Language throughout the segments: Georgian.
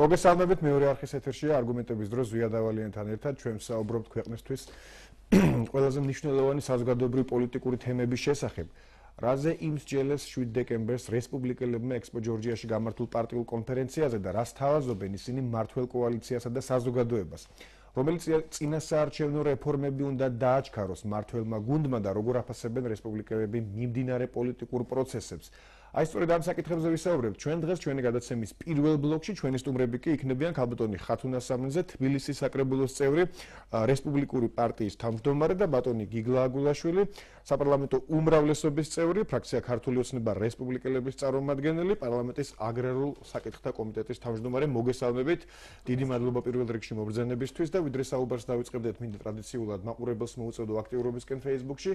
მოგესალმებით მეორე არხის ეთერშია არგუმენტების დრო ზვია დავალიანთან ერთად ჩვენ საუბრობთ ქვეყნისთვის ყველაზე მნიშვნელოვანი საზოგადოებრივი პოლიტიკური თემების შესახებ. რაზე იმსჯელეს 7 დეკემბერს რესპუბლიკელებმა ექსპო ჯორჯიაში გამართულ პარტიულ კონფერენციაზე და რას თავაზობენ ისინი მართლ კოალიციასა და საზოგადოებას. რომელიც წინასაარჩევნო რეფორმები უნდა დააჩქაროს მართლმა გუნდმა და როგორ აფასებენ რესპუბლიკელები მიმდინარე პოლიტიკურ პროცესებს. აი სწორედ ამ საკითხებზე ვისაუბრებთ ჩვენ დღეს ჩვენი გადაცემის პირველ ბლოკში ჩვენი სტუმრები კი იქნებიან ქალბატონი ხათუნა სამნიძე თბილისის საკრებულოს წევრი რესპუბლიკური პარტიის თავმჯდომარე და ბატონი გიგლა აგულაშვილი საპარლამენტო უმრავლესობის წევრი ფრაქცია ქართული ოცნება რესპუბლიკელების წარმომადგენელი პარლამენტის აგრარულ საკითხთა კომიტეტის თავმჯდომარე. მოგესალმებით. დიდი მადლობა პირველ რიგში მობრძანებისთვის და ვიდრე საუბარს დავიწყებდეთ მინდა ტრადიციულად მაყურებელს მოუწოდო აქტიურობისკენ Facebook-ში.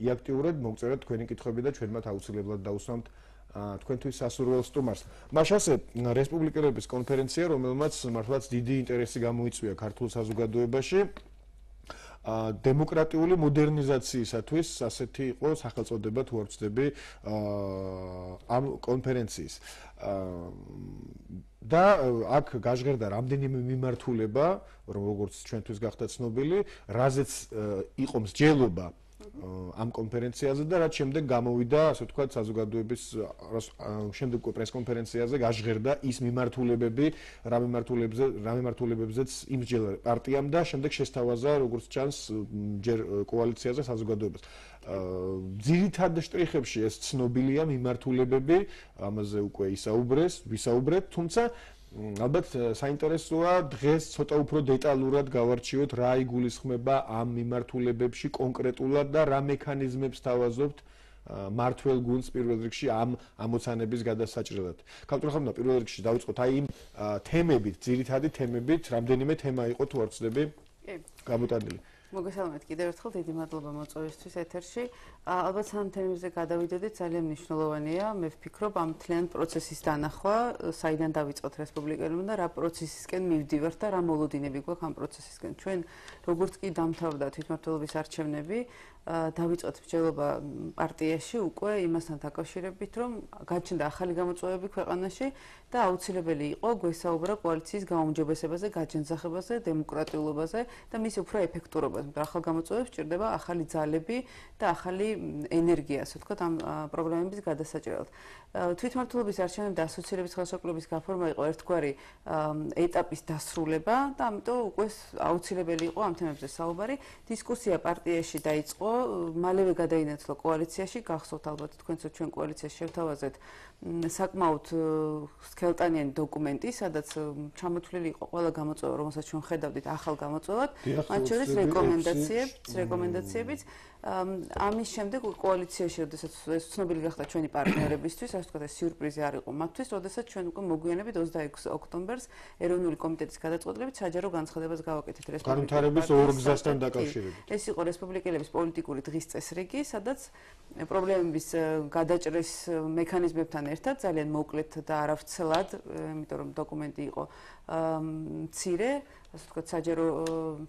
იაქტიურად მოგწერეთ თქვენი კითხვები და ჩვენ მათ აუცილებლად დაუსვამთ თქვენთვის სასურველ სტუმარს. მაშასე რესპუბლიკელების კონფერენცია, რომელმაც მართლაც დიდი ინტერესი გამოიწვია ქართულ საზოგადოებაში, ა დემოკრატიული მოდერნიზაციისათვის ასეთი იყო სახელწოდება თუ არ ვწდები ამ კონფერენციის. და აქ გაჟღერდა რამდენიმე მიმართულება, როგორც ჩვენთვის გახდა ცნობილი, რაზეც იყო მსჯელობა ამ კონფერენციაზე და რაც შემდეგ გამოვიდა, ასე ვთქვათ, საზოგადოების შემდეგ პრესკონფერენციაზე გაჟღერდა ის მიმართულებები, რა მიმართულებებზე, რა მიმართულებებზეც იმსჯელა პარტიამ და შემდეგ შესთავაზა, როგორც ჩანს, ჯერ კოალიციაზე საზოგადოებას. ძირითად შტრიხებში ეს ცნობილია მიმართულებები, ამაზე უკვე ისაუბრეს, ვისაუბრეთ, თუმცა ალბათ საინტერესოა დღეს ცოტა უფრო დეტალურად გავარჩიოთ რა იგულისხმება ამ მიმართულებებში კონკრეტულად და რა მექანიზმებს თავაზობთ მართლ გუნდს პირველ რიგში ამ ამოცანების გადასაჭრელად. ქალტრახავნა პირველ რიგში დავიწყოთ აი იმ თემებით, ძირითადი თემებით, რამდენიმე თემა იყო თუ არ ვწდები? კი. გამოტანილი. მოგესალმებით კიდევ ერთხელ დიდი მადლობა მოწვევისთვის ეთერში. ალბათ სამ თემებზე გადავიდოდით, ძალიან მნიშვნელოვანია. მე ვფიქრობ ამ თლიან პროცესის დანახვა, საიდან დავიწყოთ რესპუბლიკელმა და რა პროცესისკენ მივდივართ და რა მოლოდინები გვაქვს ამ პროცესისკენ. ჩვენ როგორც კი დამთავრდა თვითმმართველობის არჩევნები, დავიწყოთ მსჯელობა პარტიაში უკვე იმასთან დაკავშირებით, რომ გაჩნდა ახალი გამოწვევები ქვეყანაში და აუცილებელი იყო გვესაუბრა კოალიციის გაუმჯობესებაზე, გაჯანძახებაზე, დემოკრატიულობაზე და მის უფრო ეფექტურობაზე. მაგრამ ახალ გამოწვევებს ჭირდება ახალი ძალები და ახალი ენერგია, ასე ვთქვათ, ამ პრობლემების გადასაჭრელად. თვითმმართველობის არჩევნები და ასოცირების ხელშეკრულების გაფორმა იყო ერთგვარი ეტაპის დასრულება და ამიტომ უკვე აუცილებელი იყო ამ თემებზე საუბარი. დისკუსია პარტიაში დაიწყო, მალევე გადაინაცვლა კოალიციაში, გახსოვთ ალბათ თქვენც ჩვენ კოალიციაში შევთავაზეთ საკმაოდ სქელტანიანი დოკუმენტი, სადაც ჩამოთვლილი იყო ყველა გამოწვევა, რომელსაც ჩვენ ხედავდით ახალ გამოწვევად, მათ შორის რეკომენდაციებიც, რეკომენდაციებიც ამის შემდეგ კოალიციაში, როდესაც ეს ცნობილი გახდა ჩვენი პარტნიორებისთვის, ასე ვთქვათ, ეს სიურპრიზი არ იყო მათთვის, როდესაც ჩვენ უკვე მოგვიანებით 26 ოქტომბერს ეროვნული კომიტეტის გადაწყვეტილებით საჯარო განცხადებას გავაკეთეთ. რესპუბლიკის განვითარების ორგზასთან დაკავშირებით. ეს იყო რესპუბლიკელების პოლიტიკური დღის წესრიგი, სადაც პრობლემების გადაჭრის მექანიზმებთან ერთად ძალიან მოკლედ და არავცელად, იმიტომ რომ დოკუმენტი იყო მცირე, ასე ვთქვათ, საჯარო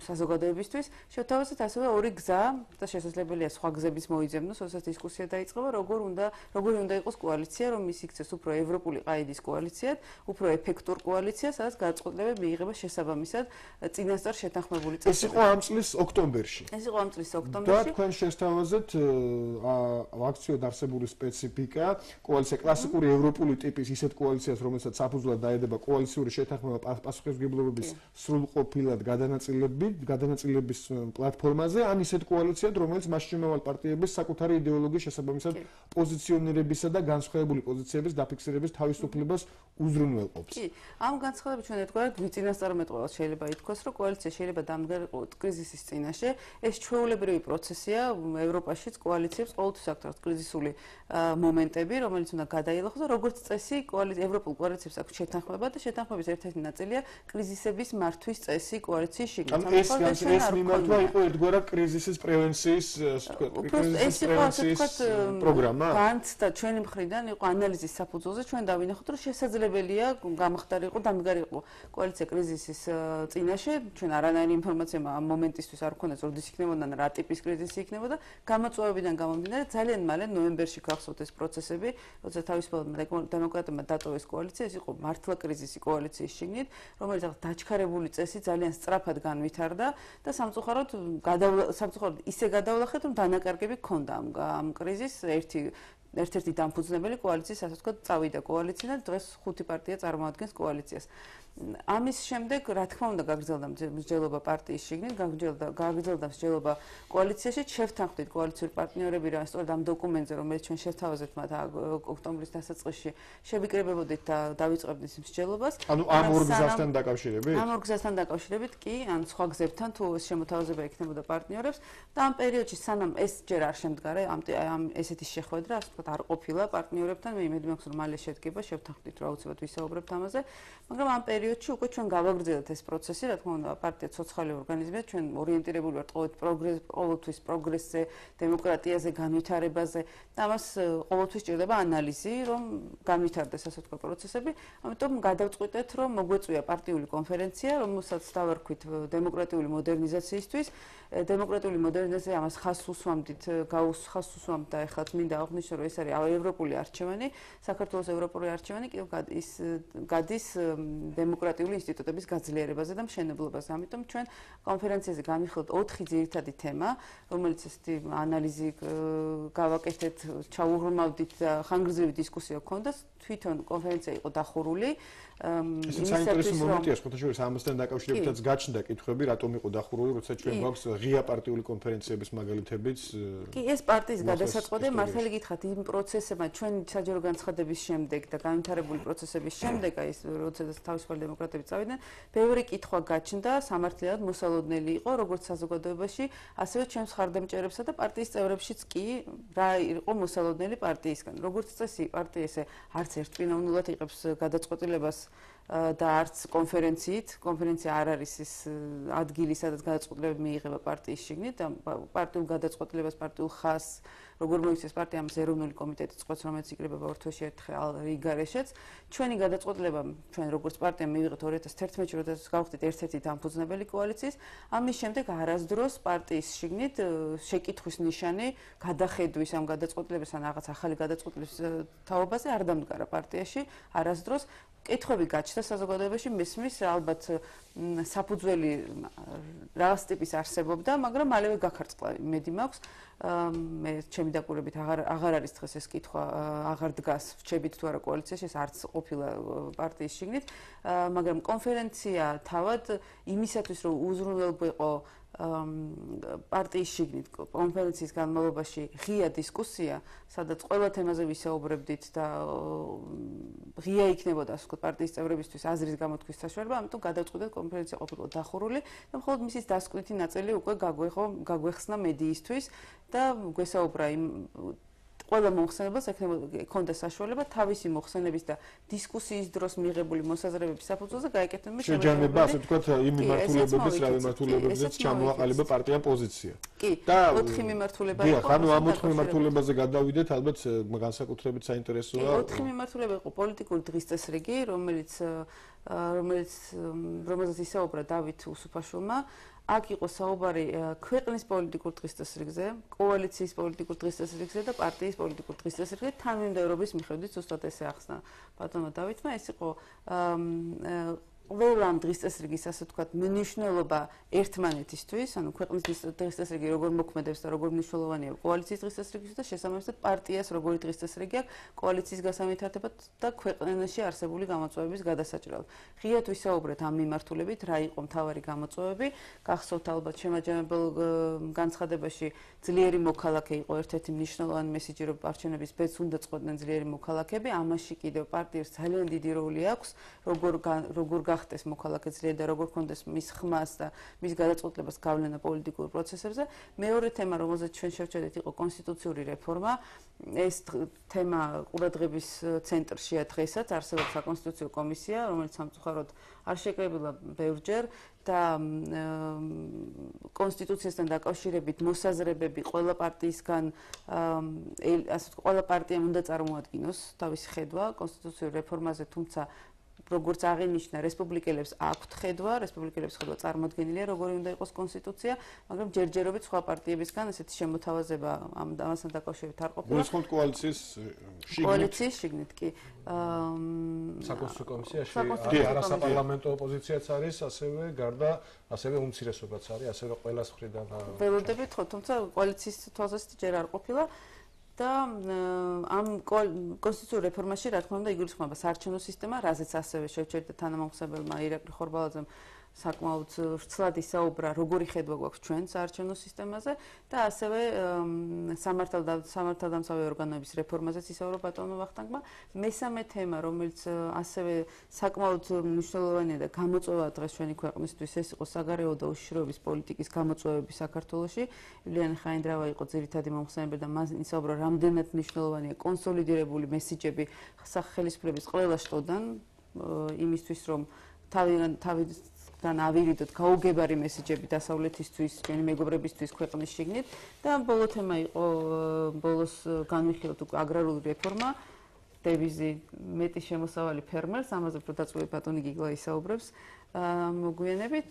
საზოგადოებისთვის შევთავაზეთ ასევე ორი გზა და შესაძლებელია სხვა გზების მოიძებნოს, ოდესაც დისკუსია დაიწყება, როგორ უნდა როგორი უნდა იყოს კოალიცია, რომ ის იქცეს უფრო ევროპული ყაიდის კოალიციად, უფრო ეფექტურ კოალიციას, სადაც გადაწყვეტილებები მიიღება შესაბამისად წინასწარ შეთანხმებული წესით. ეს იყო ამ წლის ოქტომბერში. ეს იყო ამ წლის ოქტომბერში. და თქვენ შესთავაზეთ აქციოდ არსებული სპეციფიკა, კოალიცია კლასიკური ევროპული ტიპის ისეთ კოალიციას, რომელსაც საფუძვლად დაედება კოალიციური შეთანხმება პასუხისმგებლობის სრულ ყოფილად გადანაწილებით, გადანაწილების პლატფორმაზე, ან ისეთ კოალიციად, რომელიც მასშტაბებად პარტიების საკუთარი იდეოლოგიის შესაბამისად პოზიციონირებისა და განსხვავებული პოზიციების დაფიქსირების თავისუფლებას უზრუნველყოფს. კი, ამ განცხადებით ჩვენ ერთგვარად ვიწინასწარმეტყველად შეიძლება ითქვას, რომ კოალიცია შეიძლება დამდგარიყო კრიზისის წინაშე. ეს ჩვეულებრივი პროცესია ევროპაშიც კოალიციებს ყოველთვის აქვს რაღაც კრიზისული მომენტები, რომელიც უნდა გადაილახოს და როგორც წესი, კოალიცია ევროპულ კოალიციებს აქვს შეთანხმება და შეთანხმების ერთ-ერთი ნაწილია კრიზისების მართვის წესი კოალიციის შიგნით. ეს ეს მიმართვა იყო ერთგვარად კრიზისის პრევენციის კრიზისის პრევენციის პროგრამა. განცდა ჩვენი მხრიდან იყო ანალიზის საფუძველზე. ჩვენ დავინახოთ რომ შესაძლებელია გამختارიყო დამდგარიყო კოალიცია კრიზისის წინაშე. ჩვენ არანაირი ინფორმაცია მომენტისთვის არ გქონდა ზრდის იქნებოდა რა ტიპის კრიზისი იქნებოდა. გამოწვევებიდან გამომდინარე ძალიან მალე ნოემბერში გახსოვთ ეს პროცესები როცა თავისუფალ დემოკრატებმა დატოვეს კოალიცია ეს იყო მართლა კრიზისი კოალიციის შიგნით. შიგნით, რომელიც დაჩქარებული წესი ძალიან სწრაფად განვითარდა და სამწუხაროდ სამწუხაროდ ისე გადავლახეთ, რომ დანაკარგები ქონდა ამ კრიზისს ერთი ერთ-ერთი დამფუძნებელი კოალიციის ასე ვთქვათ, წავიდა კოალიცია და დღეს ხუთი პარტია წარმოადგენს კოალიციას. ამის შემდეგ რა თქმა უნდა გაგრძელდა მსჯელობა პარტიის შიგნით, გაგრძელდა გაგრძელდა მსჯელობა კოალიციაში, შევთანხმდით კოალიციური პარტნიორები რა სწორედ ამ დოკუმენტზე, რომელიც ჩვენ შევთავაზეთ მათ ოქტომბრის დასაწყისში, შევიკრებებოდით და დავიწყებდით მსჯელობას. ანუ ამ ორ გზასთან დაკავშირებით? ამ ორ გზასთან დაკავშირებით კი, ან სხვა გზებთან თუ შემოთავაზება ექნებოდა პარტნიორებს და ამ პერიოდში სანამ ეს ჯერ არ შემდგარა, ამ ამ ესეთი შეხვედრა, ასე ვთქვათ, არ ყოფილა პარტნიორებთან, მე იმედი მაქვს რომ მალე შედგება, შევთანხმდით რა უცებად ვისაუბრებთ ამაზე, მაგრამ ამ პერიოდში პერიოდში უკვე ჩვენ გავაგრძელებთ ეს პროცესი, რა თქმა უნდა, პარტია ცოცხალი ორგანიზმია, ჩვენ ორიენტირებული ვართ ყოველთვის პროგრეს, ყოველთვის პროგრესზე, დემოკრატიაზე, განვითარებაზე და ამას ყოველთვის ჭირდება ანალიზი, რომ განვითარდეს ასე თქვა პროცესები. ამიტომ გადავწყვიტეთ, რომ მოგვეწვია პარტიული კონფერენცია, რომელსაც დავარქვით დემოკრატიული მოდერნიზაციისთვის. დემოკრატიული მოდერნიზაცია ამას ხას უსვამდით, გაუსხას უსვამთ და ეხლა მინდა აღვნიშნო, რომ ეს არის ევროპული არჩევანი, საქართველოს ევროპული არჩევანი კიდევ გადის გადის დემოკრატიული ინსტიტუტების გაძლიერებაზე და მშენებლობაზე. ამიტომ ჩვენ კონფერენციაზე განვიხილოთ 4 ძირითადი თემა, რომელიც ესეთი ანალიზი გავაკეთეთ, ჩაუღრმავდით და ხანგრძლივი დისკუსია გქონდა. თვითონ კონფერენცია იყო დახურული. ეს საინტერესო მომენტია, შეხოთაშორის ამასთან დაკავშირებითაც გაჩნდა კითხვები, რატომ იყო დახურული, როცა ჩვენ გვაქვს ღია პარტიული კონფერენციების მაგალითებიც. კი, ეს პარტიის გადასაწყვეტი მართალი გითხრათ იმ პროცესებმა ჩვენ საჯარო განცხადების შემდეგ და განვითარებული პროცესების შემდეგ, აი ეს როცა თავისუფალი დემოკრატები წავიდნენ, ბევრი კითხვა გაჩნდა, სამართლიანად მოსალოდნელი იყო, როგორც საზოგადოებაში, ასევე ჩვენს ხარდამჭერებსა და პარტიის წევრებშიც კი რა იყო მოსალოდნელი პარტიისგან. როგორც წესი, პარტია ესე არც ერთპიროვნულად იღებს გადაწყვეტილებას და არც კონფერენციით, კონფერენცია არ არის ის ადგილი, სადაც გადაწყვეტილებები მიიღება პარტიის შიგნით, პარტიულ გადაწყვეტილებას, პარტიულ ხას როგორ მოიქცეს პარტია ამის ეროვნული კომიტეტი წყვეტს რომელიც იკრიბება ორ თვეში ერთხელ რიგარეშეც. ჩვენი გადაწყვეტილება ჩვენ როგორც პარტია მივიღეთ 2011-ში როდესაც გავხდით ერთ-ერთი დამფუძნებელი კოალიციის ამის შემდეგ არასდროს პარტიის შიგნით შეკითხვის ნიშანი გადახედვის ამ გადაწყვეტილებას ან რაღაც ახალი გადაწყვეტილების თაობაზე არ დამდგარა პარტიაში. არასდროს კითხები გაჩნდა საზოგადოებაში მისმის ალბათ საფუძველი რაღაც ტიპის არსებობდა მაგრამ მალევე გაქარწყლა იმედი მაქვს მე ჩემი დაკვირვებით აღარ აღარ არის დღეს ეს კითხვა აღარ დგას ვჩებით თუ არა კოალიციაში ეს არც ყოფილა პარტიის შიგნით. მაგრამ კონფერენცია თავად იმისათვის რომ უზრუნველყო პარტიის შიგნით კონფერენციის განმავლობაში ღია დისკუსია, სადაც ყველა თემაზე ვისაუბრებდით და ღია იქნებოდა ასე ვთქვათ პარტიის წევრებისთვის აზრის გამოთქვის საშუალება, ამიტომ გადავწყვიტეთ კონფერენცია ყოფილიყო დახურული და მხოლოდ მისის დასკვნითი ნაწილი უკვე გაგვეხო, გაგვეხსნა მედიისთვის და გვესაუბრა იმ ყველა მომხსენებელს ექნება საშუალება თავისი მოხსენების და დისკუსიის დროს მიღებული მოსაზრებების საფუძველზე გაეკეთებინა შეჯამება, ასე ვთქვათ, იმ მიმართულებების რა მიმართულებებზეც ჩამოაყალიბა პარტიამ პოზიცია. კი, და ოთხი მიმართულება იყო. ხო, ანუ ამ ოთხ მიმართულებაზე გადავიდეთ, ალბათ განსაკუთრებით საინტერესოა. ოთხი მიმართულება იყო პოლიტიკური დღის წესრიგი, რომელიც რომელიც რომელზეც ისაუბრა დავით უსუფაშვილმა. აქ იყო საუბარი ქვეყნის პოლიტიკურ დღესდღეზე, კოალიციის პოლიტიკურ დღესდღეზე და პარტიის პოლიტიკურ დღესდღეზე თანმიმდევრობის მიხედვით უბრალოდ ესე ახსნა. ბატონო დავითმა ეს იყო ყველა ამ დღის წესრიგის ასე ვთქვათ მნიშვნელობა ერთმანეთისთვის, ანუ ქვეყნის დღის წესრიგი როგორ მოქმედებს და როგორ მნიშვნელოვანია კოალიციის დღის წესრიგისთვის და შესაბამისად პარტიას როგორი დღის წესრიგი აქვს კოალიციის გასამართებად და ქვეყანაში არსებული გამოწვევების გადასაჭრელად. ღიად ვისაუბრეთ ამ მიმართულებით, რა იყო მთავარი გამოწვევები. გახსოვთ ალბათ შემაჯამებელ განცხადებაში ძლიერი მოქალაქე იყო ერთ-ერთი მნიშვნელოვანი მესიჯი, რომ პარჩენების ბედს უნდა წყვეტდნენ ძლიერი მოქალაქეები. ამაში კიდევ პარტიებს ძალიან დიდი როლი აქვს, როგორ როგორ გახდეს მოქალაქე ძლიერი და როგორ კონდეს მის ხმას და მის გადაწყვეტილებას გავლენა პოლიტიკურ პროცესებზე. მეორე თემა, რომელზეც ჩვენ შევჩერდით, იყო კონსტიტუციური რეფორმა. ეს თემა ყურადღების ცენტრშია დღესაც, არსებობს საკონსტიტუციო კომისია, რომელიც სამწუხაროდ არ შეკრებილა ბევრჯერ და კონსტიტუციასთან დაკავშირებით მოსაზრებები ყველა პარტიისგან ასე ყველა პარტიამ უნდა წარმოადგინოს თავისი ხედვა კონსტიტუციურ რეფორმაზე, თუმცა როგორც აღინიშნა, რესპუბლიკელებს აქვთ ხედვა, რესპუბლიკელებს ხედვა წარმოქმნილია, როგორი უნდა იყოს კონსტიტუცია, მაგრამ ჯერჯერობით სხვა პარტიებისგან ესეთი შემოთავაზება ამ ამასთან დაკავშირებით არ ყოფილა. გულისხმობ კოალიციის შიგნით. კოალიციის შიგნით კი. აა საკონსტიტუციო კომისიაში არასაპარლამენტო ოპოზიციაც არის, ასევე გარდა ასევე უმცირესობაც არის, ასევე ყველა მხრიდან. ველოდებით ხო, თუმცა კოალიციის თვალსაზრისით ჯერ არ ყოფილა. და ამ კონსტიტუციური რეფორმაში რა თქმა უნდა იგულისხმება საარჩევნო სისტემა, რაზეც ასევე შევჩერდა თანამოხმარებელმა ირაკლი ხორბალაძემ საკმაოდ ვრცლად ისაუბრა, როგორი ხედვა გვაქვს ჩვენ საარჩევნო სისტემაზე და ასევე სამართალ და სამართალდამცავი ორგანოების რეფორმაზეც ისაუბრა ბატონო ვახტანგმა. მესამე თემა, რომელიც ასევე საკმაოდ მნიშვნელოვანია და გამოწვევა დღეს ჩვენი ქვეყნისთვის, ეს იყო საგარეო და უშიშროების პოლიტიკის გამოწვევები საქართველოში. ილიანე ხაინდრავა იყო ძირითადი მომხსენებელი და მას ისაუბრა, რამდენად მნიშვნელოვანია კონსოლიდირებული მესიჯები სახელმწიფოების ყველა შტოდან იმისთვის, რომ თავი თავი და ნავირიდოთ გაუგებარი მესიჯები დასავლეთისთვის, ჩვენი მეგობრებისთვის ქვეყნის შიგნით და ბოლო თემა იყო ბოლოს განვიხილოთ უკვე აგრარული რეფორმა დევიზი მეტი შემოსავალი ფერმერს, ამაზე უფრო დაწყვეტ ბატონი გიგლა ისაუბრებს. მოგვიანებით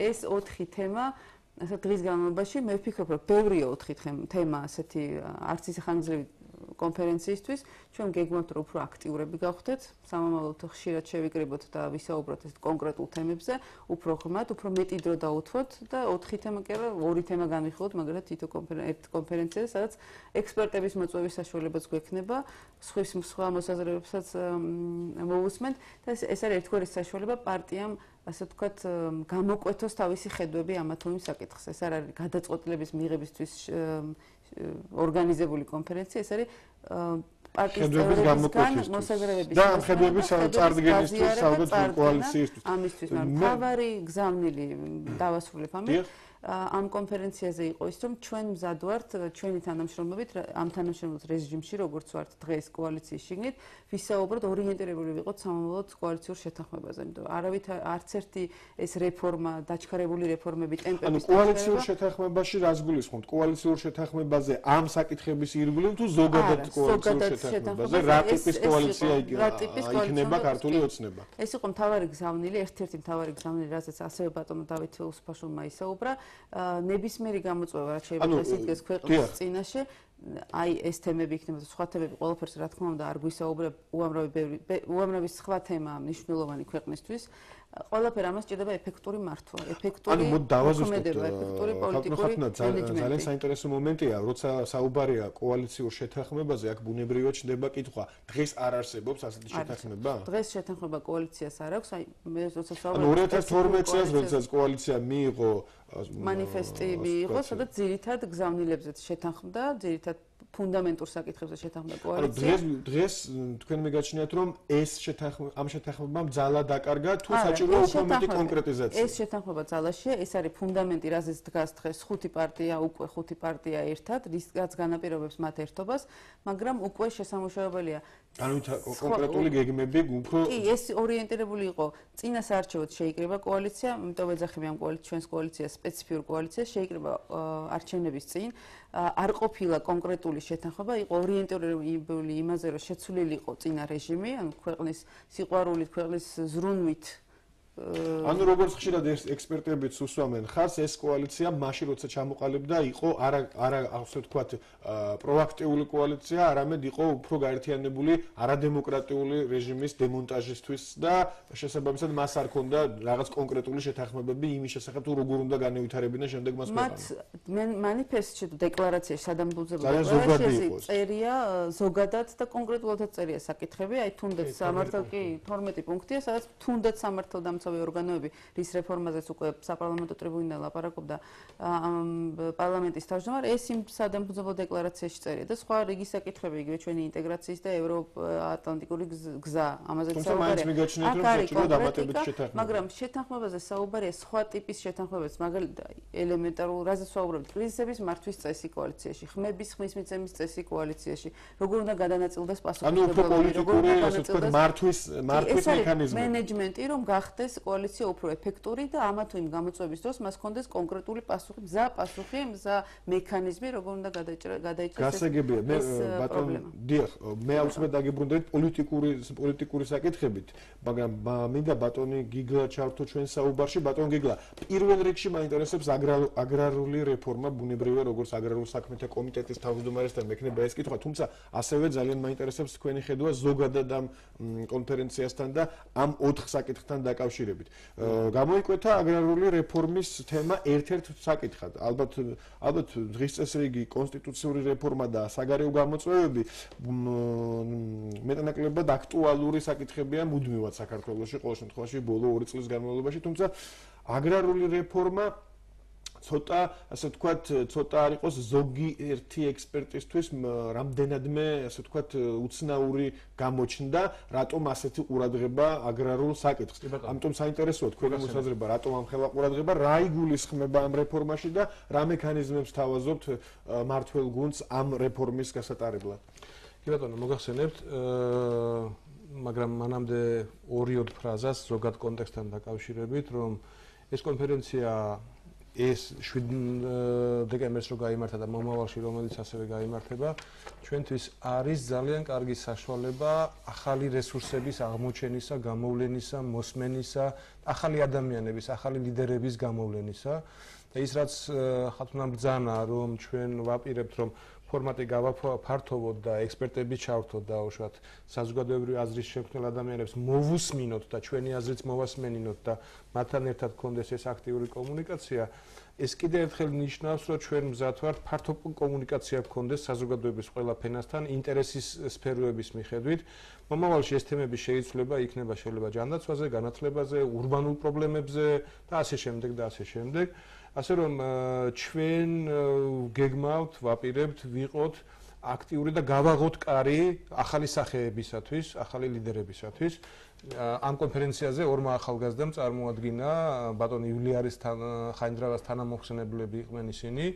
ეს 4 თემა ასე დღის განმავლობაში მე ვფიქრობ, რომ ბევრია 4 თემა ასეთი არც ისე ხანგრძლივი კონფერენციისთვის. ჩვენ გეგმავთ რომ უფრო აქტიურები გავხდეთ. სამომავლოდ ხშირად შევიკრიბოთ და ვისაუბროთ ეს კონკრეტულ თემებზე. უფრო ხმად უფრო მეტი დრო დაუთვოთ და ოთხი თემა კი არა ორი თემა განვიხილოთ მაგრამ თითო კონფერენცია კონფერენციაზე სადაც ექსპერტების მოწვევის საშუალებაც გვექნება სხვის სხვა მოსაზრებებსაც მოусმენთ და ეს არის ერთგვარი საშუალება პარტიამ ასე ვთქვათ, გამოკვეთოს თავისი ხედვები ამა თუ იმ საკითხს. ეს არ არის გადაწყვეტილების მიღებისთვის ორგანიზებული კონფერენცია, ეს არის პარტიის წევრებისგან მოსაზრებების და ხედვების წარდგენისთვის, საუბარ კოალიციისთვის. ამისთვის მაგრამ თავარი გზავნილი დავასრულებ ამით. ამ კონფერენციაზე იყო ის, რომ ჩვენ მზად ვართ ჩვენი თანამშრომლობით ამ თანამშრომლობის რეჟიმში, როგორც ვართ დღეს კოალიციის შიგნით, ვისაუბროთ ორიენტირებული ვიყოთ სამომავლოდ კოალიციურ შეთანხმებაზე. იმიტომ არავით არც ერთი ეს რეფორმა, დაჩქარებული რეფორმები ტემპების ანუ კოალიციურ შეთანხმებაში რას გულისხმობთ? კოალიციურ შეთანხმებაზე ამ საკითხების ირგვლივ თუ ზოგადად კოალიციურ შეთანხმებაზე? რა ტიპის კოალიცია იქნება ქართული ოცნება? ეს იყო მთავარი გზავნილი, ერთ-ერთი მთავარი გზავნილი, რასაც ასევე ბატონო დავით უსფაშულმა ისაუბრა. ნებისმიერი გამოწვევა რაც შეიძლება ისიქეს ქვეყნის წინაშე. აი ეს თემები იქნება სხვა თემები ყველაფერს რა თქმა უნდა არ გვისაუბრებ უამრავი უამრავი სხვა თემაა მნიშვნელოვანი ქვეყნისთვის ყველაფერ ამას ჭირდება ეფექტური მართვა, ეფექტური ანუ მოდი დავაზუსტოთ ეფექტური პოლიტიკური მენეჯმენტი. ძალიან საინტერესო მომენტია, როცა საუბარია კოალიციურ შეთანხმებაზე, აქ ბუნებრივად ჩნდება კითხვა, დღეს არ არსებობს ასეთი შეთანხმება? დღეს შეთანხმება კოალიციას არ აქვს, აი მე როცა საუბარობ. ანუ 2012 წელს როდესაც კოალიცია მიიღო მანიფესტი მიიღო, სადაც ძირითად გზავნილებზეც შეთანხმდა, ძირითად ფუნდამენტურ საკითხებზე შეთანხმდა კოალიცია. ანუ დღეს დღეს თქვენ მეგაჩნიათ რომ ეს შეთანხმება ამ შეთანხმებამ ძალა დაკარგა თუ საჭიროა უფრო მეტი კონკრეტიზაცია. ეს შეთანხმება ძალაშია, ეს არის ფუნდამენტი, რაზეც დგას დღეს ხუთი პარტია, უკვე ხუთი პარტია ერთად, რისგაც განაპირობებს მათ ერთობას, მაგრამ უკვე შესამუშავებელია ანუ კონკრეტული გეგმები უფრო კი ეს ორიენტირებული იყო. წინა საარჩევნოდ შეიკრება კოალიცია, იმიტომ ვეძახები ამ კოალიციას ჩვენს კოალიციას სპეციფიურ კოალიციას შეიკრება არჩევნების წინ. არ ყოფილა კონკრეტული შეთანხმება, იყო ორიენტირებული იმაზე, რომ შეცვლილი იყო წინა რეჟიმი, ანუ ქვეყნის სიყვარულით, ქვეყნის ზრუნვით ანუ როგორც ხშირად ექსპერტებიც უსვამენ ხარს ეს კოალიცია მაშინ როცა ჩამოყალიბდა იყო არა არა ასე ვთქვათ პროაქტიული კოალიცია არამედ იყო უფრო გაერთიანებული არადემოკრატიული რეჟიმის დემონტაჟისთვის და შესაბამისად მას არ ქონდა რაღაც კონკრეტული შეთანხმებები იმის შესახებ თუ როგორ უნდა განევითარებინა შემდეგ მას ქვეყანა. მათ მანიფესტში თუ დეკლარაციაში სადამბულზებო დეკლარაციაში წერია ზოგადად და კონკრეტულადაც წერია საკითხები. აი თუნდაც სამართალ კი 12 პუნქტია სადაც თუნდაც სამართალ მოსავე ორგანოები, რის რეფორმაზეც უკვე საპარლამენტო ტრიბუნიდან ლაპარაკობდა პარლამენტის თავმჯდომარე, ეს იმ სადამბრძოლო დეკლარაციაში წერია და სხვა რიგი საკითხები, იგივე ჩვენი ინტეგრაციის და ევროატლანტიკური გზა, ამაზე საუბარია. მაგრამ შეთანხმებაზე საუბარია სხვა ტიპის შეთანხმებებს, მაგალითად ელემენტარულ რაზეც საუბრობთ, კრიზისების მართვის წესი კოალიციაში, ხმების ხმის მიცემის წესი კოალიციაში, როგორ უნდა გადანაწილდეს პასუხისმგებლობა, როგორ უნდა განაწილდეს მართვის მართვის მექანიზმი. მენეჯმენტი რომ გახდეს კოალიცია უფრო ეფექტური და ამა თუ იმ გამოწვევის დროს მას კონდეს კონკრეტული პასუხი, მზა პასუხი, მზა მექანიზმი, როგორ უნდა გადაიჭრა გასაგებია მე ბატონ დიახ მე აუცილებლად დაგიბრუნდებით პოლიტიკური პოლიტიკური საკითხებით. მაგრამ მინდა ბატონი გიგლა ჩართო ჩვენ საუბარში. ბატონ გიგლა პირველ რიგში მაინტერესებს აგრარული რეფორმა ბუნებრივია როგორც აგრარულ საქმეთა კომიტეტის თავმჯდომარესთან მექნება ეს კითხვა. თუმცა ასევე ძალიან მაინტერესებს თქვენი ხედვა ზოგადად ამ კონფერენციასთან და ამ ოთხ საკითხთან დაკავშირებით გამოიკვეთა აგრარული რეფორმის თემა ერთ-ერთ საკითხად. ალბათ ალბათ დღის წესრიგი კონსტიტუციური რეფორმა და საგარეო გამოწვევები მეტნაკლებად აქტუალური საკითხებია მუდმივად საქართველოში ყოველ შემთხვევაში ბოლო 2 წლის განმავლობაში. თუმცა აგრარული რეფორმა ცოტა ასე ვთქვათ ცოტა არ იყოს ზოგი ერთი ექსპერტისთვის რამდენადმე ასე ვთქვათ უცნაური გამოჩნდა რატომ ასეთი ყურადღება აგრარულ საკითხს. ამიტომ საინტერესოა თქვენი მოსაზრება რატომ ამ ხელა ყურადღება რა იგულისხმება ამ რეფორმაში და რა მექანიზმებს თავაზობთ მართლ გუნდს ამ რეფორმის გასატარებლად. კი ბატონო მოგახსენებთ მაგრამ მანამდე ორიოდ ფრაზას ზოგად კონტექსტთან დაკავშირებით რომ ეს კონფერენცია ეს 7 დეკემბერს რო გამართა და მომავალში რომელიც ასევე გამართება ჩვენთვის არის ძალიან კარგი საშუალება ახალი რესურსების აღმოჩენისა, გამოვლენისა, მოსმენისა, ახალი ადამიანების, ახალი ლიდერების გამოვლენისა. და ის რაც ხათუნამ ბძანა რომ ჩვენ ვაპირებთ რომ ფორმატი გავაფართოვოთ და ექსპერტები ჩავრთოთ და უშუალოდ საზოგადოებრივი აზრის შემქმნელ ადამიანებს მოვუსმინოთ და ჩვენი აზრიც მოვასმენინოთ და მათთან ერთად გქონდეს ეს აქტიური კომუნიკაცია ეს კიდევ ერთხელ ნიშნავს რომ ჩვენ მზად ვართ ფართო კომუნიკაცია გქონდეს საზოგადოების ყველა ფენასთან ინტერესის სფეროების მიხედვით. მომავალში ეს თემები შეიძლება იქნება შეიძლება ჯანდაცვაზე განათლებაზე урბანულ პრობლემებზე და ასე შემდეგ და ასე შემდეგ ასე რომ ჩვენ გეგმავთ, ვაპირებთ, ვიყოთ აქტიური და გავაღოთ კარი ახალი სახეებისათვის, ახალი ლიდერებისათვის. ამ კონფერენციაზე ორმა ახალგაზრდამ წარმოადგინა ბატონ იულიარის ხაინდრავას თანამოხსენებლები იყვნენ ისინი.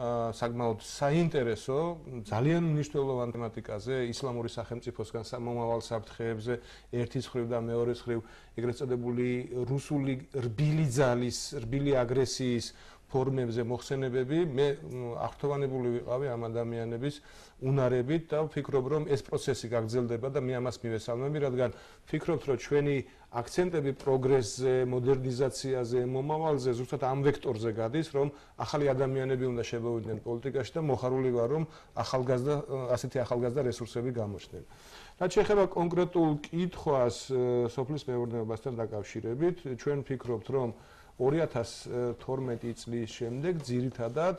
საკმაოდ საინტერესო, ძალიან მნიშვნელოვან თემატიკაზე, ისლამური სახელმწიფოსგან მომავალ საფრთხეებზე, ერთის ხრივ და მეორეს ხრივ, ეგრეთ წოდებული რუსული რბილი ძალის, რბილი აგრესიის ფორმებზე მოხსენებები, მე აღთოვანებული ვიყავი ამ ადამიანების უნარებით და ვფიქრობ, რომ ეს პროცესი გაგრძელდება და მე ამას მივესალმები, რადგან ვფიქრობ, რომ ჩვენი აქცენტები პროგრესზე, მოდერნიზაციაზე, მომავალზე ზუსტად ამ ვექტორზე გადის, რომ ახალი ადამიანები უნდა შევევიდნენ პოლიტიკაში და მოხარული ვარ, რომ ახალგაზრდა ასეთი ახალგაზრდა რესურსები გამოჩნდნენ. რაც შეეხება კონკრეტულ კითხვას სოფლის მეურნეობასთან დაკავშირებით, ჩვენ ვფიქრობთ, რომ 2012 წლის შემდეგ ძირითადად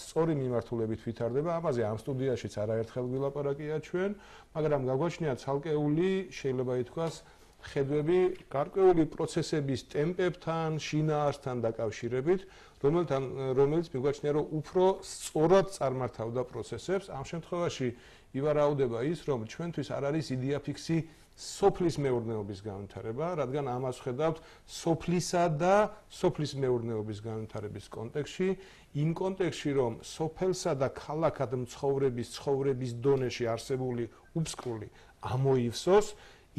სწორი მიმართულებით ვითარდება. ამაზე ამ სტუდიაშიც არაერთხელ ვილაპარაკია ჩვენ, მაგრამ გაგვაჩნია ცალკეული შეიძლება ითქვას ხედვები გარკვეული პროცესების ტემპებთან, შინაარსთან დაკავშირებით, რომელთან რომელიც მიგვაჩნია რომ უფრო სწორად წარმართავდა პროცესებს. ამ შემთხვევაში ივარაუდება ის, რომ ჩვენთვის არ არის იდეა ფიქსი სოფლის მეურნეობის განვითარება, რადგან ამას ხედავთ სოფლისა და სოფლის მეურნეობის განვითარების კონტექსში, იმ კონტექსში, რომ სოფელსა და ქალაქად მცხოვრების ცხოვრების დონეში არსებული უფსკრული ამოივსოს,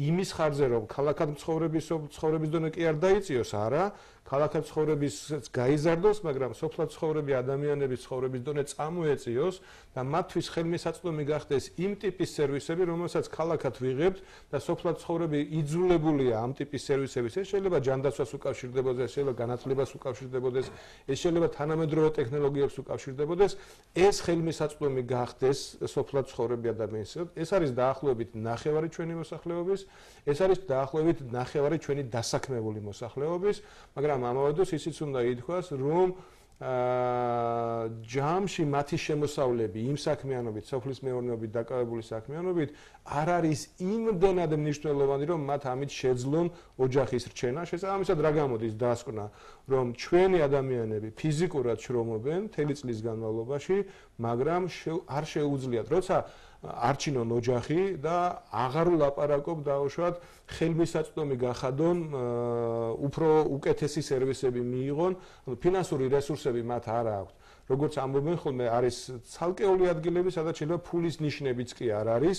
იმის ხარჯზე რომ ქალაქად მცხოვრების ცხოვრების დონე კი არ დაიწიოს, არა, ქალაქად ცხოვრების გაიზარდოს, მაგრამ სოფლად ცხოვრები ადამიანების ცხოვრების დონე წამოეწიოს და მათთვის ხელმისაწვდომი გახდეს იმ ტიპის სერვისები, რომელსაც ქალაქად ვიღებთ და სოფლად ცხოვრები იძულებულია ამ ტიპის სერვისების. ეს შეიძლება ჯანდაცვას უკავშირდებოდეს, შეიძლება განათლებას უკავშირდებოდეს, ეს შეიძლება თანამედროვე ტექნოლოგიებს უკავშირდებოდეს. ეს ხელმისაწვდომი გახდეს სოფლად ცხოვრები ადამიანის. ეს არის დაახლოებით ნახევარი ჩვენი მოსახლეობის, ეს არის დაახლოებით ნახევარი ჩვენი დასაქმებული მოსახლეობის, მაგრამ ამავე დროს ისიც უნდა ითქვას, რომ აა ჯამში მათი შემოსავლები იმ საქმიანობით, სოფლის მეურნეობით დაკავებული საქმიანობით არ არის იმდენად მნიშვნელოვანი, რომ მათ ამით შეძლონ ოჯახის რჩენა. შესაბამისად რა გამოდის დასკვნა, რომ ჩვენი ადამიანები ფიზიკურად შრომობენ თელი წლის განმავლობაში, მაგრამ არ შეუძლიათ, როცა არჩინონ ოჯახი და აღარ ვლაპარაკობ დაუშვათ ხელმისაწვდომი გახადონ უფრო უკეთესი სერვისები მიიღონ ანუ ფინანსური რესურსები მათ არ აქვს როგორც ამბობენ ხოლმე არის ცალკეული ადგილები სადაც შეიძლება ფულის ნიშნებიც კი არ არის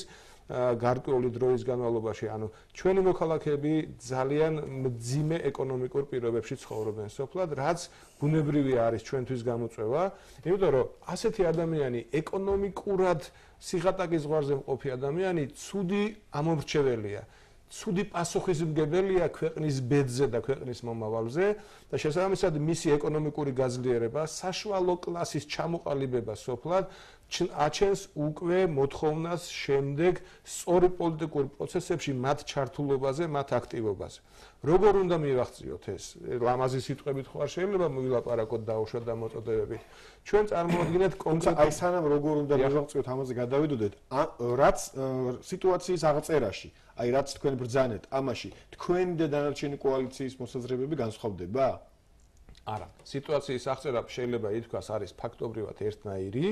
გარკვეული დროის განმავლობაში, ანუ ჩვენი მოქალაქეები ძალიან მძიმე ეკონომიკურ პირობებში ცხოვრობენ სოფლად, რაც ბუნებრივი არის ჩვენთვის გამოწვევა, იმიტომ რომ ასეთი ადამიანი ეკონომიკურად სიღატაკის ზღვარზე მყოფი ადამიანი ცუდი ამორჩეველია. ცუდი პასუხისმგებელია ქვეყნის ბედზე და ქვეყნის მომავალზე. და შესაბამისად მისი ეკონომიკური გაძლიერება, საშუალო კლასის ჩამოყალიბება სოფლად აჩენს უკვე მოთხოვნას შემდეგ სწორი პოლიტიკურ პროცესებში მათ ჩართულობაზე, მათ აქტივობაზე. როგორ უნდა მივახციოთ ეს? ლამაზი სიტყვებით ხო არ შეიძლება მოვილაპარაკოთ დაუშვათ და მოწოდებებით. ჩვენ წარმოვიდგინეთ კონკრეტულად აი სანამ როგორ უნდა მივახციოთ ამაზე გადავიდოდეთ, რაც სიტუაციის აღწერაში, აი რაც თქვენ ბრძანეთ, ამაში თქვენი და დანარჩენი კოალიციის მოსაზრებები განსხვავდება? არა, სიტუაციის აღწერა შეიძლება ითქვას არის ფაქტობრივად ერთნაირი.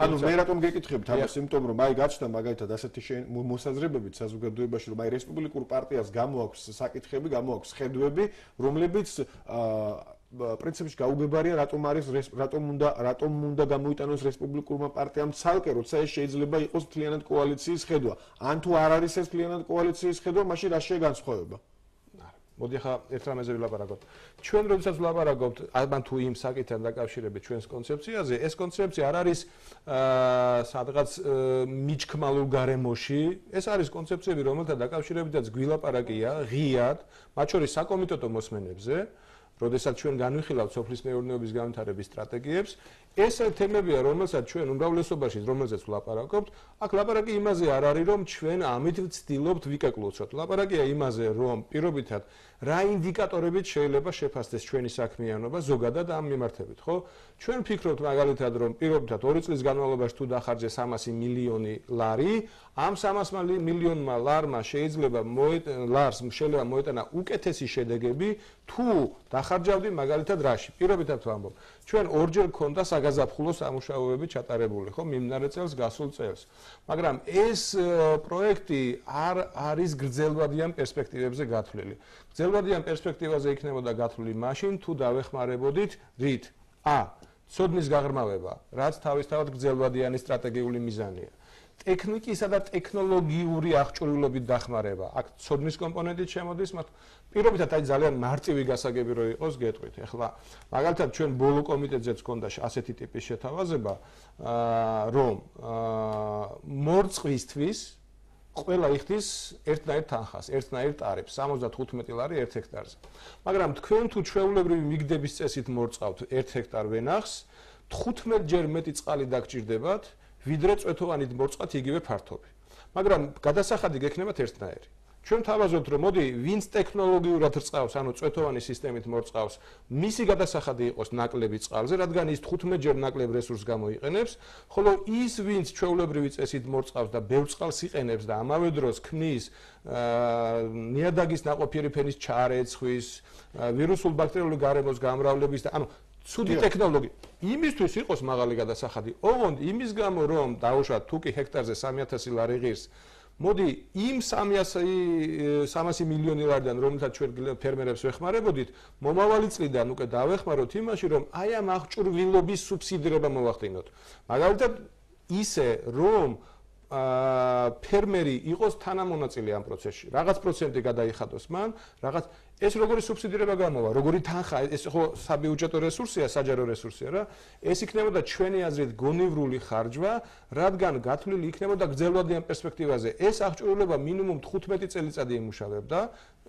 ანუ მე რატომ გეკითხებით ამას, იმიტომ რომ აი გაჩნდა მაგალითად ასეთი მოსაზრებებით საზოგადოებაში, რომ აი რესპუბლიკურ პარტიას გამოაქვს საკითხები, გამოაქვს ხედვები, რომლებიც აა პრინციპში გაუგებარია რატომ არის რატომ უნდა რატომ უნდა გამოიტანოს რესპუბლიკურმა პარტიამ ცალკე როცა ეს შეიძლება იყოს მთლიანად კოალიციის ხედვა ან თუ არ არის ეს მთლიანად კოალიციის ხედვა მაშინ რა შეგანცხოვება მოდი ახლა ერთ რამეზე ვილაპარაკოთ. ჩვენ როდესაც ვილაპარაკობთ ალბათ თუ იმ საკითხთან დაკავშირებით ჩვენს კონცეფციაზე, ეს კონცეფცია არ არის აა სადღაც მიჩქმალულ გარემოში. ეს არის კონცეფციები, რომელთა დაკავშირებითაც გვილაპარაკია ღიად, მათ შორის საკომიტეტო მოსმენებზე. როდესაც ჩვენ განვიხილავთ სოფლის მეურნეობის განვითარების სტრატეგიებს, ეს თემებია, რომელსაც ჩვენ უმრავლესობაში, რომელზეც ვლაპარაკობთ, აქ ლაპარაკი იმაზე არ არის, რომ ჩვენ ამით ვცდილობთ ვიკეკლუცოთ. ლაპარაკია იმაზე, რომ პირობითად რა ინდიკატორებით შეიძლება შეფასდეს ჩვენი საქმიანობა ზოგადად ამ მიმართებით, ხო? ჩვენ ფიქრობთ მაგალითად, რომ პირობითად 2 წლის განმავლობაში თუ დახარჯე 300 მილიონი ლარი, ამ 300 მილიონმა ლარმა შეიძლება ლარს შეიძლება მოეტანა უკეთესი შედეგები, თუ დახარჯავდი მაგალითად რაში? პირობითად ვამბობ, ჩვენ ორჯერ ქონდა საგაზაფხულო სამუშაოები ჩატარებული, ხო, მიმდინარე წელს გასულ წელს. მაგრამ ეს პროექტი არ არის გრძელვადიან პერსპექტივებზე გათვლილი. გრძელვადიან პერსპექტივაზე იქნებოდა გათვლილი მაშინ, თუ დავეხმარებოდით რით? ა. სოდნის გაღრმავება, რაც თავისთავად გრძელვადიანი სტრატეგიული მიზანია. ტექნიკისა და ტექნოლოგიური აღჭურვილობით დახმარება. აქ სოდნის კომპონენტიც შემოდის, მათ პირობითად აი ძალიან მარტივი გასაგები რო იყოს გეტყვით. ეხლა მაგალითად ჩვენ ბოლო კომიტეტზეც ქონდა ასეთი ტიპის შეთავაზება, აა რომ აა მორწყვისთვის ყველა იხდის ერთნაირ თანხას, ერთნაირ ტარიფს, 75 ლარი 1 ჰექტარზე. მაგრამ თქვენ თუ ჩვეულებრივი მიგდების წესით მორწავთ 1 ჰექტარ ვენახს, 15 ჯერ მეტი წყალი დაგჭირდებათ, ვიდრე წვეთოვანით მორწყვათ იგივე ფართობი. მაგრამ გადასახადი გექნებათ ერთნაირი. ჩვენ თავაზობთ რომ მოდი ვინც ტექნოლოგიურად რწყავს ანუ წვეთოვანი სისტემით მორწყავს მისი გადასახადი იყოს ნაკლები წყალზე რადგან ის 15 ჯერ ნაკლებ რესურსს გამოიყენებს ხოლო ის ვინც ჩვეულებრივი წესით მორწყავს და ბევრ წყალს იყენებს და ამავე დროს ქმნის ნიადაგის ნაყოფიერი ფენის ჩარეცხვის ვირუსულ ბაქტერიული გარემოს გამრავლების და ანუ ცუდი ტექნოლოგია. იმისთვის იყოს მაღალი გადასახადი. ოღონდ იმის გამო რომ დაუშვათ თუკი ჰექტარზე 3000 ლარი ღირს მოდი იმ 300 300 მილიონი ლარიდან რომელთაც ჩვენ ფერმერებს ვეხმარებოდით მომავალი წლიდან უკვე დავეხმაროთ იმაში რომ აი ამ აღჭურვილობის სუბსიდირება მოვახდინოთ მაგალითად ისე რომ აა ფერმერი იყოს თანამონაწილე ამ პროცესში. რაღაც პროცენტი გადაიხადოს მან, რაღაც ეს როგორი სუბსიდირება გამოვა, როგორი თანხა, ეს ხო საბიუჯეტო რესურსია, საჯარო რესურსია რა. ეს იქნებოდა ჩვენი აზრით გონივრული ხარჯვა, რადგან გათვლილი იქნებოდა გრძელვადიან პერსპექტივაზე. ეს აღჭურვილება მინიმუმ 15 წელიწადი იმუშავებდა,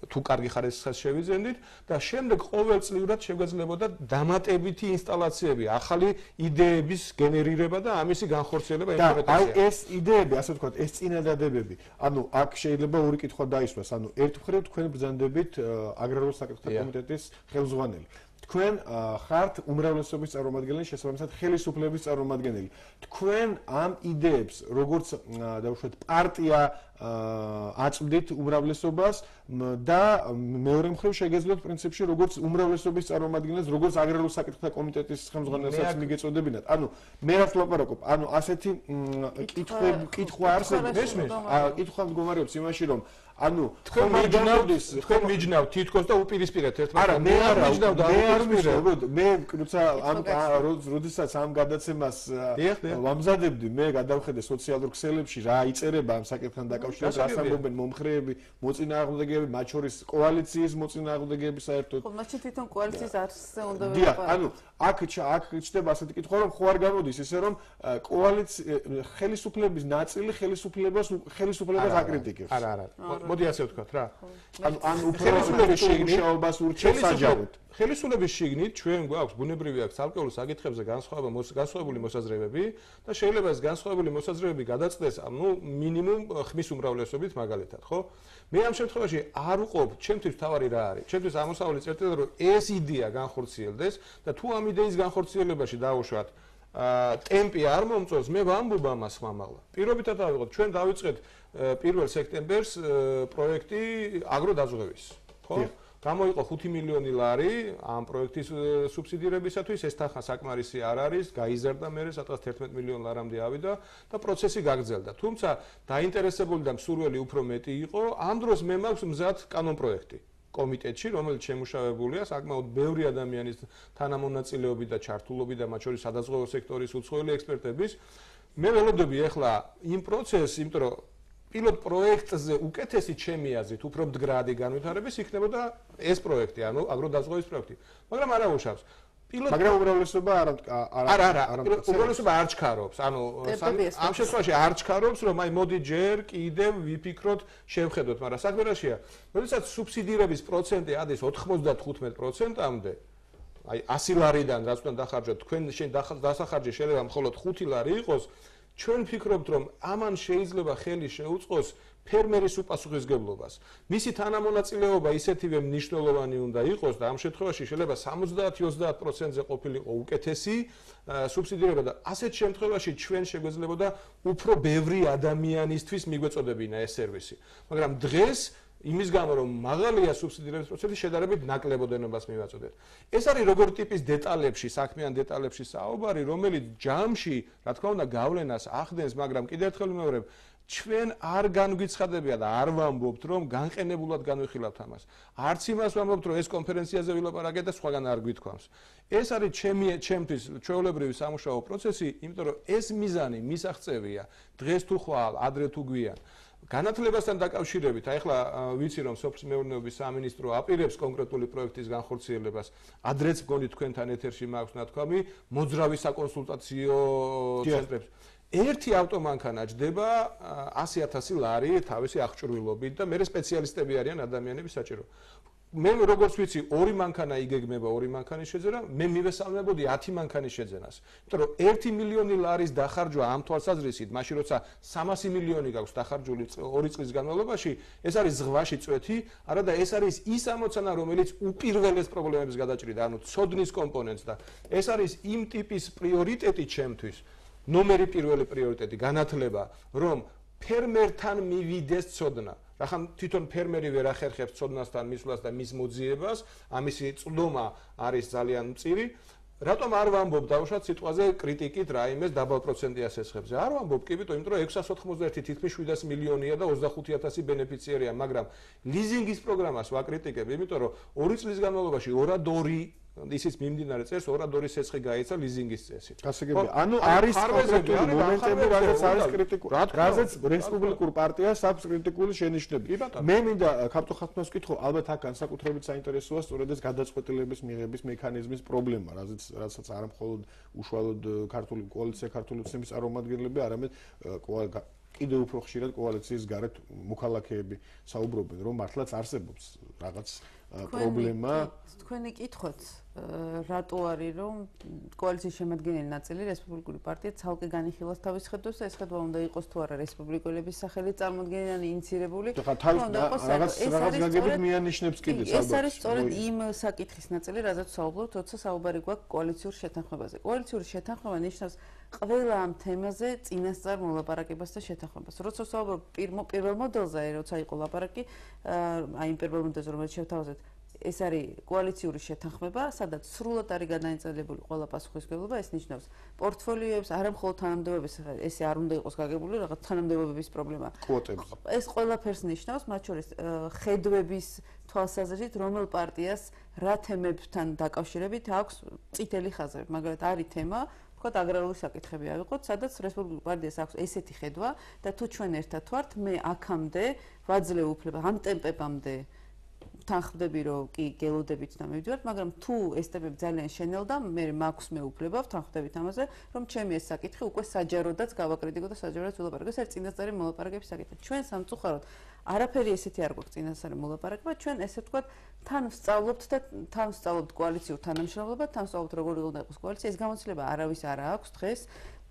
თუ კარგი ხარისხს შევიძენდით და შემდეგ ყოველწლიურად შეგვეძლებოდა დამატებითი ინსტალაციები, ახალი იდეების გენერირება და ამისი განხორციელება იმპლემენტაცია. აი ეს იდეები, ასე ვთქვათ, ეს წინადადებები, ანუ აქ შეიძლება ორი კითხვა დაისვას, ანუ ერთ მხრივ თქვენ ბრძანდებით აგრარულ საკითხთა კომიტეტის ხელმძღვანელი. თქვენ ხართ უმრავლესობის წარმომადგენელი, შესაბამისად ხელისუფლების წარმომადგენელი. თქვენ ამ იდეებს, როგორც დაუშვათ პარტია აწვდით უმრავლესობას და მეორე მხრივ შეგეძლოთ პრინციპში როგორც უმრავლესობის წარმომადგენელს როგორც აგრარულ საკითხთა კომიტეტის ხელმძღვანელსაც მიგეწოდებინათ. ანუ მე რაც ლაპარაკობ, ანუ ასეთი კითხვები, კითხვა არსებობს, კითხვა მდგომარეობს იმაში რომ ანუ თქვენ მიჯნავთ თქვენ მიჯნავთ თითქოს და უპირისპირეთ ერთმანეთს. არა, მე არ მიჯნავ და მე არ მიჯნავ. მე როცა ამ როდესაც ამ გადაცემას ვამზადებდი, მე გადავხედე სოციალურ ქსელებში რა იწერება ამ საკითხთან დაკავშირებით. რას ამბობენ მომხრეები, მოწინააღმდეგეები, მათ შორის კოალიციის მოწინააღმდეგეები საერთოდ. ხო, მაშინ თვითონ კოალიციის არსზე უნდა ვიყო. დიახ, ანუ აქ აქ ჩდება ასეთი კითხვა, რომ ხო არ გამოდის ისე რომ კოალიცია ხელისუფლების ნაწილი ხელისუფლებას ხელისუფლებას აკრიტიკებს. არა, არა. მოდი ასე ვთქვათ რა. ანუ ან უფრო შეიმუშაობას ურჩევს საჯაროდ. ხელისუფლების შიგნით ჩვენ გვაქვს ბუნებრივი აქვს ალკოჰოლის საკითხებზე განსხვავება განსხვავებული მოსაზრებები და შეიძლება ეს განსხვავებული მოსაზრებები გადაწყვეტეს ანუ მინიმუმ ხმის უმრავლესობით მაგალითად ხო მე ამ შემთხვევაში არ უყობ ჩემთვის თავარი რა არის ჩემთვის ამოსავალი წერტილი რომ ეს იდეა განხორციელდეს და თუ ამ იდეის განხორციელებაში დაუშვათ ა ტემპი არ მომწონს მე ვამბობ ამას მამალა პირობითად ავიღოთ ჩვენ დავიწყეთ 1 სექტემბერს პროექტი აგროდაზღვევის ხო გამოიყო 5 მილიონი ლარი ამ პროექტის სუბსიდირებისათვის, ეს თან საკმარისი არ არის, გაიზარდა მე სადღაც 11 მილიონ ლარამდე ავიდა და პროცესი გაგრძელდა. თუმცა დაინტერესებული და მსურველი უფრო მეტი იყო, ამ დროს მე მაქვს მზად კანონ პროექტი კომიტეტში, რომელიც შემუშავებულია საკმაოდ ბევრი ადამიანის თანამონაწილეობით და ჩართულობით და მათ შორის სადაზღვევო სექტორის უცხოელი ექსპერტების. მე ველოდები ახლა იმ პროცესს, იმიტომ რომ პილოტ პროექტზე უკეთესი ჩემი აზრით უფრო მდგრადი განვითარების იქნებოდა ეს პროექტი, ანუ აგროდაზღვევის პროექტი. მაგრამ არა უშავს. პილოტ მაგრამ უმრავლესობა არ არ არ არ უმრავლესობა არ ჩქარობს. ანუ ამ შემთხვევაში არ ჩქარობს, რომ აი მოდი ჯერ კიდევ ვიფიქროთ, შევხედოთ, მაგრამ საქმერაშია, როდესაც სუბსიდირების პროცენტი ადის 95%-ამდე, აი 100 ლარიდან რაც უნდა დახარჯოთ, თქვენ შენ დასახარჯე შეიძლება მხოლოდ 5 ლარი იყოს, ჩვენ ვფიქრობთ რომ ამან შეიძლება ხელი შეუწყოს ფერმერის უპასუხისგებლობას. მისი თანამონაწილეობა ისეთივე მნიშვნელოვანი უნდა იყოს და ამ შემთხვევაში შეიძლება 70-30%-ზე ყოფილიყო უკეთესი სუბსიდირება და ასეთ შემთხვევაში ჩვენ შეგვეძლებოდა უფრო ბევრი ადამიანისთვის მიგვეწოდებინა ეს სერვისი. მაგრამ დღეს იმის გამო რომ მაღალია სუბსიდირების პროცენტი შედარებით ნაკლებოდენობას მივაწოდეთ. ეს არის როგორ ტიპის დეტალებში, საქმიან დეტალებში საუბარი, რომელიც ჯამში, რა თქმა უნდა, გავლენას ახდენს, მაგრამ კიდევ ერთხელ ვიმეორებ, ჩვენ არ განგვიცხადებია და არ ვამბობთ, რომ განყენებულად განვიხილავთ ამას. არც იმას ვამბობთ, რომ ეს კონფერენციაზე ვილაპარაკეთ და სხვაგან არ გვითქვამს. ეს არის ჩემი ჩემთვის ჩვეულებრივი სამუშაო პროცესი, იმიტომ რომ ეს მიზანი მისაღწევია დღეს თუ ხვალ, ადრე თუ გვიან. განათლებასთან დაკავშირებით, აი ახლა ვიცი რომ სოფლის მეურნეობის სამინისტრო აპირებს კონკრეტული პროექტის განხორციელებას. ადრეც მგონი თქვენთან ეთერში მაქვს ნათქვამი, მოძრავი საკონსულტაციო ცენტრებს. ერთი ავტომანქანა ჯდება 100000 ლარი თავისი აღჭურვილობით და მე სპეციალისტები არიან ადამიანები საჭირო. მე როგორც ვიცი, ორი მანქანა იგეგმება ორი მანქანის შეძენა, მე მივესალმებოდი 10 მანქანის შეძენას. იმიტომ რომ 1 მილიონი ლარის დახარჯვა ამ თვალსაზრისით, მაშინ როცა 300 მილიონი გაქვს დახარჯული ორი წლის განმავლობაში, ეს არის ზღვაში წვეთი, არა და ეს არის ის ამოცანა, რომელიც უპირველეს პრობლემებს გადაჭრიდა, ანუ ცოდნის კომპონენტს და ეს არის იმ ტიპის პრიორიტეტი ჩემთვის. ნომერი პირველი პრიორიტეტი განათლება, რომ ფერმერთან მივიდეს ცოდნა. რახან თვითონ ფერმერი ვერ ახერხებს ცოდნასთან მისვლას და მის მოძიებას, ამისი წვდომა არის ძალიან მწირი. რატომ არ ვამბობ დაუშვათ სიტყვაზე კრიტიკით რაიმეს დაბალ პროცენტიას ესხებზე? არ ვამბობ კი, იმიტომ რომ 691 თითქმის 700 მილიონია და 25000 ბენეფიციერია, მაგრამ ლიზინგის პროგრამას ვაკრიტიკებ, იმიტომ რომ 2 წლის განმავლობაში ორადორი ისიც მიმდინარე წეს ორადორის ცეცხი გაიცა ლიზინგის წესი. გასაგებია. ანუ არის კონკრეტული მომენტები, რადგან არის კრიტიკული. რადგანაც რესპუბლიკურ პარტიას აქვს კრიტიკული შენიშვნები. მე მინდა ქართულ ხალხს ვკითხო, ალბათ აქ განსაკუთრებით საინტერესოა სწორედ ეს გადაწყვეტილების მიღების მექანიზმის პრობლემა, რაზეც რასაც არა მხოლოდ უშუალოდ ქართული კოალიცია, ქართული ცნების წარმომადგენლები, არამედ კიდევ უფრო ხშირად კოალიციის გარეთ მოქალაქეები საუბრობენ, რომ მართლაც არსებობს რაღაც პრობლემა. თქვენი კითხოთ რატო არის რომ კოალიციის შემადგენელი ნაწილი რესპუბლიკური პარტია ცალკე განიხილავს თავის ხედვას და ეს ხედვა უნდა იყოს თუ არა რესპუბლიკელების სახელით წარმოქმნილი ინიცირებული ხო რაღაც რაღაც გაგებით მიანიშნებს კიდე საბოლოოდ ეს არის სწორედ იმ საკითხის ნაწილი რაზეც საუბრობთ როცა საუბარი გვაქვს კოალიციურ შეთანხმებაზე. კოალიციური შეთანხმება ნიშნავს ყველა ამ თემაზე წინასწარ მოლაპარაკებას და შეთანხმებას. როცა საუბრობ პირველ მოდელზე როცა იყო ლაპარაკი აი იმ პირველ მოდელზე რომელიც შევთავაზეთ ეს არის კოალიციური შეთანხმება, სადაც სრულად არის გადაინაწილებული ყველა პასუხისმგებლობა, ეს ნიშნავს პორტფოლიოებს, არა მხოლოდ თანამდებობებს, ესე არ უნდა იყოს გაგებული რაღაც თანამდებობების პრობლემა. კვოტები. ეს ყველაფერს ნიშნავს, მათ შორის ხედვების თვალსაზრისით, რომელ პარტიას რა თემებთან დაკავშირებით აქვს წითელი ხაზები. მაგალითად, არის თემა თქვა აგრარული საკითხები ავიღოთ, სადაც რესპუბლიკურ პარტიას აქვს ესეთი ხედვა და თუ ჩვენ ერთად ვართ, მე აქამდე ვაძლევ უფლება ამ ტემპებამდე თანხმდები რომ კი გელოდებით და მივიდივართ, მაგრამ თუ ეს ტემპები ძალიან შენელდა, მე მაქვს მეუფლება თანხმდებით ამაზე, რომ ჩემი ეს საკითხი უკვე საჯაროდაც გავაკრიტიკო და საჯაროდაც ვილაპარაკო, ეს არის წინასწარი მოლაპარაკების საკითხი. ჩვენ სამწუხაროდ არაფერი ესეთი არ გვაქვს წინასწარი მოლაპარაკება, ჩვენ ესე ვთქვათ, თან ვსწავლობთ და თან ვსწავლობთ კოალიციურ თანამშრომლობად, თან ვსწავლობთ როგორი უნდა იყოს კოალიცია, ეს გამოცდილება არავის არ აქვს დღეს.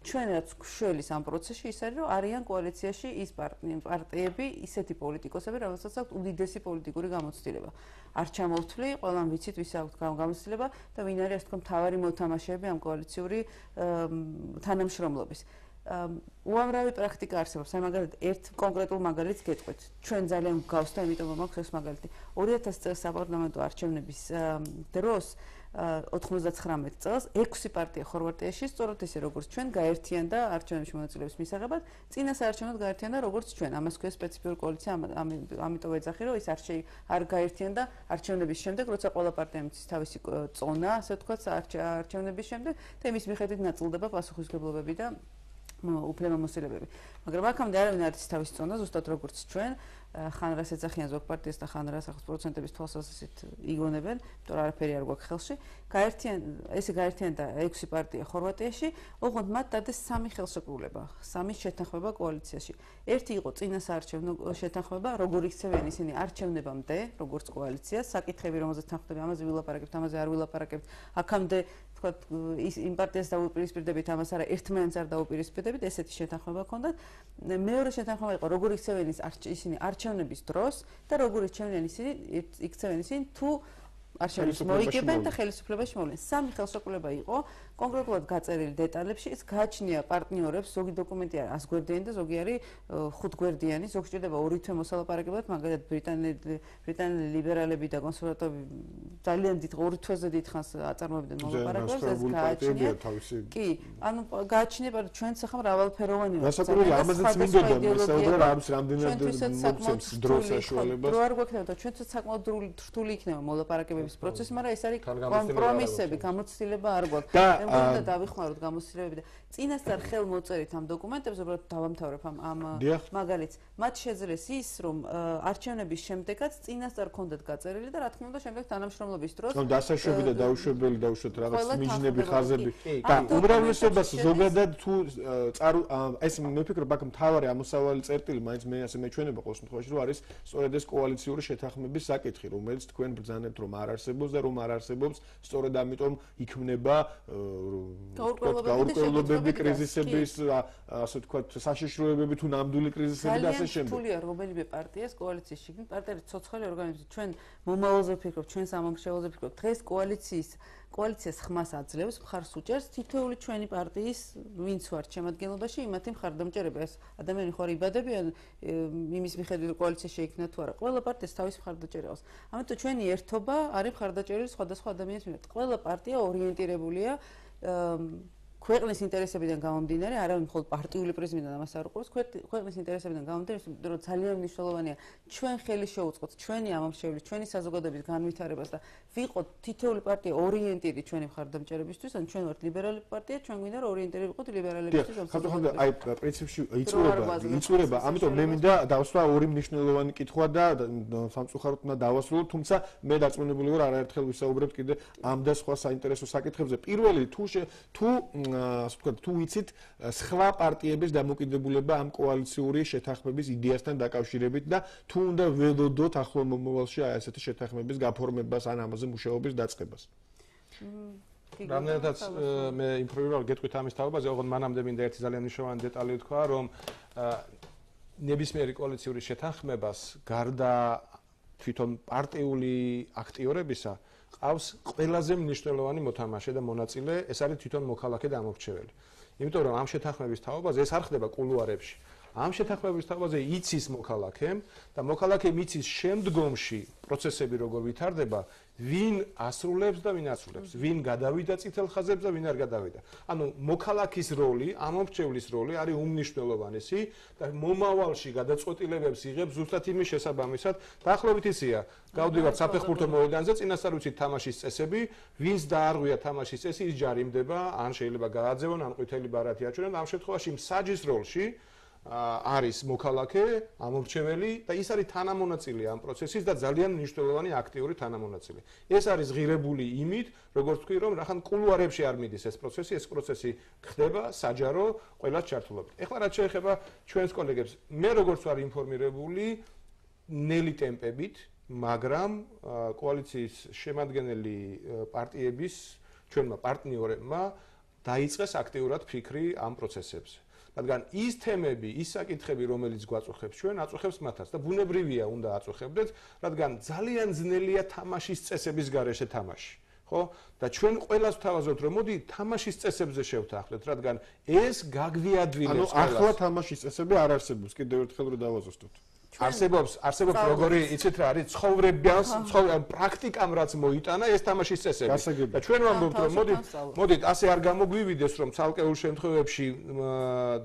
ჩვენ რაც ხშველის ამ პროცესში ის არის რომ არიან კოალიციაში ის პარტიები, ისეთი პოლიტიკოსები, რომელსაც აქვს უდიდესი პოლიტიკური გამოცდილება. არ ჩამოვთვლი, ყველამ ვიცით ვის აქვს გამოცდილება და ვინ არის ასე თქო მთავარი მოთამაშეები ამ კოალიციური თანამშრომლობის. უამრავი პრაქტიკა არსებობს. აი მაგალითად, ერთ კონკრეტულ მაგალითს გეტყვით. ჩვენ ძალიან გვგავს და იმიტომ მაქვს ეს მაგალითი. 2000 წელს საპარლამენტო არჩევნების დროს 99 წელს 6 პარტია ხორვატიაში სწორედ ესე როგორც ჩვენ გაერთიანდა არჩევნებში მონაწილეობის მისაღებად, წინა საარჩევნოდ გაერთიანდა როგორც ჩვენ. ამას ქვია სპეციფიკური კოალიცია, ამიტომ ეძახი რომ ის არ შეი არ გაერთიანდა არჩევნების შემდეგ, როცა ყველა პარტია მის თავისი წონა, ასე ვთქვათ, არჩევნების შემდეგ და იმის მიხედვით ნაწილდება პასუხისგებლობები და უფლებამოსილებები. მაგრამ აქამდე არავინ არ იცის თავის წონა, ზუსტად როგორც ჩვენ. ხან რას ეძახიან ზოგ პარტიას და ხან რას ახოს პროცენტების თვალსაზრისით იგონებენ, იმიტომ რომ არაფერი არ გვაქვს ხელში. გაერთიან ესე გაერთიან და 6 პარტია ხორვატიაში, ოღონდ მათ დადეს სამი ხელშეკრულება, სამი შეთანხმება კოალიციაში. ერთი იყო წინა საარჩევნო შეთანხმება, როგორ იქცევენ ისინი არჩევნებამდე, როგორც კოალიცია, საკითხები რომელზეც თანხმდება, ამაზე ვილაპარაკებთ, ამაზე არ ვილაპარაკებთ. აქამდე თქვა ის იმ პარტიას დაუპირისპირდებით ამას არა ერთმანეთს არ დაუპირისპირდებით ესეთი შეთანხმება ჰქონდათ. მეორე შეთანხმება იყო როგორ იქცევენ ის ისინი არჩევნების დროს და როგორ იქცევენ ისინი იქცევენ ისინი თუ არჩევნებს მოიგებენ და ხელისუფლებაში მოვლენ. სამი ხელშეკრულება იყო კონკრეტულად გაწერილი დეტალებში ის გააჩნია პარტნიორებს ზოგი დოკუმენტი არის 100 გვერდიანი და ზოგი არის 5 გვერდიანი. ზოგი ჭირდება ორი თვე მოსალაპარაკებლად მაგალითად ბრიტანელი ბრიტანელი ლიბერალები და კონსერვატორები ძალიან დიდ ორი თვეზე დიდხანს აწარმოებდნენ მოსალაპარაკებლებს ეს გააჩნია. კი ანუ გააჩნია ჩვენც ახლა მრავალფეროვანი გასაკუთრებული ამაზეც მინდოდა საუბარი არის რამდენად მოცემს დროს საშუალებას. რო არ გვექნება ჩვენც საკმაოდ რთული იქნება მოლაპარაკებების პროცესი მაგრამ ეს არის კომპრომისები გამოცდილება არ გვაქვს უნდა დავიხმაროთ გამოსილებები და წინასწარ ხელმოწერით ამ დოკუმენტებს უბრალოდ დავამთავრებ ამ ამ მაგალითს. მათ შეძლეს ის რომ არჩევნების შემდეგაც წინასწარ კონდეთ გაწერილი და რა თქმა უნდა შემდეგ თანამშრომლობის დროს რომ დასაშვები და დაუშვებელი დაუშვეთ რაღაც მიჯნები ხაზები. და უმრავლესობას ზოგადად თუ წარუ ეს მე ვფიქრობ აქ მთავარი ამოსავალი წერტილი მაინც მე ასე მეჩვენება ყოველ შემთხვევაში რომ არის სწორედ ეს კოალიციური შეთანხმების საკითხი რომელიც თქვენ ბრძანებთ რომ არ არსებობს და რომ არ არსებობს სწორედ ამიტომ იქმნება გაურკვევლობები კრიზისების ასე ვთქვათ საშიშროებები თუ ნამდვილი კრიზისები და ასე შემდეგ. თულია რომელიმე პარტიას კოალიციის შიგნით პარტიები ცოცხალი ორგანიზმი ჩვენ მომავალზე ვფიქრობთ ჩვენ სამომხმარებლოზე ვფიქრობთ დღეს კოალიციის კოალიციას ხმას აძლევს მხარს უჭერს თითოეული ჩვენი პარტიის ვინც ვარ შემადგენლობაში იმათი მხარდამჭერება ეს ადამიანი ხო არ იბადებიან იმის მიხედვით კოალიცია შეიქმნა თუ არა ყველა პარტიას თავის მხარდაჭერას ამიტომ ჩვენი ერთობა არის მხარდაჭერილი სხვადასხვა ადამიანის მიმართ. ყველა პარტია ორიენტირებულია um, ქვეყნის ინტერესებიდან გამომდინარე, არავინ მხოლოდ პარტიული პრიზმიდან ამას არ უყურებს, ქვეყნის ინტერესებიდან გამომდინარე, რომ ძალიან მნიშვნელოვანია ჩვენ ხელი შეუწყოთ ჩვენი ამომრჩევლის, ჩვენი საზოგადოების განვითარებას და ვიყოთ თითოეული პარტია ორიენტირი ჩვენი მხარდამჭერებისთვის, ან ჩვენ ვართ ლიბერალი პარტია, ჩვენ გვინდა რომ ორიენტირი ვიყოთ ლიბერალებისთვის. ხათო ხანდა აი პრინციპში იწურება, იწურება, ამიტომ მე მინდა დავსვა ორი მნიშვნელოვანი კითხვა და სამწუხაროდ უნდა დავასრულო, თუმცა მე დარწმუნებული ვარ არაერთხელ ვისაუბრებთ კიდე ამ და სხვა საინტერესო საკითხებზე. პირველი თუ თუ ასე ვთქვათ, თუ ვიცით სხვა პარტიების დამოკიდებულება ამ კოალიციური შეთანხმების იდეასთან დაკავშირებით და თუ უნდა ველოდოთ ახლო მომავალში აი ასეთი შეთანხმების გაფორმებას ან ამაზე მუშაობის დაწყებას. რამდენადაც მე ინფორმირებულ გეტყვით ამის თაობაზე, ოღონდ მანამდე მინდა ერთი ძალიან მნიშვნელოვანი დეტალი ვთქვა, რომ ნებისმიერი კოალიციური შეთანხმებას გარდა თვითონ პარტიული აქტიორებისა ყავს ყველაზე მნიშვნელოვანი მოთამაშე და მონაწილე, ეს არის თვითონ მოქალაქე და ამორჩეველი. იმიტომ რომ ამ შეთანხმების თაობაზე ეს არ ხდება კულუარებში. ამ შეთანხმების თავაზე იცის მოქალაქემ და მოქალაქემ იცის შემდგომში პროცესები როგორ ვითარდება, ვინ ასრულებს და ვინ ასრულებს, ვინ გადავიდა წითელ ხაზებს და ვინ არ გადავიდა. ანუ მოქალაქის როლი, ამომრჩევლის როლი არის უმნიშვნელოვანესი და მომავალში გადაწყვეტილებებს იღებს ზუსტად იმის შესაბამისად. დაახლოებით ისია, გავდივართ საფეხბურთო მოედანზე, წინასწარ ვიცით თამაშის წესები, ვინც დაარღვია თამაშის წესი, ის ჯარიმდება, ან შეიძლება გააძევონ, ან ყვითელი ბარათი აჩვენონ. ამ შემთხვევაში მსაჯის როლში არის მოქალაქე, ამორჩეველი და ის არის თანამონაწილე ამ პროცესის და ძალიან მნიშვნელოვანი აქტიური თანამონაწილე. ეს არის ღირებული იმით, როგორც თქვი, რომ რახან კულუარებში არ მიდის ეს პროცესი, ეს პროცესი ხდება საჯარო ყველა ჩართულობით. ეხლა რაც შეეხება ჩვენს კოლეგებს, მე როგორც ვარ ინფორმირებული ნელი ტემპებით, მაგრამ კოალიციის შემადგენელი პარტიების ჩვენმა პარტნიორებმა დაიწყეს აქტიურად ფიქრი ამ პროცესებზე. რადგან ის თემები, ის საკითხები, რომელიც გვაწუხებს ჩვენ, აწუხებს მათაც და ბუნებრივია უნდა აწუხებდეთ, რადგან ძალიან ძნელია თამაშის წესების გარეშე თამაში. ხო? და ჩვენ ყველას ვთავაზობთ, რომ მოდი თამაშის წესებზე შევთანხმდეთ, რადგან ეს გაგვიადვილებს ანუ ახლა თამაშის წესები არ არსებობს, კიდევ ერთხელ რომ დავაზუსტოთ. არსებობს არსებობს როგორი იცით რა არის ცხოვრებიანს ცხოვრებიან პრაქტიკამ რაც მოიტანა ეს თამაშის წესები. და ჩვენ ვამბობთ რომ მოდით მოდით ასე არ გამოგვივიდეს რომ ცალკეულ შემთხვევებში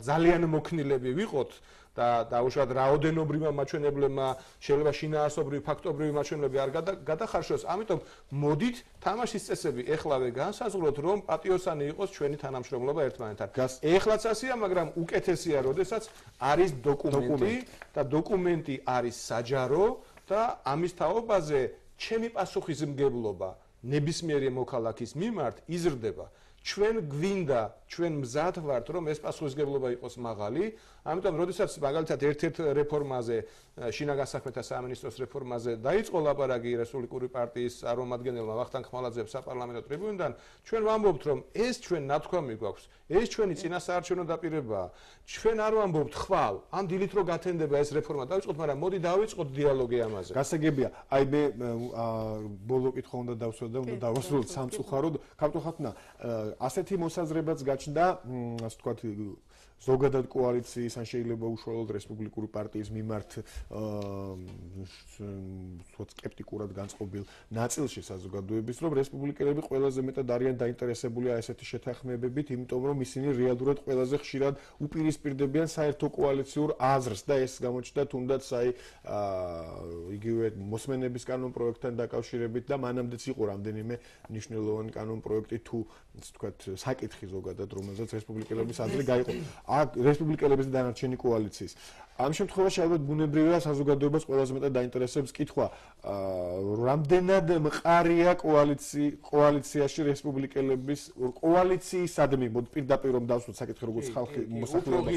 ძალიან მოქნილები ვიყოთ და დაუშვათ რაოდენობრივმა მაჩვენებლებმა შეიძლება შინაარსობრივი ფაქტობრივი მაჩვენებლები არ გადახარშოს. ამიტომ მოდით თამაშის წესები ეხლავე განსაზღვროთ რომ პატიოსანი იყოს ჩვენი თანამშრომლობა ერთმანეთთან. ეხლაც ასია მაგრამ უკეთესია როდესაც არის დოკუმენტი და დოკუმენტი არის საჯარო და ამის თაობაზე ჩემი პასუხისმგებლობა ნებისმიერი მოქალაქის მიმართ იზრდება. ჩვენ გვინდა ჩვენ მზად ვართ რომ ეს პასუხისგებლობა იყოს მაღალი ამიტომ როდესაც მაგალითად ერთ-ერთ რეფორმაზე შინაგან საქმეთა სამინისტროს რეფორმაზე დაიწყო ლაპარაკი რესპუბლიკური პარტიის წარმომადგენელმა ვახტანგ ხმალაძემ საპარლამენტო ტრიბუნიდან ჩვენ ვამბობთ რომ ეს ჩვენ ნათქვამი გვაქვს ეს ჩვენი წინასაარჩევნო დაპირებაა ჩვენ არ ვამბობთ ხვალ ან დილით რო გათენდება ეს რეფორმა. დაიწყოთ მაგრამ მოდი დავიწყოთ დიალოგი ამაზე. გასაგებია. აი მე ბოლო კითხვა უნდა დავსვათ და უნდა დავასრულოთ სამწუხაროდ. ქართულხატნა ასეთი მოსაზრებაც გაჩნდა ასე ვთქვათ ზოგადად კოალიციის ან შეიძლება უშუალოდ რესპუბლიკური პარტიის მიმართ აა სკეპტიკურად განწყობილ ნაწილში საზოგადოების რომ რესპუბლიკელები ყველაზე მეტად არიან დაინტერესებული ასეთი შეთანხმებებით, იმიტომ რომ ისინი რეალურად ყველაზე ხშირად უპირისპირდებიან საერთო კოალიციურ აზრს და ეს გამოჩნდა თუნდაც აი იგივე მოსმენების კანონ პროექტთან დაკავშირებით და მანამდეც იყო რამდენიმე მნიშვნელოვანი კანონ პროექტი თუ ვთქვათ საკითხი ზოგადად რომელზეც რესპუბლიკელების აზრი გაიყო. აქ რესპუბლიკელების და დანარჩენი კოალიციის. ამ შემთხვევაში ალბათ ბუნებრივია საზოგადოებას ყველაზე მეტად დაინტერესებს კითხვა, რამდენად მყარია კოალიცი კოალიციაში რესპუბლიკელების კოალიციისადმი, მოდი პირდაპირ რომ დავსვათ საკითხი როგორც ხალხი მოსახლეობა.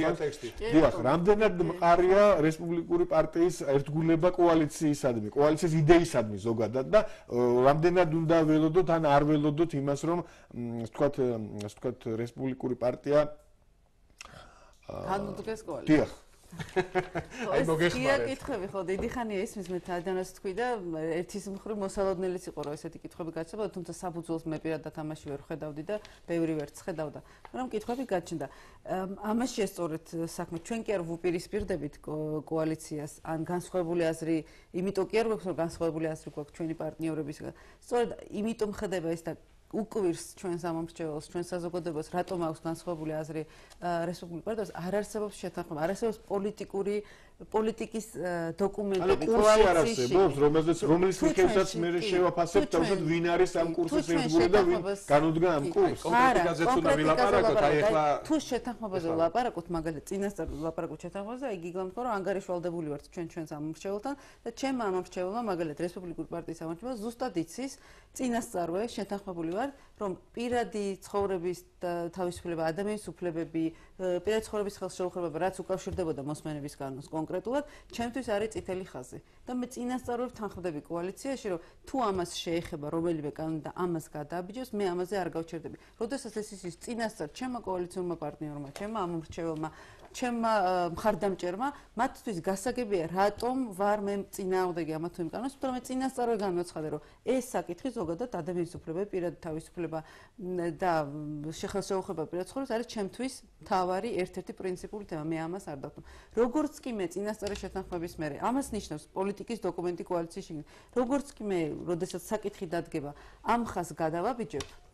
დიახ, რამდენად მყარია რესპუბლიკური პარტიის ერთგულება კოალიციისადმი, კოალიციის იდეისადმი ზოგადად და რამდენად უნდა ველოდოთ ან არ ველოდოთ იმას რომ ასე ვთქვათ რესპუბლიკური პარტია განუდგეს კოალიცია. დიახ. აი მოგეხმარეთ. ეს კითხები ხო დიდი ხანია ისმის მე თადანას თქვი და ერთის მხრივ მოსალოდნელიც იყო რომ ესეთი კითხები გაჩნდა, თუმცა საფუძველს მე პირადად ამაში ვერ ხედავდი და ბევრი ვერც ხედავდა. მაგრამ კითხები გაჩნდა. ამაში ესწორეთ საქმე. ჩვენ კი არ ვუპირისპირდებით კოალიციას, ან განსხვავებული აზრი, იმიტომ კი არ გვაქვს რომ განსხვავებული აზრი გვაქვს ჩვენი პარტნიორებისგან. სწორედ იმიტომ ხდება ეს და უკვირს ჩვენს ამომრჩეველს, ჩვენ საზოგადოებას, რატომ აქვს განსხვავებული აზრი რესპუბლიკურ პარტიას, არ არსებობს შეთანხმება, არ არსებობს პოლიტიკური პოლიტიკის დოკუმენტები კოალიციაში რომელზეც რომლის მიხედვითაც მე შევაფასებ და უშოთ ვინ არის ამ კურსის ერთგული და ვინ განუდგა ამ კურსს? კონკრეტიკაზეც უნდა ვილაპარაკოთ აი ახლა თუ შეთანხმებაზე ვილაპარაკოთ მაგალითად წინასწარ ვილაპარაკოთ შეთანხმებაზე აი გიგლანთ რომ ანგარიშვალდებული ვართ ჩვენ ჩვენს ამორჩეულთან და ჩემ ამორჩეულმა მაგალითად რესპუბლიკური პარტიის ამორჩეულმა ზუსტად იცის წინასწარვე შეთანხმებული ვარ რომ პირადი ცხოვრების თავისუფლება ადამიანის უფლებები პირადი ცხოვრების ხელშეუხლება რაც უკავშირდებოდა მოსმენების კანონს კონკრეტულად ჩემთვის არის წითელი ხაზი და მე წინასწარ ვარ თანხმდები კოალიციაში რომ თუ ამას შეეხება რომელიმე კანონი და ამას გადააბიჯოს მე ამაზე არ გავჩერდები. როდესაც ეს ის წინასწარ ჩემო კოალიციურმა პარტნიორმა, ჩემო ამორჩეველმა ჩემმა მხარდამჭერმა მათთვის გასაგებია რატომ ვარ მე წინააღმდეგი ამა თუ იმ კანონს, თუმცა მე წინასწარ განვაცხადე, რომ ეს საკითხი ზოგადად ადამიანის უფლებები, პირადი თავისუფლება და შეხელშეუხება პირად ცხოვრებას არის ჩემთვის თავარი ერთ-ერთი პრინციპული თემა. მე ამას არ დავთვალ. როგორც კი მე წინასწარი შეთანხმების მერე, ამას ნიშნავს პოლიტიკის დოკუმენტი კოალიციის შიგნით. როგორც კი მე, როდესაც საკითხი დადგება, ამ ხას გადავაბიჯებ,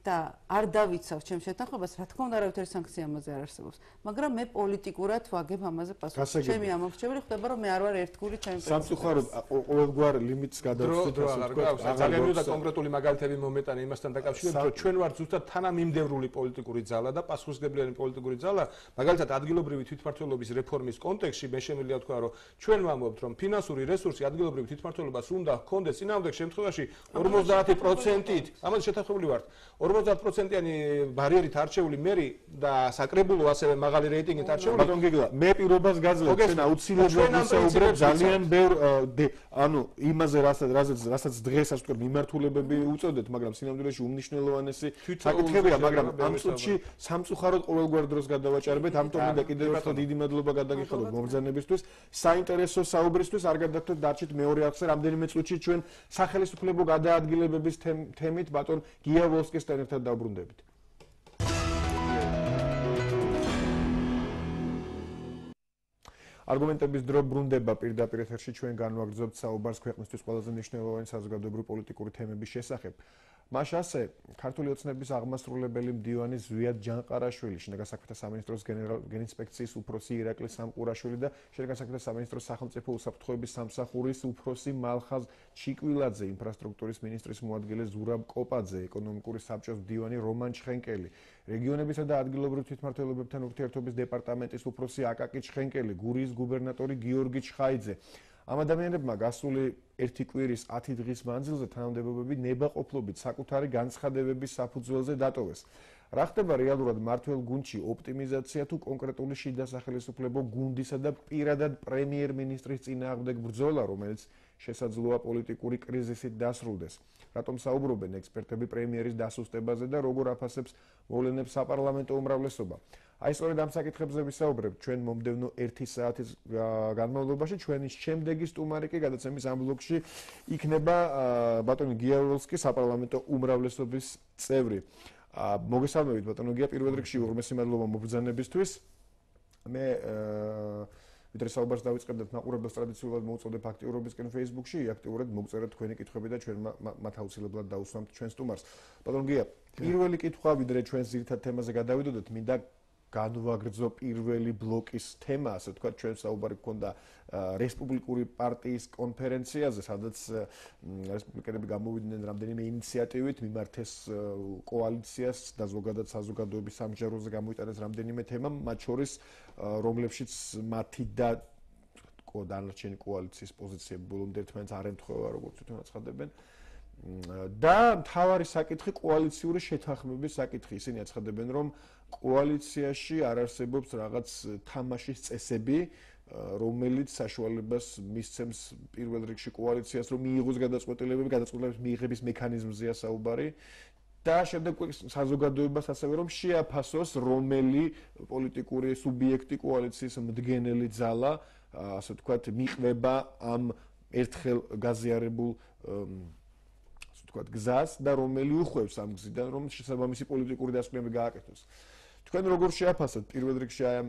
და არ დავიცავ ჩემს შეთანხმებას, რა თქმა უნდა, არავითარი სანქცია ამაზე არ არსებობს, მაგრამ მე პოლიტიკურად ვაგებ ამაზე პასუხს. ჩემი ამომრჩეველი ხდება, რომ მე არ ვარ ერთგული ჩემი პრინციპი. სამწუხაროდ ყოველგვარ ლიმიტს გადავწყვეტ ასე ვთქვათ. ძალიან უნდა კონკრეტული მაგალითები მომეტანე იმასთან დაკავშირებით, რომ ჩვენ ვართ ზუსტად თანამიმდევრული პოლიტიკური ძალა და პასუხისგებლიანი პოლიტიკური ძალა, მაგალითად ადგილობრივი თვითმმართველობის რეფორმის კონტექსტში მე შემიძლია ვთქვა, რომ ჩვენ ვამბობთ, რომ ფინანსური რესურსი ადგილობრივი თვითმმართველობას უნდა ჰქონდეს წინააღმდეგ შემთხვევაში 50%-ით. ამაზე შეთანხმებული ვართ. 50%-იანი ბარიერით არჩეული მერი და საკრებულო ასევე მაღალი რეიტინგით არჩეული. ბატონ გიგლა, მე პირობას გაძლევ, ჩვენ აუცილებლად ვისაუბრებ ძალიან ბევრ ანუ იმაზე, რასაც რასაც რასაც დღეს ასე ვთქვათ, მიმართულებები უწოდეთ, მაგრამ სინამდვილეში უმნიშვნელოვანესი საკითხებია, მაგრამ ამ წუთში სამწუხაროდ ყოველგვარ დროს გადავაჭარბეთ, ამიტომ მინდა კიდევ ერთხელ დიდი მადლობა გადაგიხადოთ მომბრძანებისთვის, საინტერესო საუბრისთვის, არ გადაგდოთ დარჩით მეორე ახსე, რამდენიმე წუთში ჩვენ სახელმწიფო გადაადგილებების თემით ბატონ გიავოლსკის ჩვენთან ერთად დაუბრუნდებით. არგუმენტების დრო ბრუნდება პირდაპირ ეთერში ჩვენ განვაგრძობთ საუბარს ქვეყნისთვის ყველაზე მნიშვნელოვანი საზოგადოებრივი პოლიტიკური თემების შესახებ. მაშ ასე ქართული ოცნების აღმასრულებელი მდივანი ზვიად ჯანყარაშვილი, შინაგან საქმეთა სამინისტროს გენინსპექციის უფროსი ირაკლი სამყურაშვილი და შინაგან საქმეთა სამინისტროს სახელმწიფო უსაფრთხოების სამსახურის უფროსი მალხაზ ჩიკვილაძე, ინფრასტრუქტურის მინისტრის მოადგილე ზურაბ კოპაძე, ეკონომიკური საბჭოს მდივანი რომან ჩხენკელი, რეგიონებისა და ადგილობრივ თვითმმართველობებთან ურთიერთობის დეპარტამენტის უფროსი აკაკი ჩხენკელი, გურიის გუბერნატორი გიორგი ჩხაიძე ამ ადამიანებმა გასული ერთი კვირის 10 დღის მანძილზე თანამდებობები ნებაყოფლობით საკუთარი განცხადებების საფუძველზე დატოვეს. რა ხდება რეალურად მართლ გუნდში ოპტიმიზაცია თუ კონკრეტული შიდა სახელმწიფო გუნდისა და პირადად პრემიერ-მინისტრის წინააღმდეგ ბრძოლა, რომელიც შესაძლოა პოლიტიკური კრიზისით დასრულდეს. რატომ საუბრობენ ექსპერტები პრემიერის დასუსტებაზე და როგორ აფასებს მოვლენებს საპარლამენტო უმრავლესობა? აი სწორედ ამ საკითხებზე ვისაუბრებ ჩვენ მომდევნო 1 საათის განმავლობაში ჩვენი შემდეგი სტუმარი კი გადაცემის ამ ბლოკში იქნება ბატონი გიავროვსკი საპარლამენტო უმრავლესობის წევრი. მოგესალმებით ბატონო გია პირველ რიგში უღრმესი მადლობა მობრძანებისთვის. მე ვიდრე საუბარს დავიწყებდეთ მაყურებელს ტრადიციულად მოუწოდებ აქტიურობისკენ Facebook-ში, აქტიურად მოგწერეთ თქვენი კითხვები და ჩვენ მათ აუცილებლად დაუსვამთ ჩვენ სტუმარს. ბატონო გია, პირველი კითხვა ვიდრე ჩვენ ზირთად თემაზე გადავიდოდეთ, მინდა განვაგრძო პირველი ბლოკის თემა, ასე თქვა, ჩვენ საუბარი გქონდა რესპუბლიკური პარტიის კონფერენციაზე, სადაც რესპუბლიკელები გამოვიდნენ რამდენიმე ინიციატივით, მიმართეს კოალიციას და ზოგადად საზოგადოების სამჯეროზე გამოიტანეს რამდენიმე თემა, მათ შორის რომლებშიც მათი და დანარჩენი კოალიციის პოზიციები ბოლომდე ერთმანეთს არ ემთხვევა, როგორც თვითონ აცხადებენ. და თავარი საკითხი კოალიციური შეთანხმების საკითხი. ისინი აცხადებენ, რომ კოალიციაში არ არსებობს რაღაც თამაშის წესები, რომელიც საშუალებას მისცემს პირველ რიგში კოალიციას, რომ მიიღოს გადაწყვეტილებები, გადაწყვეტილებების მიიღების მექანიზმზეა საუბარი. და შემდეგ საზოგადოებას ასევე რომ შეაფასოს რომელი პოლიტიკური სუბიექტი კოალიციის მდგენელი ძალა, ასე ვთქვათ, მიყვება ამ ერთხელ გაზიარებულ ვთქვათ, გზას და რომელი უხვევს ამ გზიდან, რომ შესაბამისი პოლიტიკური დასკვნები გააკეთოს. თქვენ როგორ შეაფასეთ პირველ რიგში აი ამ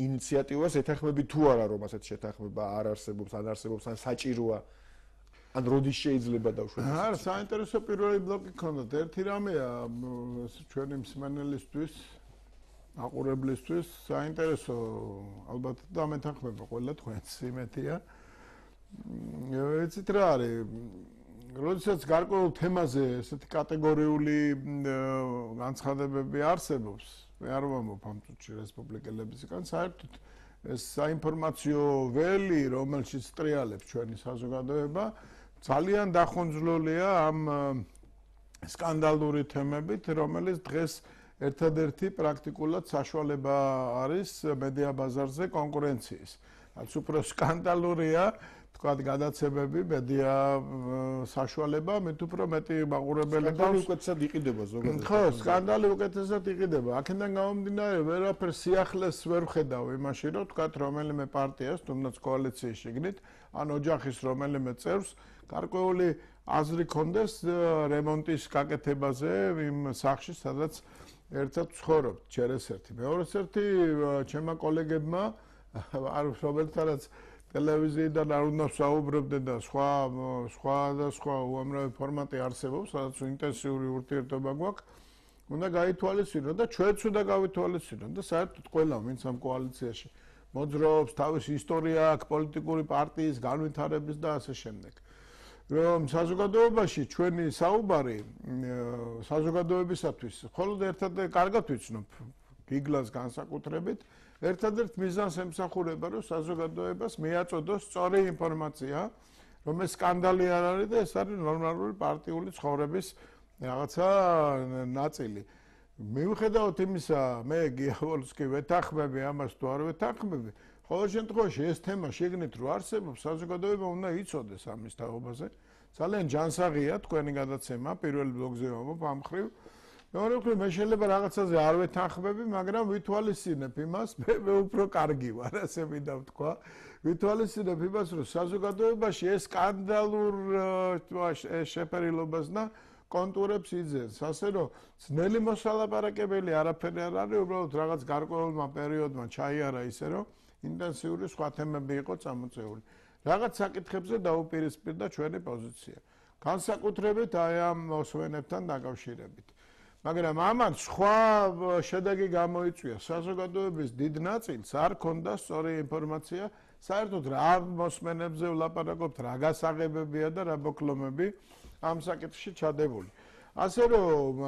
ინიციატივას ეთანხმები თუ არა რომ ასეთ შეთანხმება არ არსებობს, ან არსებობს, ან საჭიროა ან როდის შეიძლება დავშვათ? არა, საინტერესო პირველი ბლოკი ქონდათ. ერთი რამეა ჩვენი მსმენელისთვის აყურებლისთვის საინტერესო ალბათ და მეთანხმება ყველა თქვენს იმეთია. ეცით რა არის როდესაც გარკვეულ თემაზე ესეთი კატეგორიული განცხადებები არსებობს, მე არ ვამბობ ამ წუთში რესპუბლიკელებისგან, საერთოდ ეს საინფორმაციო ველი, რომელშიც ტრიალებს ჩვენი საზოგადოება, ძალიან დახონძლულია ამ სკანდალური თემებით, რომელიც დღეს ერთადერთი პრაქტიკულად საშუალება არის მედია ბაზარზე კონკურენციის. რაც უფრო სკანდალურია, თქვათ გადაცემები, მედია საშუალება, მე თუ უფრო მეტი მაყურებელი ხავს. უკეთესად იყიდება ზოგადად. ხო, სკანდალი უკეთესად იყიდება. აქედან გამომდინარე, ვერაფერ სიახლეს ვერ ხედავ იმაში, რომ თქვათ რომელიმე პარტიას, თუნდაც კოალიციის შიგნით, ან ოჯახის რომელიმე წევრს გარკვეული აზრი კონდეს რემონტის გაკეთებაზე იმ სახში, სადაც ერთად ცხოვრობთ, ჩერეს ერთი. მეორეს ერთი ჩემმა კოლეგებმა არ რომელთანაც ტელევიზიიდან არ უნდა საუბრობდნენ და სხვა სხვა და სხვა უამრავი ფორმატი არსებობს, სადაც ინტენსიური ურთიერთობა გვაქვს. უნდა გაითვალისწინოთ და ჩვენც უნდა გავითვალისწინოთ და საერთოდ ყველა ვინც ამ კოალიციაში მოძრაობს, თავის ისტორია აქვს პოლიტიკური პარტიის განვითარების და ასე შემდეგ. რომ საზოგადოებაში ჩვენი საუბარი საზოგადოებისათვის მხოლოდ ერთად კარგად ვიცნობ გიგლას განსაკუთრებით ერთადერთ მიზანს ემსახურება რომ საზოგადოებას მიაწოდოს სწორი ინფორმაცია რომ ეს სკანდალი არ არის და ეს არის ნორმალური პარტიული ცხოვრების რაღაცა ნაწილი. მიუხედავად იმისა მე გიავალსკი ვეთახმები ამას თუ არ ვეთახმები ყოველ შემთხვევაში ეს თემა შეგნით რო არსებობს საზოგადოება უნდა იცოდეს ამის თაობაზე. ძალიან ჯანსაღია თქვენი გადაცემა პირველ ბლოგზე ვამბობ ამ ხრივ მეორე მხრივ მე შეიძლება რაღაცაზე არ ვეთანხმები, მაგრამ ვითვალისწინებ იმას, მე მე უფრო კარგი ვარ, ასე მინდა ვთქვა. ვითვალისწინებ იმას, რომ საზოგადოებაში ეს სკანდალურ შეფერილობას და კონტურებს იძენს, ასე რომ ძნელი მოსალაპარაკებელი არაფერი არ არის, უბრალოდ რაღაც გარკვეულმა პერიოდმა ჩაიარა ისე, რომ ინტენსიური სხვა თემები იყო წამოწეული. რაღაც საკითხებზე დაუპირისპირდა ჩვენი პოზიცია. განსაკუთრებით აი ამ მოსვენებთან დაკავშირებით. მაგრამ ამან სხვა შედეგი გამოიწვია. საზოგადოების დიდ ნაწილს არ ქონდა სწორი ინფორმაცია. საერთოდ რა მოსმენებზე ვლაპარაკობთ რა გასაღებებია და რა ბოკლომები ამ საკითხში ჩადებული. ასე რომ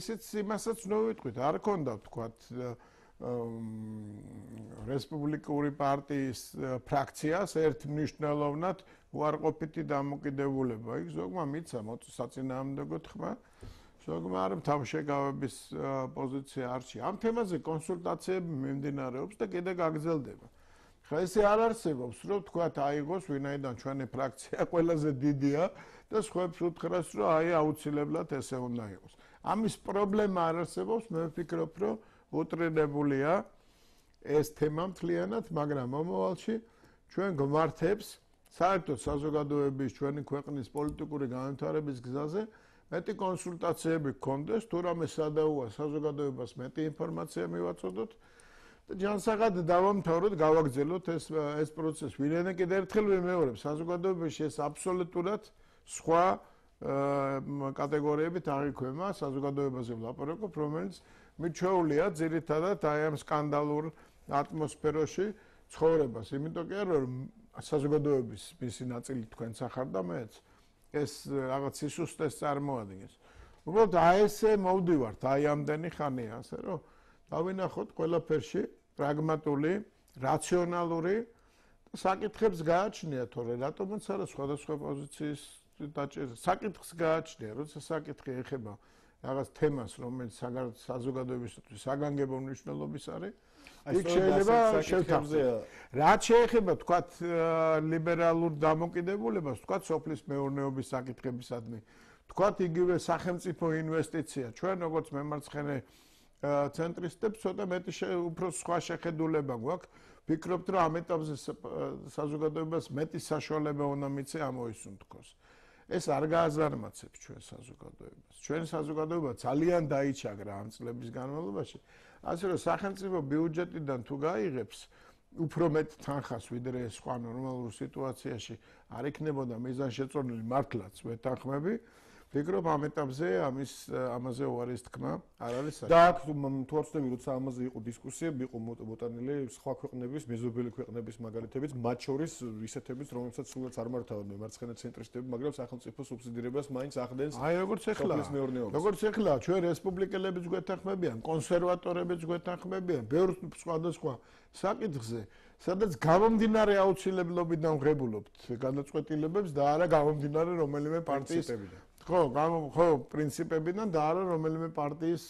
ისიც იმასაც ნოვიტყვით არ ქონდა თქვათ რესპუბლიკური პარტიის ფრაქციას ერთ მნიშვნელოვნად უარყოფითი დამოკიდებულება. იქ ზოგმა მიცა მოწესაწინააღმდეგო თქმა ზოგმა არ თავშეგავების პოზიცია არჩი. ამ თემაზე კონსულტაციები მიმდინარეობს და კიდე გაგრძელდება. ხა ესე არ არსებობს, რომ თქვა აიღოს ვინაიდან ჩვენი ფრაქცია ყველაზე დიდია და სხვებს უთხრას, რომ აი აუცილებლად ესე უნდა იყოს. ამის პრობლემა არ არსებობს, მე ვფიქრობ, რომ უტრინებულია ეს თემა მთლიანად, მაგრამ მომავალში ჩვენ გვმართებს საერთოდ საზოგადოების ჩვენი ქვეყნის პოლიტიკური განვითარების გზაზე მეტი კონსულტაციები გქონდეს, თუ რამე სადაუა საზოგადოებას მეტი ინფორმაცია მივაწოდოთ და ჯანსაღად დავამთავროთ, გავაგზავნოთ ეს ეს პროცესი. ვინაიდან კიდე ერთხელ ვიმეორებ, საზოგადოებაში ეს აბსოლუტურად სხვა კატეგორიებით აღიქვება საზოგადოებაზე ვლაპარაკობ, რომელიც მიჩვეულია ძირითადად აი ამ სკანდალურ ატმოსფეროში ცხოვრებას. იმიტომ კი არა რომ საზოგადოების მისი ნაწილი თქვენ სახარ და მეც ეს რაღაც სისუსტეს წარმოადგენს. უბრალოდ აი ესე მოვდივართ, აი ამდენი ხანია, ასე რომ დავინახოთ ყველაფერში პრაგმატული, რაციონალური და საკითხებს გააჩნია თორე რატომაც არა სხვადასხვა პოზიციის დაჭერა. საკითხს გააჩნია, როცა საკითხი ეხება რაღაც თემას, რომელიც საზოგადოებისთვის საგანგებო მნიშვნელობის არის. იქ შეიძლება შევთავაზია. რაც შეეხება თქვათ ლიბერალურ დამოკიდებულებას, თქვათ სოფლის მეურნეობის საკითხებისადმი. თქვათ იგივე სახელმწიფო ინვესტიცია. ჩვენ როგორც მემარცხენე ცენტრისტებს ცოტა მეტი უფრო სხვა შეხედულება გვაქვს. ვფიქრობთ, რომ ამ ეტაპზე საზოგადოებას მეტი საშუალება უნდა მიცე ამოისუნთქოს. ეს არ გააზარმაცებს ჩვენ საზოგადოებას. ჩვენ საზოგადოება ძალიან დაიჩაგრა ამ წლების განმავლობაში. ასე რომ სახელმწიფო ბიუჯეტიდან თუ გაიღებს უფრო მეტ თანხას ვიდრე სხვა ნორმალურ სიტუაციაში არ იქნებოდა მიზანშეწონილი მართლაც ვეთანხმები ფიქრობ ამ ეტაპზე ამის ამაზე უარის თქმა არ არის საერთოდ. და აქ თუ არ ვწდები როცა ამაზე იყო დისკუსიები, იყო მოტანილი სხვა ქვეყნების, მეზობელი ქვეყნების მაგალითებიც, მათ შორის ისეთებიც, რომლებსაც სულაც არ მართავენ მემარცხენე ცენტრისტები, მაგრამ სახელმწიფო სუბსიდირებას მაინც ახდენს. აი როგორც ეხლა. როგორც ეხლა ჩვენ რესპუბლიკელებიც გვეთანხმებიან, კონსერვატორებიც გვეთანხმებიან, ბევრ სხვადასხვა საკითხზე. სადაც გამომდინარე აუცილებლობიდან ღებულობთ განაწყვეტილებებს და არა გამომდინარე რომელიმე პარტიის პრინციპებიდან. ხო, ხო, პრინციპებიდან და არა რომელიმე პარტიის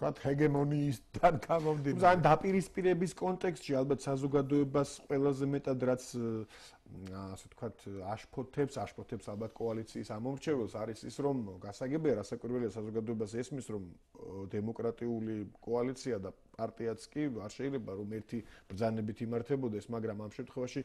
თქვათ ჰეგემონიისთან გამომდინარე. ძალიან დაპირისპირების კონტექსტში ალბათ საზოგადოებას ყველაზე მეტად რაც ასე ვთქვათ აშფოთებს, აშფოთებს ალბათ კოალიციის ამომრჩეველს არის ის რომ გასაგებია რასაკვირველია საზოგადოებას ესმის რომ დემოკრატიული კოალიცია და პარტიაც კი არ შეიძლება რომ ერთი ბრძანებით იმართებოდეს, მაგრამ ამ შემთხვევაში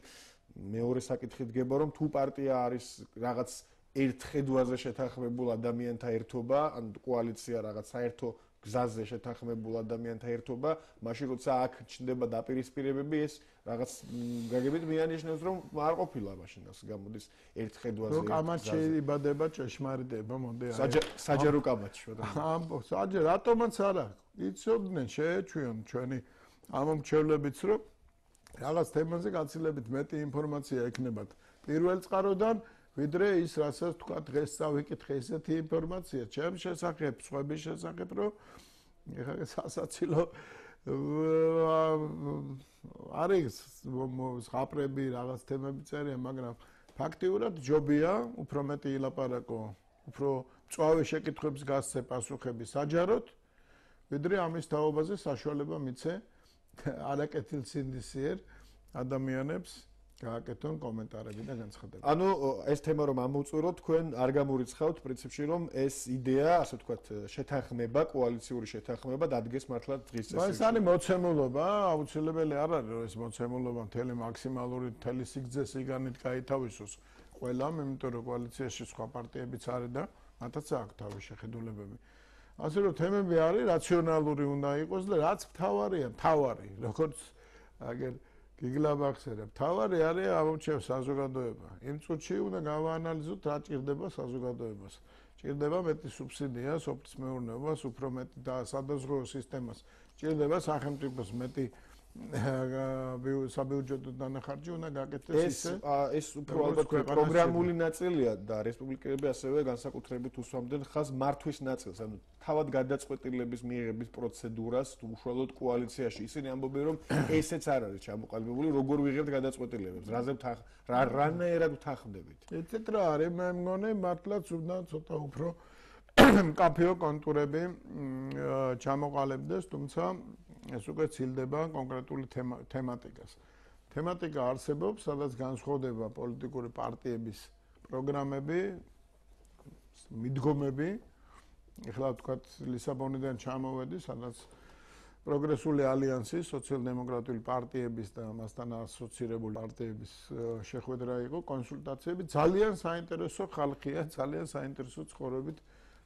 მეორე საკითხი დგება რომ თუ პარტია არის რაღაც ერთ ხედვაზე შეთანხმებულ ადამიანთა ერთობა, ან კოალიცია რაღაც საერთო გზაზე შეთანხმებულ ადამიანთა ერთობა, მაშინ როცა აქ ჩნდება დაპირისპირებები, ეს რაღაც გაგებით მეანიშნებს, რომ არ ყოფილა მაშინ ეს გამოდის ერთ ხედვაზე. რო კამაჩი იბადება ჭეშმარიტება, მომდე აი. საჯარო კამაჩი, რა. ამბო, საჯა რატომაც არა? იცოდნენ შეეჩვიონ ჩვენი ამომრჩევლებიც, რომ რაღაც თემაზე გაცილებით მეტი ინფორმაცია ექნებათ. პირველ წყაროდან ვიდრე ის რასაც თქვა დღეს წავიკითხე ესეთი ინფორმაცია. ჩემ შესახებ, სხვების შესახებ, რომ ეხლა სასაცილო არის ხაპრები რაღაც თემები წერია, მაგრამ ფაქტიურად ჯობია უფრო მეტი ilaparaco, უფრო წვავე შეკითხებს გასცე პასუხები საჯაროდ, ვიდრე ამის თაობაზე საშუალება მიცე არაკეთილცინდისიერ ადამიანებს გააკეთონ კომენტარები და განცხადებები. ანუ ეს თემა რომ ამოვწურო თქვენ არ გამურიცხავთ პრინციპში რომ ეს იდეა, ასე ვთქვათ, შეთანხმება, კოალიციური შეთანხმება დადგეს მართლა დღის წესრიგში. ეს არის მოცემულობა, აუცილებელი არ არის რომ ეს მოცემულობა მთელი მაქსიმალური მთელი სიგრძეს იგანით გაითავისოს ყველამ, იმიტომ რომ კოალიციაში სხვა პარტიებიც არის და მათაც აქვს თავის შეხედულებები. ასე რომ თემები არის რაციონალური უნდა იყოს და რაც მთავარია, მთავარი, როგორც აგერ გიგლაბახსერებ. თავარი არის ამოჩევ საზოგადოება. იმ წუთში უნდა გავაანალიზოთ რა ჭირდება საზოგადოებას. ჭირდება მეტი სუბსიდია სოფლის მეურნეობას, უფრო მეტი და სადაზღვეო სისტემას. ჭირდება სახელმწიფოს მეტი საბიუჯეტო დანახარჯი უნდა გაკეთდეს ისე. ეს ეს უფრო ალბათ პროგრამული ნაწილია და რესპუბლიკელები ასევე განსაკუთრებით უსვამდნენ ხაზ მართვის ნაწილს. ანუ თავად გადაწყვეტილების მიღების პროცედურას უშუალოდ კოალიციაში. ისინი ამბობენ რომ ესეც არ არის ჩამოყალიბებული როგორ ვიღებთ გადაწყვეტილებებს. რაზე რა რანაერად ვთანხმდებით ესეთ რა არის? მე მგონი მართლაც უნდა ცოტა უფრო კაფეო კონტურები ჩამოყალიბდეს თუმცა ეს უკვე ცილდება კონკრეტული თემატიკას. თემატიკა არსებობს, სადაც განსხვავდება პოლიტიკური პარტიების პროგრამები, მიდგომები. ეხლა ვთქვათ, ლისაბონიდან ჩამოვედი, სადაც პროგრესული ალიანსი, სოციალ-დემოკრატიული პარტიების და მასთან ასოცირებული პარტიების შეხვედრა იყო, კონსულტაციები. ძალიან საინტერესო ხალხია, ძალიან საინტერესო ცხოვრებით.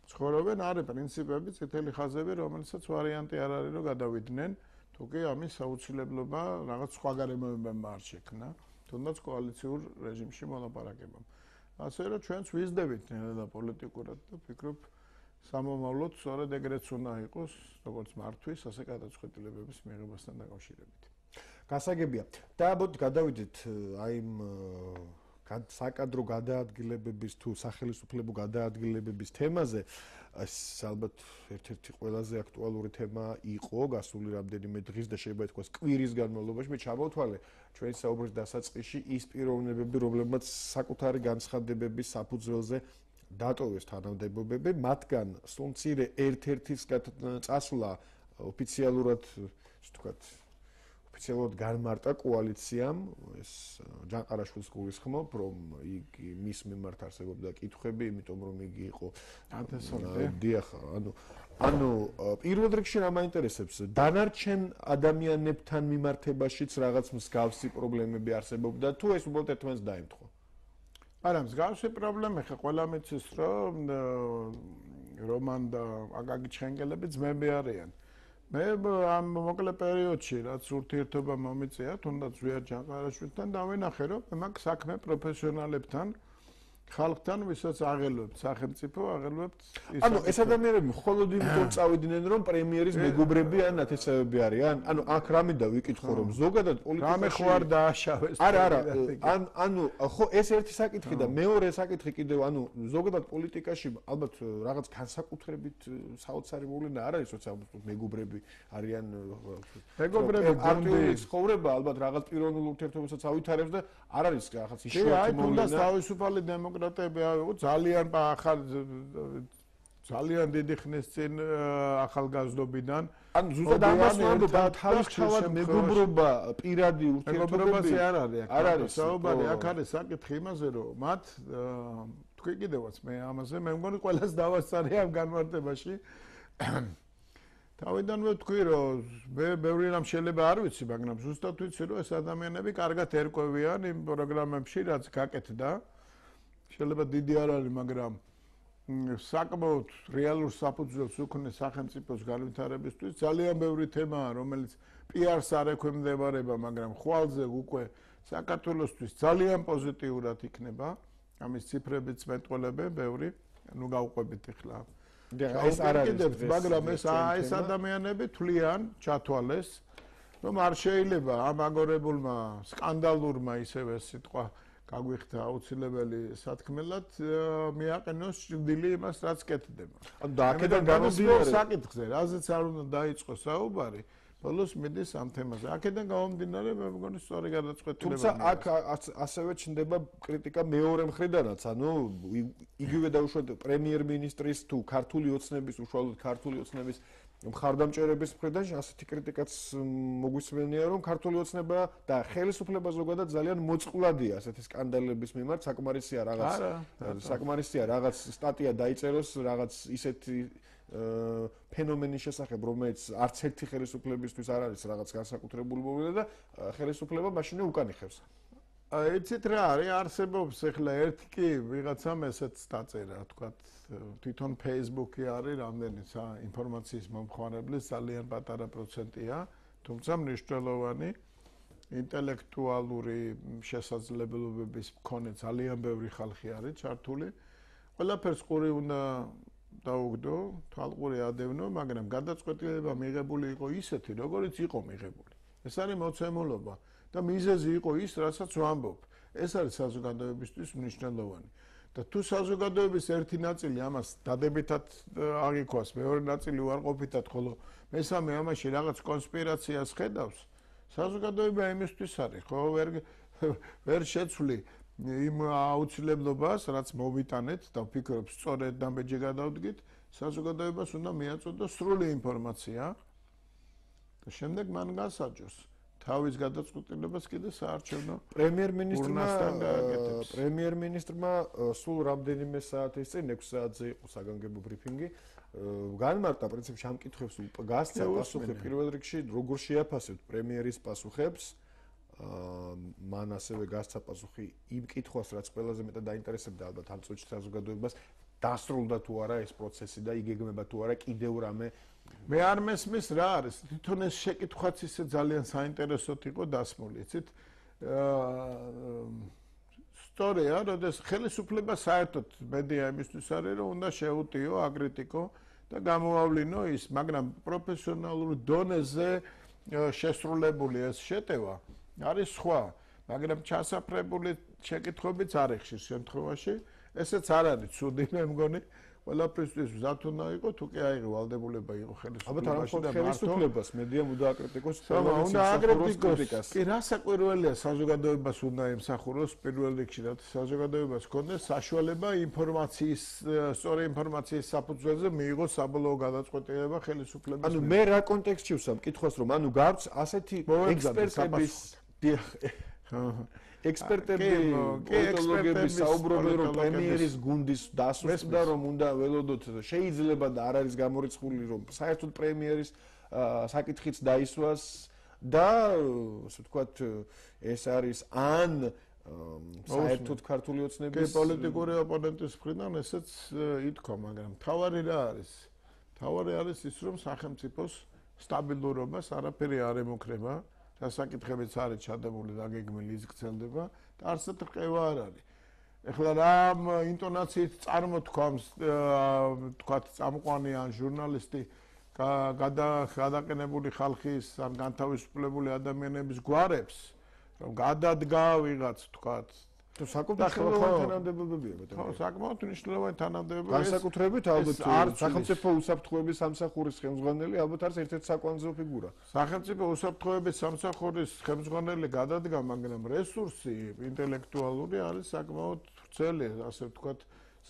ცხოვრობენ არის პრინციპები, წითელი ხაზები, რომელსაც ვარიანტი არ არის რომ გადავიდნენ, თუ კი ამის საუცილებლობა რაღაც სხვა გარემოებამ არ შექმნა, თუნდაც კოალიციურ რეჟიმში მოლაპარაკებამ. ასე რომ ჩვენც ვიზდებით და პოლიტიკურად და ვფიქრობ სამომავლოდ სწორედ ეგრეც უნდა იყოს, როგორც მართვის, ასე გადაწყვეტილებების მიღებასთან დაკავშირებით. გასაგებია. და აბოთ გადავიდეთ აი საკადრო გადაადგილებების თუ სახელმწიფო გადაადგილებების თემაზე ეს ალბათ ერთ-ერთი ყველაზე აქტუალური თემა იყო გასული რამდენიმე დღის და შეიძლება ითქვას კვირის განმავლობაში. მე ჩამოვთვალე ჩვენი საუბრის დასაწყისში ის პიროვნებები რომლებმაც საკუთარი განცხადებების საფუძველზე დატოვეს თანამდებობები მათგან სულ მცირე ერთ-ერთის წასვლა ოფიციალურად ისე ვთქვათ ოფიციალურად განმარტა კოალიციამ. ეს ჯანყარაშვილის გულისხმობ რომ იგი მის მიმართ არსებობდა კითხვები იმიტომ რომ იგი იყო ათასამდე დიახ ანუ ანუ პირველ რიგში რა მაინტერესებს? დანარჩენ ადამიანებთან მიმართებაშიც რაღაც მსგავსი პრობლემები არსებობდა? თუ ეს უბრალოდ ერთმანეთს დაემთხვა? არა მსგავსი პრობლემა ხა ყველა მეცის რომ რომან და აკაკი ჩხენკელები ძმები არიან მე ამ მოკლე პერიოდში რაც ურთიერთობა მომიწია თუნდაც ვიარ ჯანყარაშვილთან დავინახე რომ მაგ საქმე პროფესიონალებთან ხალხთან, ვისაც აღელვებთ, სახელმწიფო აღელვებთ ის ანუ ეს ადამიანები მხოლოდ იმიტომ წავიდნენ, რომ პრემიერის მეგობრები ან ნათესავები არიან. ანუ აქ რამე და ვიკითხო, რომ ზოგადად პოლიტიკაში რამე ხო არ დააშავეს. არა, არა. ან ანუ ხო ეს ერთი საკითხი და მეორე საკითხი კიდევ, ანუ ზოგადად პოლიტიკაში ალბათ რაღაც განსაკუთრებით საოცარი მოვლენა არ არის, როცა მეგობრები არიან მეგობრები პარტიული ცხოვრება ალბათ რაღაც პიროვნულ ურთიერთობასაც ავითარებს და არ არის რაღაც ისუათი მოვლენა. კი, აი, თუნდაც თავისუფალი დემოკრატია დემოკრატები აიღო ძალიან ახალ ძალიან დიდი ხნის წინ ახალგაზრდობიდან. ან ზუსტად ამას ვამბობ თავის თავად მეგობრობა პირადი ურთიერთობები არ არის აქ არ არის საუბარი აქ არის საკითხი იმაზე რომ მათ თქვი კიდევაც მე ამაზე მე მგონი ყველას დავასწარი ამ განმარტებაში. თავიდანვე თქვი რომ მე ბევრი რამ შეიძლება არ ვიცი მაგრამ ზუსტად ვიცი რომ ეს ადამიანები კარგად ერკვევიან იმ პროგრამებში რაც გაკეთდა შეიძლება დიდი არ არის მაგრამ საკმაოდ რეალურ საფუძველს უქმნის სახელმწიფოს განვითარებისთვის ძალიან ბევრი თემაა რომელიც პიარს არ ექვემდებარება მაგრამ ხვალზე უკვე საქართველოსთვის ძალიან პოზიტიურად იქნება ამის ციფრებიც მეტყოლებენ ბევრი ნუ გავყვებით ახლა ეს არ არის მაგრამ ეს ეს ადამიანები თვლიან ჩათვალეს. რომ არ შეიძლება ამ აგორებულმა სკანდალურმა ისევე სიტყვა გაგვიხდა აუცილებელი სათქმელად მიაყენოს ჭრილი იმას რაც კეთდება. ანუ და აქედან გამომდინარე საკითხზე, რაზეც არ უნდა დაიწყოს საუბარი, ბოლოს მიდის ამ თემაზე. აქედან გამომდინარე მე მგონი სწორი გადაწყვეტილება. თუმცა აქ ასევე ჩნდება კრიტიკა მეორე მხრიდანაც, ანუ იგივე დაუშვათ პრემიერ-მინისტრის თუ ქართული ოცნების, უშუალოდ ქართული ოცნების მხარდამჭერების მხრიდან ასეთი კრიტიკაც მოგვისმენია რომ ქართული ოცნება და ხელისუფლება ზოგადად ძალიან მოწყვლადია ასეთი სკანდალების მიმართ. საკმარისია რაღაც საკმარისია რაღაც სტატია დაიწეროს რაღაც ისეთი ფენომენის შესახებ რომელიც არც ერთი ხელისუფლებისთვის არ არის რაღაც განსაკუთრებული მოვლენა და ხელისუფლება მაშინე უკან იხევს. აიცით რა არის? არსებობს ახლა ერთი კი ვიღაცამ ესეც დაწერა თქვა თვითონ Facebook-ი არის რამდენი ინფორმაციის მომხმარებლის ძალიან პატარა პროცენტია თუმცა მნიშვნელოვანი ინტელექტუალური შესაძლებლობების მქონე ძალიან ბევრი ხალხი არის ჩართული ყველაფერს ყური უნდა დაუგდო თვალყური ადევნო მაგრამ გადაწყვეტილება მიღებული იყო ისეთი როგორიც იყო მიღებული ეს არის მოცემულობა და მიზეზი იყო ის, რასაც ვამბობ. ეს არის საზოგადოებისთვის მნიშვნელოვანი. და თუ საზოგადოების ერთი ნაწილი ამას დადებითად აღიქვას, მეორე ნაწილი უარყოფითად, ხოლო მესამე ამაში რაღაც კონსპირაციას ხედავს, საზოგადოება იმისთვის არის, ხო, ვერ ვერ შეცვლი იმ აუცილებლობას, რაც მოვიტანეთ და ვფიქრობ, სწორედ დამბეჯე გადავდგით, საზოგადოებას უნდა მიაწოდოს სრული ინფორმაცია და შემდეგ მან გასაჯოს. თავის გადაწყვეტილებას კიდე საარჩევნო პრემიერ-მინისტრმა პრემიერ-მინისტრმა სულ რამდენიმე საათის წინ 6 საათზე იყო საგანგებო ბრიფინგი განმარტა პრინციპში ამ კითხვებს გასცა პასუხი პირველ რიგში როგორ შეაფასებთ პრემიერის პასუხებს? მან ასევე გასცა პასუხი იმ კითხვას რაც ყველაზე მეტად დაინტერესებდა ალბათ ამ წუთში საზოგადოებას დასრულდა თუ არა ეს პროცესი და იგეგმება თუ არა კიდევ რამე მე არ მესმის რა არის? თვითონ ეს შეკითხვაც ისე ძალიან საინტერესოდ იყო დასმული იცით? აა სწორია როდეს ხელისუფლება საერთოდ მედია იმისთვის არის რომ უნდა შეუტიო აკრიტიკო და გამოავლინო ის მაგრამ პროფესიონალურ დონეზე შესრულებული ეს შეტევა არის სხვა მაგრამ ჩასაფრებული შეკითხვებიც არის ხშირ შემთხვევაში ესეც არ არის ცუდი მე მგონი. ყველაფრისთვის მზად უნდა იყოს თუ კი აიღო ვალდებულება იყო ხელისუფლებაში და ხელისუფლებას მედიამ უნდა აკრიტიკოს უნდა აკრიტიკოს. კი რა საკვირველია საზოგადოებას უნდა ემსახუროს პირველ რიგში და საზოგადოებას კონდეს საშუალება ინფორმაციის სწორი ინფორმაციის საფუძველზე მიიღოს საბოლოო გადაწყვეტილება ხელისუფლებას ანუ მე რა კონტექსტში ვსამ კითხოს რომ ანუ გაქვს ასეთი ექსპერტების ექსპერტები პოლიტოლოგები საუბრობენ რომ პრემიერის გუნდის დასუსტდა რომ უნდა ველოდოთ შეიძლება და არ არის გამორიცხული რომ საერთოდ პრემიერის საკითხიც დაისვას და ასე ვთქვათ ეს არის ან საერთოდ ქართული ოცნების პოლიტიკური ოპონენტის მხრიდან ესეც ითქვა მაგრამ თავარი რა არის? თავარი არის ის რომ სახელმწიფოს სტაბილურობას არაფერი არ ემუქრება დასაკითხებიც არის ჩადებული და გეგმილი ის გწელდება და არსად რყევა არ არის. ეხლა რა ინტონაციით წარმოთქვამს თქვათ წამყვანი ან ჟურნალისტი გადაყენებული ხალხის ან განთავისუფლებული ადამიანების გვარებს რომ გადადგა ვიღაც თქვათ თუ საკუთარ თანამდებობებია მეტყვი. ხო, საკმაოდ მნიშვნელოვანი თანამდებობები. განსაკუთრებით ალბათ სახელმწიფო უსაფრთხოების სამსახურის ხელმძღვანელი ალბათ არის ერთ-ერთი საკვანძო ფიგურა. სახელმწიფო უსაფრთხოების სამსახურის ხელმძღვანელი გადადგა, მაგრამ რესურსი ინტელექტუალური არის საკმაოდ ვრცელი, ასე ვთქვათ,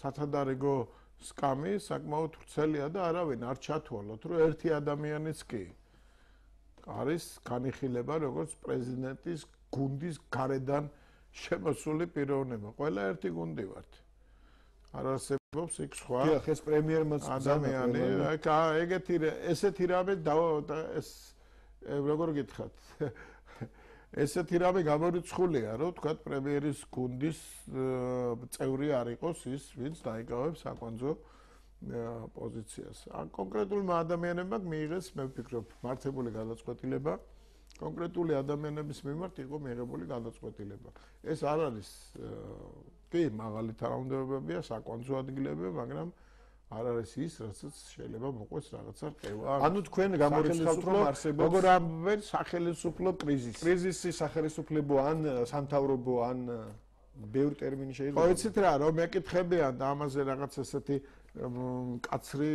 სათადარიგო სკამი საკმაოდ ვრცელია და არავინ არ ჩათვალოთ, რომ ერთი ადამიანიც კი არის განიხილება როგორც პრეზიდენტის გუნდის გარედან შემოსული პიროვნება. ყველა ერთი გუნდი ვართ. არ არსებობს იქ სხვა. კი, ეს პრემიერმაც ადამიანი, ეგეთი ესეთი რამე და ეს როგორ გითხრათ? ესეთი რამე გამორიცხულია, რომ თქვა პრემიერის გუნდის წევრი არ იყოს ის, ვინც დაიკავებს საკვანძო პოზიციას. ან კონკრეტულმა ადამიანებმა მიიღეს, მე ვფიქრობ, მართებული გადაწყვეტილება კონკრეტული ადამიანების მიმართ იყო მიიღებული გადაწყვეტილება. ეს არ არის კი მაღალი თანამდებობებია, საკვანძო ადგილებია, მაგრამ არ არის ის, რასაც შეიძლება მოყვეს რაღაცა რკევა. ანუ თქვენ გამორიცხავთ რომ არსებობს როგორ ამბობენ სახელმწიფო კრიზისი. კრიზისი სახელმწიფო ან სამთავრობო ან ბევრი ტერმინი შეიძლება. ხო, იცით რა, რომ მეკითხებიან და ამაზე რაღაც ესეთი კაცრი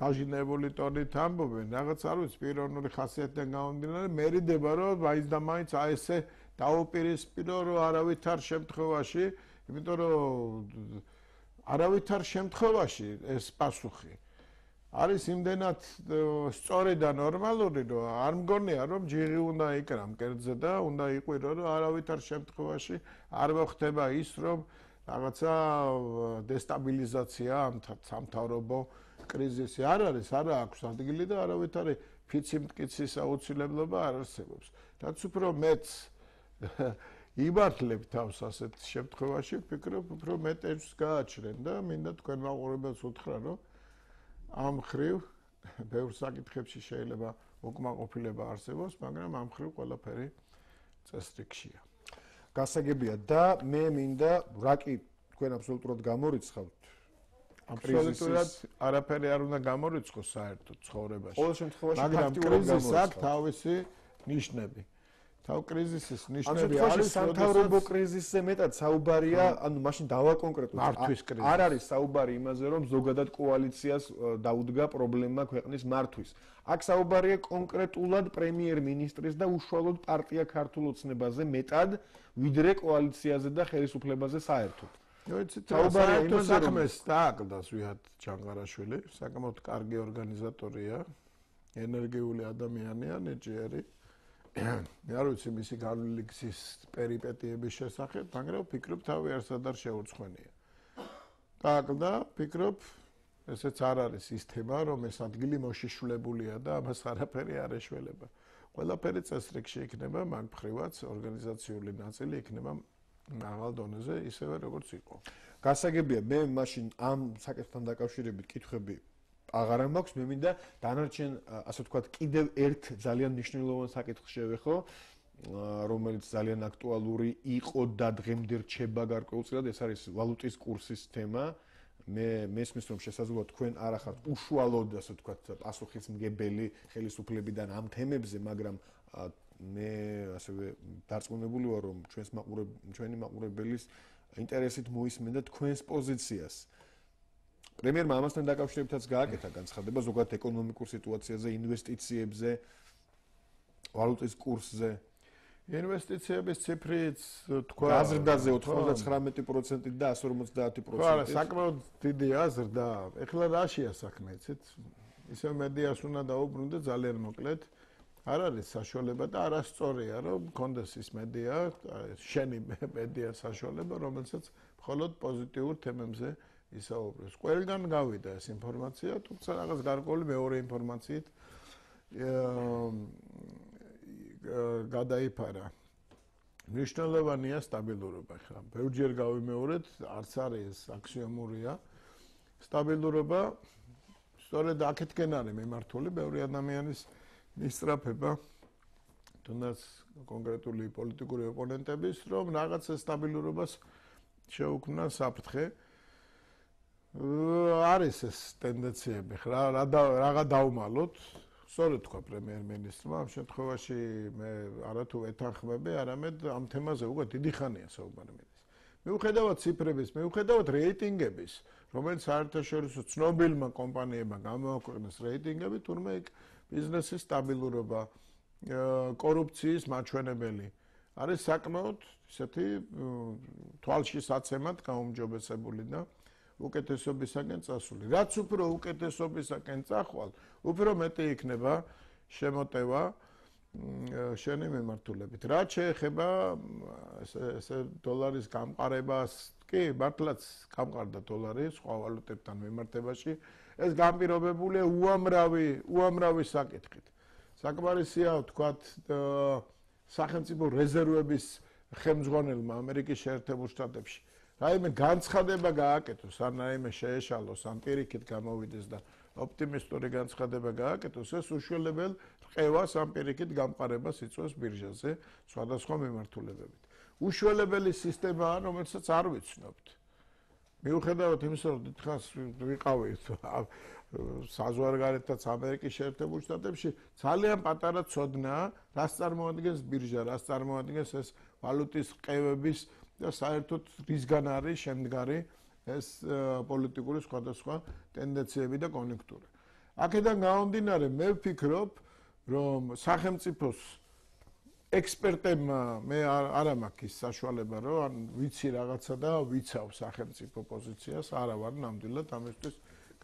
დაჟინებული ტონით ამბობენ, რაღაც არ ვიცი, პიროვნული ხასიათიდან გამომდინარე, მერიდება რომ მაინც და მაინც აი ესე დაუპირისპირო რომ არავითარ შემთხვევაში, იმიტომ რომ არავითარ შემთხვევაში ეს პასუხი არის იმდენად სწორი და ნორმალური, რომ არ მგონია, რომ ჯირი უნდა იკრა მკერდზე და უნდა იყვირო, რომ არავითარ შემთხვევაში არ მოხდება ის, რომ რაღაცა დესტაბილიზაცია ამ სამთავრობო კრიზისი არ არის, არ აქვს ადგილი და არავითარი ფიცი მტკიცის აუცილებლობა არ არსებობს. რაც უფრო მეც იმართლებ თავს ასეთ შემთხვევაში, ვფიქრობ, უფრო მეტებს გააჩრენ და მინდა თქვენ მაყურებელს უთხრა, რომ ამ ხრივ ბევრ საკითხებში შეიძლება უკმაყოფილება არსებობს, მაგრამ ამ ხრივ ყველაფერი წესრიგშია. გასაგებია და მე მინდა რაკი თქვენ აბსოლუტურად გამორიცხავთ. აბსოლუტურად არაფერი არ უნდა გამორიცხოს საერთოდ ცხოვრებაში. ყოველ შემთხვევაში მაგრამ კრიზისი აქვს თავისი ნიშნები. თავ კრიზისის ნიშნები არის სამთავრობო კრიზისზე მეტად საუბარია, ანუ მაშინ დავაკონკრეტოთ. მართვის კრიზისი. არ არის საუბარი იმაზე, რომ ზოგადად კოალიციას დაუდგა პრობლემა ქვეყნის მართვის. აქ საუბარია კონკრეტულად პრემიერ-მინისტრის და უშუალოდ პარტია ქართულ ოცნებაზე მეტად, ვიდრე კოალიციაზე და ხელისუფლებაზე საერთოდ. მოიცით, საუბარია იმაზე, რომ ეს დააკლდას ვიათ ჯანგარაშვილი, საკმაოდ კარგი ორგანიზატორია, ენერგიული ადამიანია, ნეჯერი. მე არ ვიცი მისი განვლიგზის პერიპეტიების შესახებ, მაგრამ ვფიქრობ თავი არსად არ შეურცხვენია. დააკლდა, ვფიქრობ ესეც არ არის ის თემა, რომ ეს ადგილი მოშიშვლებულია და ამას არაფერი არ ეშველება. ყველაფერი წესრიგში იქნება, მაგ მხრივაც ორგანიზაციული ნაწილი იქნება მაღალ დონეზე, ისევე როგორც იყო. გასაგებია, მე მაშინ ამ საკითხთან დაკავშირებით კითხები აღარ მაქვს მე მინდა დანარჩენ ასე ვთქვათ კიდევ ერთ ძალიან მნიშვნელოვან საკითხს შევეხო რომელიც ძალიან აქტუალური იყო და დღემდე რჩება გარკვეულწილად ეს არის ვალუტის კურსის თემა. მე მესმის რომ შესაძლოა თქვენ არ ახართ უშუალოდ ასე ვთქვათ პასუხისმგებელი ხელისუფლებიდან ამ თემებზე მაგრამ მე ასევე დარწმუნებული ვარ რომ ჩვენს მაყურებ ჩვენი მაყურებელის ინტერესით მოისმენდა თქვენს პოზიციას პრემიერმა ამასთან დაკავშირებითაც გააკეთა განცხადება ზოგადად ეკონომიკურ სიტუაციაზე, ინვესტიციებზე, ვალუტის კურსზე. ინვესტიციების ციფრიც თქვა გაზრდაზე 99%-ით და 150%-ით. ხო, არა, საკმაოდ დიდია ზრდა. ეხლა რაშია საქმე, იცით? ისე მედიას უნდა დაუბრუნდე ძალიან მოკლედ. არ არის საშუალება და არასწორია, რომ კონდეს ის მედია, შენი მედია საშუალება, რომელსაც მხოლოდ პოზიტიურ თემებზე ისაუბრებს. ყველგან გავიდა ეს ინფორმაცია, თუმცა რაღაც გარკვეული მეორე ინფორმაციით გადაიფარა. მნიშვნელოვანია სტაბილურობა ხა. ბევრჯერ გავიმეორეთ, არც არის აქსიომურია. სტაბილურობა სწორედ აქეთკენ არის მიმართული ბევრი ადამიანის მისწრაფება თუნდაც კონკრეტული პოლიტიკური ოპონენტების, რომ რაღაც სტაბილურობას შეუქმნა საფრთხე. არის ეს ტენდენციები რა რაღა დაუმალოთ სწორედ თქვა პრემიერ-მინისტრმა ამ შემთხვევაში მე არათუ ეთანხმები არამედ ამ თემაზე უკვე დიდი ხანია საუბარი მიდის. მიუხედავად ციფრების მიუხედავად რეიტინგების რომელიც საერთაშორისო ცნობილმა კომპანიებმა გამოაქვეყნეს რეიტინგები თურმე იქ ბიზნესის სტაბილურობა კორუფციის მაჩვენებელი. არის საკმაოდ ისეთი თვალში საცემად გაუმჯობესებული და უკეთესობისაკენ წასული. რაც უფრო უკეთესობისაკენ წახვალ, უფრო მეტი იქნება შემოტევა შენი მიმართულებით. რაც შეეხება ესე დოლარის გამყარებას, კი, მართლაც გამყარდა დოლარი სხვა ვალუტებთან მიმართებაში. ეს განპირობებულია უამრავი უამრავი საკითხით. საკმარისია ვთქვათ სახელმწიფო რეზერვების ხელმძღვანელმა ამერიკის შეერთებულ შტატებში რაიმე განცხადება გააკეთოს ან რაიმე შეეშალოს ან პირიქით გამოვიდეს და ოპტიმისტური განცხადება გააკეთოს ეს უშუალებელ ყევას ამ პირიქით გამყარებას იწვევს ბირჟაზე სხვადასხვა მიმართულებებით. უშუალებელი სისტემაა რომელსაც არ ვიცნობთ. მიუხედავად იმისა რომ დიდხანს ვიყავით საზღვარგარეთაც ამერიკის შეერთებულ შტატებში ძალიან პატარა ცოდნაა რას წარმოადგენს ბირჟა რას წარმოადგენს ეს ვალუტის ყევების და საერთოდ რისგან არის შემდგარი ეს პოლიტიკური სხვადასხვა ტენდენციები და კონjunktურა. აქედან გამომდინარე, მე ვფიქრობ, რომ სახელმწიფოს ექსპერტებმა მე არ ამაქვს ის საშუალება, რომ ან ვიცი რაღაცა და ვიცავ სახელმწიფო პოზიციას, არა ვარ ნამდვილად ამისთვის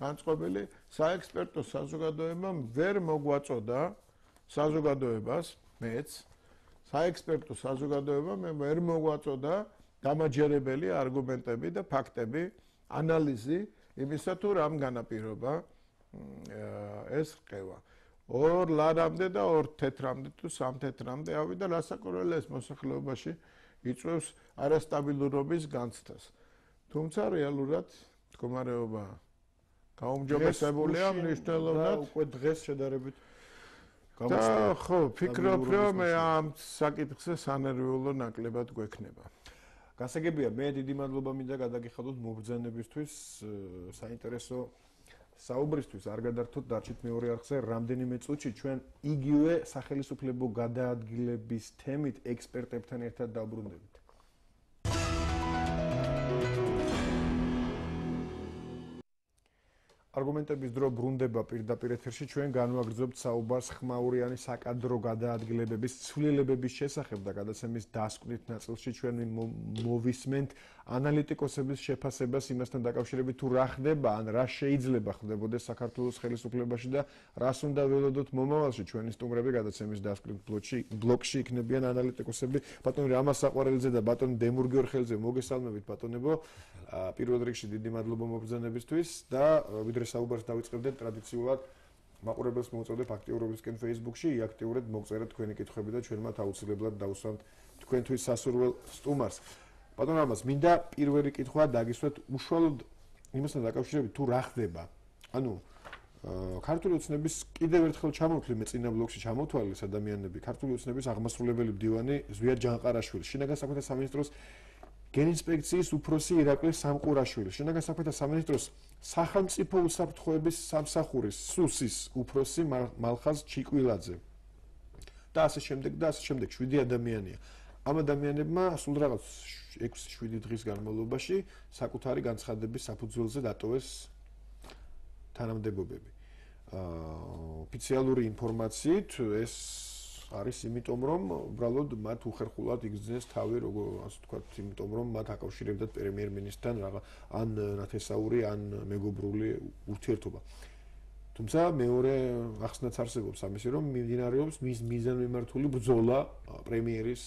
განწყობილი. საექსპერტო საზოგადოებამ ვერ მოგვაწოდა საზოგადოებას, მეც საექსპერტო საზოგადოებამ ვერ მოგვაწოდა დამაჯერებელი არგუმენტები და ფაქტები, ანალიზი იმისა თუ რამ განაპირობა ეს ყევა. ორ ლარამდე და ორ თეთრამდე თუ სამ თეთრამდე ავიდა რასაკურველი ეს მოსახლეობაში იწვევს არასტაბილურობის განცდას. თუმცა რეალურად მდგომარეობა გაუმჯობესებულია მნიშვნელოვნად უკვე დღეს შედარებით გამოსწორდა. ხო, ფიქრობ რომ ამ საკითხზე სანერვიულო ნაკლებად გვექნება. გასაგებია მე დიდი მადლობა მინდა გადაგიხადოთ მობრძანებისთვის საინტერესო საუბრისთვის. არ გადართოთ დარჩით მეორე არხზე. რამდენიმე წუთში ჩვენ იგივე სახელმწიფო გადაადგილების თემით ექსპერტებთან ერთად დაბრუნდებით არგუმენტების დრო ბრუნდება პირდაპირ ეთერში ჩვენ განვაგრძობთ საუბარს ხმაურიანი საკადრო გადაადგილებების ცვლილებების შესახებ და გადაცემის დასკვნით ნაწილში ჩვენ მოვისმენთ ანალიტიკოსების შეფასებას იმასთან დაკავშირებით თუ რა ხდება ან რა შეიძლება ხდებოდეს საქართველოს ხელისუფლებაში და რას უნდა ველოდოთ მომავალში? ჩვენი სტუმრები გადაცემის დასკვნით ბლოკში ბლოკში იქნებიან ანალიტიკოსები. ბატონ რამას საყვარელიძე და ბატონ დემურგიორხელძე მოგესალმებით ბატონებო. პირველ რიგში დიდი მადლობა მობრძანებისთვის და ვიდრე საუბარს დავიწყებდეთ ტრადიციულად მაყურებელს მოუწოდებ აქტიურობისკენ Facebook-ში, აქტიურად მოგწერეთ თქვენი კითხვები და ჩვენ მათ აუცილებლად დავუსვამთ თქვენთვის სასურველ სტუმარს. ბატონ ამას მინდა პირველი კითხვა დაგისვათ უშუალოდ იმასთან დაკავშირებით თუ რა ხდება. ანუ ქართული ოცნების კიდევ ერთხელ ჩამოვთვლი მე წინა ბლოკში ჩამოთვალეს ადამიანები ქართული ოცნების აღმასრულებელი მდივანი ზვიად ჯანყარაშვილი შინაგან საქმეთა სამინისტროს გენინსპექციის უფროსი ირაკლი სამყურაშვილი, შინაგან საქმეთა სამინისტროს სახელმწიფო უსაფრთხოების სამსახურის სუსის უფროსი მალხაზ ჩიკვილაძე. და ასე შემდეგ და ასე შემდეგ 7 ადამიანია. ამ ადამიანებმა სულ რაღაც 6-7 დღის განმავლობაში საკუთარი განცხადების საფუძველზე დატოვეს თანამდებობები. აა ოფიციალური ინფორმაციით ეს არის იმიტომ რომ უბრალოდ მათ უხერხულად იგრძნეს თავი როგორ ასე ვთქვათ იმიტომ რომ მათ აკავშირებდათ პრემიერ-მინისტრთან რაღა ან ნათესაური ან მეგობრული ურთიერთობა თუმცა მეორე ახსნაც არსებობს ამისი რომ მიმდინარეობს მის მიზანმიმართული ბრძოლა პრემიერის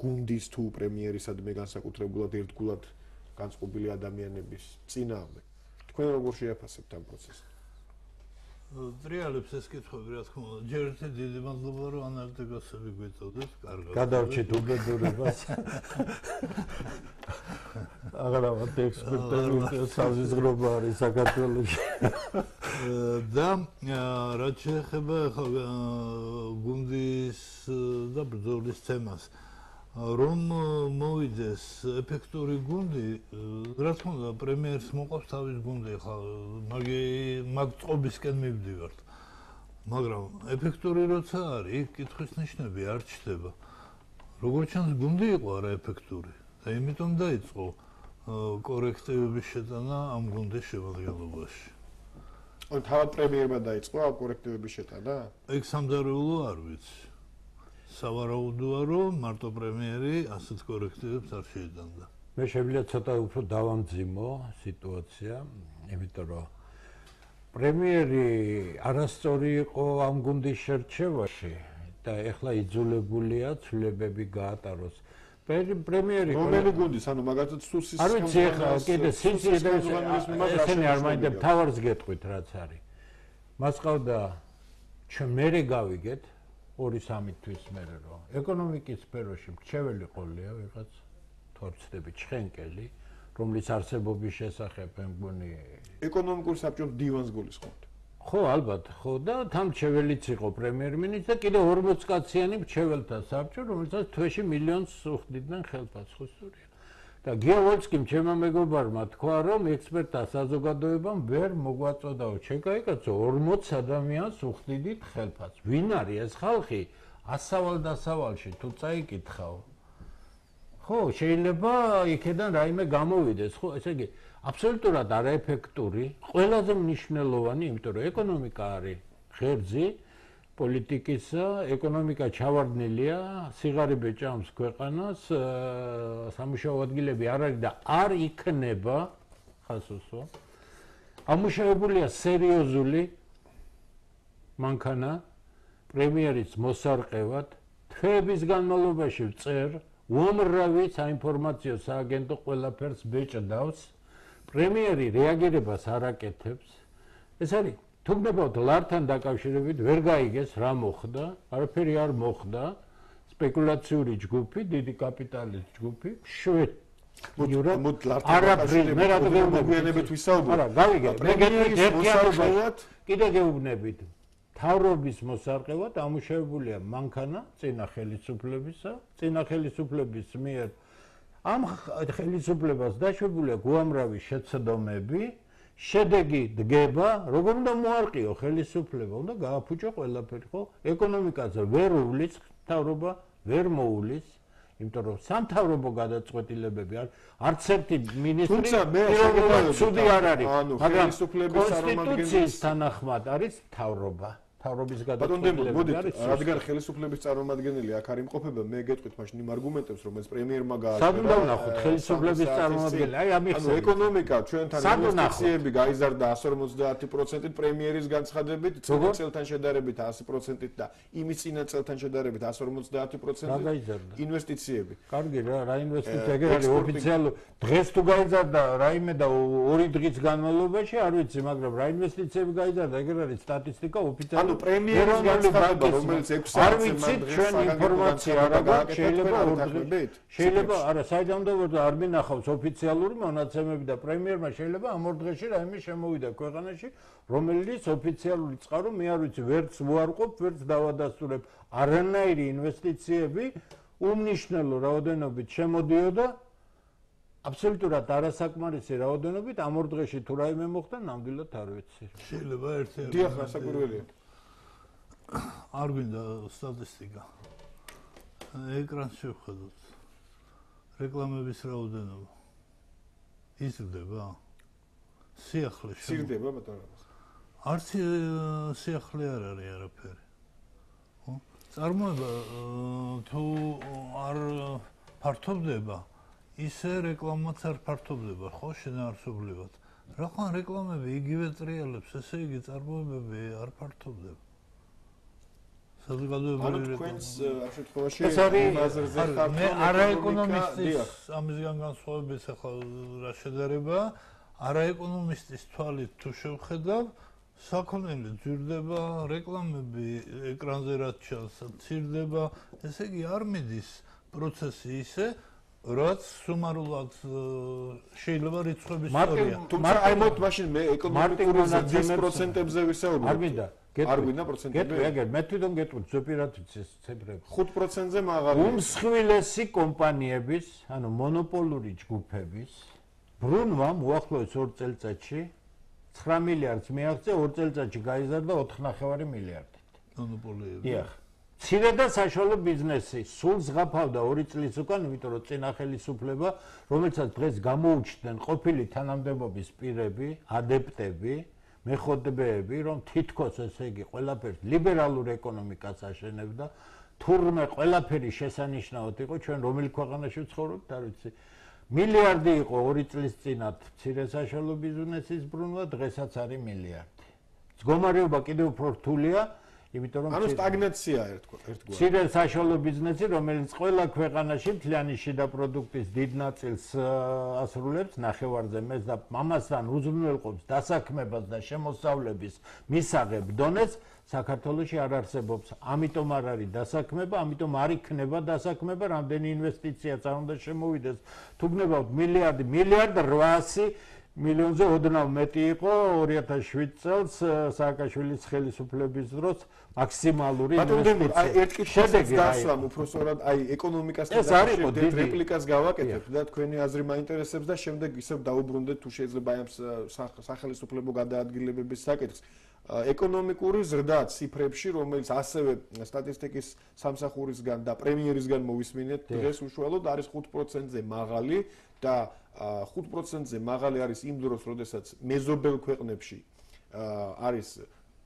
გუნდის თუ პრემიერისადმი განსაკუთრებულად ერთგულად განწყობილი ადამიანების წინააღმდეგ. თქვენ როგორ შეაფასებთ ამ პროცესს? ტრიალებს ეს კითხვები რა თქმა უნდა ჯერ ერთი დიდი მადლობა რომ ანალიტიკოსები გვიწოდეთ კარგად. გადავრჩით უბედურებას აღარავად ექსპერტები საზღრობა არის საქართველოში. და რაც შეეხება გუნდის და ბრძოლის თემას რომ მოვიდეს ეფექტური გუნდი, რა თქმა უნდა, პრემიერს მოყავს თავის გუნდი, ხა მაგი მაგ წობისკენ მივდივართ. მაგრამ ეფექტური როცა არის, კითხვის ნიშნები არ ჩდება. როგორ ჩანს გუნდი იყო არა ეფექტური და იმიტომ დაიწყო კორექტივების შეტანა ამ გუნდის შემადგენლობაში. ან თავად პრემიერმა დაიწყო ამ კორექტივების შეტანა? ეგ სამზარეულო არ ვიცი. სავარაუდოა რომ მარტო პრემიერი ასეთ კორექტივებს არ შეედანდა. მე შეგვიძლია ცოტა უფრო დავამძიმო სიტუაცია, იმიტომ რომ პრემიერი არასწორი იყო ამ გუნდის შერჩევაში და ეხლა იძულებულია ცვლილებები გაატაროს. პრემიერი რომელი გუნდის, ანუ მაგათაც თუ სის არ ვიცი ეხლა კიდე სიცი და ესენი არ მაინდა თავარს გეტყვით რაც არის. მას ყავდა ჩვენ მერე გავიგეთ 2-3 თვის მერე რომ ეკონომიკის სფეროში მრჩეველი ყოლია ვიღაც თორცდები ჩხენკელი რომლის არსებობის შესახებ მგონი ეკონომიკურ საბჭოს დივანს გულისხმობთ ხო ალბათ ხო და თან მრჩეველიც იყო პრემიერ-მინისტრი და კიდე 40 კაციანი მრჩეველთა საბჭო რომელსაც თვეში მილიონს უხდიდნენ ხელფასხოსურია და გიოვოლსკიმ ჩემო მეგობარმა თქვა რომ ექსპერტთა საზოგადოებამ ვერ მოგვაწოდაო. ჩეკაიკაცო 40 ადამიანს უხდიდით ხელფასს ვინ არის ეს ხალხი? ასავალ დასავალში თუ წაიკითხავ? ხო შეიძლება იქიდან რაიმე გამოვიდეს. ხო ესე იგი აბსოლუტურად არაეფექტური ყველაზე მნიშვნელოვანი იმიტომ რომ ეკონომიკა არის ღერძი პოლიტიკისა ეკონომიკა ჩავარდნილია სიგარები ჭამს ქვეყანას სამუშაო ადგილები არ არის და არ იქნება ხასოსო ამუშავებულია სერიოზული მანქანა პრემიერის მოსარყევად თვეების განმავლობაში წერ უამრავი საინფორმაციო სააგენტო ყველაფერს ბეჭდავს. პრემიერი რეაგირებას არ აკეთებს. ეს არის თუნდაც ლართან დაკავშირებით ვერ გაიგეს რა მოხდა, არაფერი არ მოხდა. სპეკულაციური ჯგუფი, დიდი კაპიტალის ჯგუფი, შვედ იურა არაფერი მე რა გეუბნებით ვისაუბრებ. არა, გავიგე. მე გეტყვით ერთი ამბავად, კიდე გეუბნებით. თავრობის მოსარყევად ამუშავებულია მანქანა წინა ხელისუფლებისა, წინა ხელისუფლების მიერ ამ ხელისუფლებას დაშვებულია უამრავი შეცდომები, შედეგი დგება, როგორ უნდა მოარყიო ხელისუფლება, უნდა გააფუჭო ყველაფერი, ხო? ეკონომიკაზე ვერ უვლის თავრობა, ვერ მოუვლის იმიტომ რომ სამთავრობო გადაწყვეტილებები არ არც ერთი მინისტრი თუმცა მე შეგეძლო ცუდი არ არის მაგრამ კონსტიტუციის თანახმად არის თავრობა თავრობის გადაწყვეტილებები არის რადგან ხელისუფლების წარმომადგენელი აქ არის იმყოფება მე გეტყვით მაშინ იმ არგუმენტებს რომ ეს პრემიერმა გააჩერა სად უნდა ვნახოთ ხელისუფლების წარმომადგენელი? აი ამის ანუ ეკონომიკა ჩვენთან ინვესტიციები გაიზარდა 150%-ით პრემიერის განცხადებით წინა წელთან შედარებით 100%-ით და იმის წინა წელთან შედარებით 150%-ით ინვესტიციები. კარგი რა რა ინვესტიცია ეგ არის ოფიციალური დღეს თუ გაიზარდა რაიმე და ორი დღის განმავლობაში არ ვიცი მაგრამ რა ინვესტიციები გაიზარდა? ეგ არის სტატისტიკა ოფიციალური ანუ პრემიერის განცხადება რომელიც 6 საათზე არ ვიცით ჩვენ ინფორმაცია რა გაქვს შეიძლება ორდღებით შეიძლება არა საიდამდე არ მინახავს ოფიციალური მონაცემები და პრემიერმა შეიძლება ამ ორ დღეში რაიმე შემოვიდა ქვეყანაში რომელიც ოფიციალური წყარო მე არ ვიცი ვერც უარყოფ ვერც დავადასტურებ. არანაირი ინვესტიციები უმნიშვნელო რაოდენობით შემოდიოდა. აბსოლუტურად არასაკმარისი რაოდენობით ამ ორ დღეში თუ რაიმე მოხდა ნამდვილად არ ვიცი. შეიძლება ერთი დიახ რასაკვირველია არ გვინდა სტატისტიკა. ეკრანს შევხედოთ. რეკლამების რაოდენობა. იზრდება? სიახლე შემო. იზრდება ბატონო. არც სიახლე არ არის არაფერი. ხო? წარმოება თუ არ ფართობდება, ისე რეკლამაც არ ფართობდება, ხო, შენარსობრივად. რა ხან რეკლამები იგივე ტრიალებს, ესე იგი წარმოებები არ ფართობდება. საზოგადოებრივი ანუ თქვენს ამ შემთხვევაში მაზრზე ხარ მე არა ეკონომისტის ამისგან განსხვავების ახლა რა შედარება? არა ეკონომისტის თვალით თუ შევხედავ საქონელი ძირდება რეკლამები ეკრანზე რაც ჩანს ძირდება ესე იგი არ მიდის პროცესი ისე რაც სუმარულად შეიძლება რიცხვების ისტორია. თუმცა აი მოთ მაშინ მე ეკონომიკური ზრდის პროცენტებზე ვისაუბრებ არ მინდა არ გვინდა პროცენტები? გეტყვი, აგერ, მე თვითონ გეტყვი, ზოპირად ვიცი ცებრები. 5%-ზე მაღალი. უმსხვილესი კომპანიების, ანუ მონოპოლური ჯგუფების ბრუნვა მოახლოეს 2 წელიწადში 9 მილიარდს მიაღწია, 2 წელიწადში გაიზარდა 4.5 მილიარდით. მონოპოლიები. დიახ. ცირე და საშუალო ბიზნესი სულ ზღაფავდა 2 წლის უკან, იმიტომ რომ წინა ხელისუფლება, რომელსაც დღეს გამოუჩნდნენ ყოფილი თანამდებობის პირები, ადეპტები, მეხოთბეები, რომ თითქოს ესე იგი ყველაფერს ლიბერალურ ეკონომიკას აშენებდა, თურმე ყველაფერი შესანიშნავად იყო ჩვენ რომელი ქვეყანაში ვცხოვრობთ, არ ვიცი. მილიარდი იყო 2 წლის წინათ მცირე საშუალო ბიზნესის ბრუნვა, დღესაც არის მილიარდი. მდგომარეობა კიდევ უფრო რთულია, იმიტომ რომ ანუ სტაგნაცია ერთგვარად. მცირე საშუალო ბიზნესი, რომელიც ყველა ქვეყანაში მთლიანი შიდა პროდუქტის დიდ ნაწილს ასრულებს ნახევარზე მეც და მამასთან უზრუნველყოფს დასაქმებას და შემოსავლების მისაღებ დონეს, საქართველოში არ არსებობს. ამიტომ არ არის დასაქმება, ამიტომ არ იქნება დასაქმება, რამდენი ინვესტიციაც არ უნდა შემოვიდეს. თუ გნებავთ მილიარდი, მილიარდ 800 მილიონზე ოდნავ მეტი იყო 2007 წელს სააკაშვილის ხელისუფლების დროს მაქსიმალური ინვესტიცია. ერთ კითხვას დასვამ უფროსორად, აი ეკონომიკას და რეპლიკას გავაკეთებ და თქვენი აზრი მაინტერესებს და შემდეგ ისევ დაუბრუნდეთ თუ შეიძლება აი ამ სახელისუფლებო გადაადგილებების საკითხს. ეკონომიკური ზრდა ციფრებში, რომელიც ასევე სტატისტიკის სამსახურისგან და პრემიერისგან მოვისმინეთ, დღეს უშუალოდ არის 5%-ზე მაღალი და 5%-ზე მაღალი არის იმ დროს, როდესაც მეზობელ ქვეყნებში არის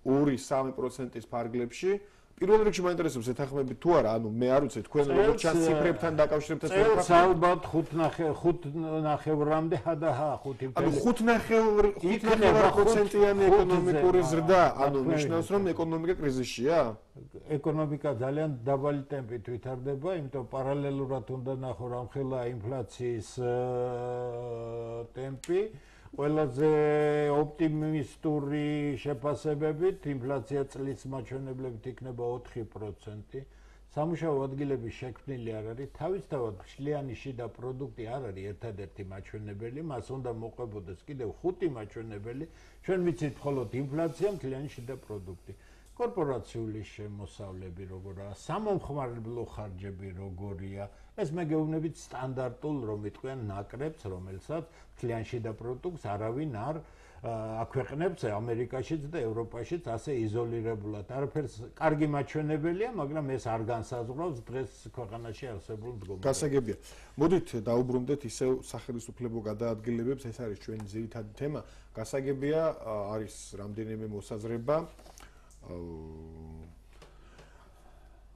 2-3%-ის ფარგლებში, პირველ რიგში მაინტერესებს ეთანხმებით თუ არა, ანუ მე არ ვიცი თქვენ როგორ ჩანს ციფრებთან დაკავშირებთან ციფრებთან. წელს ალბათ 5 ნახე 5 ნახევრამდე ჰადაჰა 5 ანუ 5 ნახევრ 5 ნახევრ%-იანი ეკონომიკური ზრდა, ანუ ნიშნავს რომ ეკონომიკა კრიზისშია? ეკონომიკა ძალიან დაბალი ტემპით ვითარდება, იმიტომ პარალელურად უნდა ნახო რამხელა ინფლაციის ტემპი. ყველაზე ოპტიმისტური შეფასებებით ინფლაცია წლის მაჩვენებლებით იქნება 4%. სამუშაო ადგილების შექმნილი არ არის, თავისთავად შლიანი შიდა პროდუქტი არ არის ერთადერთი მაჩვენებელი, მას უნდა მოყვებოდეს კიდევ ხუთი მაჩვენებელი. ჩვენ ვიცით მხოლოდ ინფლაცია, შლიანი შიდა პროდუქტი. კორპორაციული შემოსავლები როგორია, სამომხმარებლო ხარჯები როგორია, ეს მე გეუბნებით სტანდარტულ რომ იტყვიან ნაკრებს, რომელსაც კლიენტში და პროდუქტს არავინ არ აქვეყნებს ამერიკაშიც და ევროპაშიც ასე იზოლირებულად. არაფერს კარგი მაჩვენებელია, მაგრამ ეს არ განსაზღვრავს დღეს ქვეყანაში არსებულ მდგომარეობას. გასაგებია. მოდით დაუბრუნდეთ ისევ სახელმწიფო გადაადგილებებს, ეს არის ჩვენი ძირითადი თემა. გასაგებია არის რამდენიმე მოსაზრება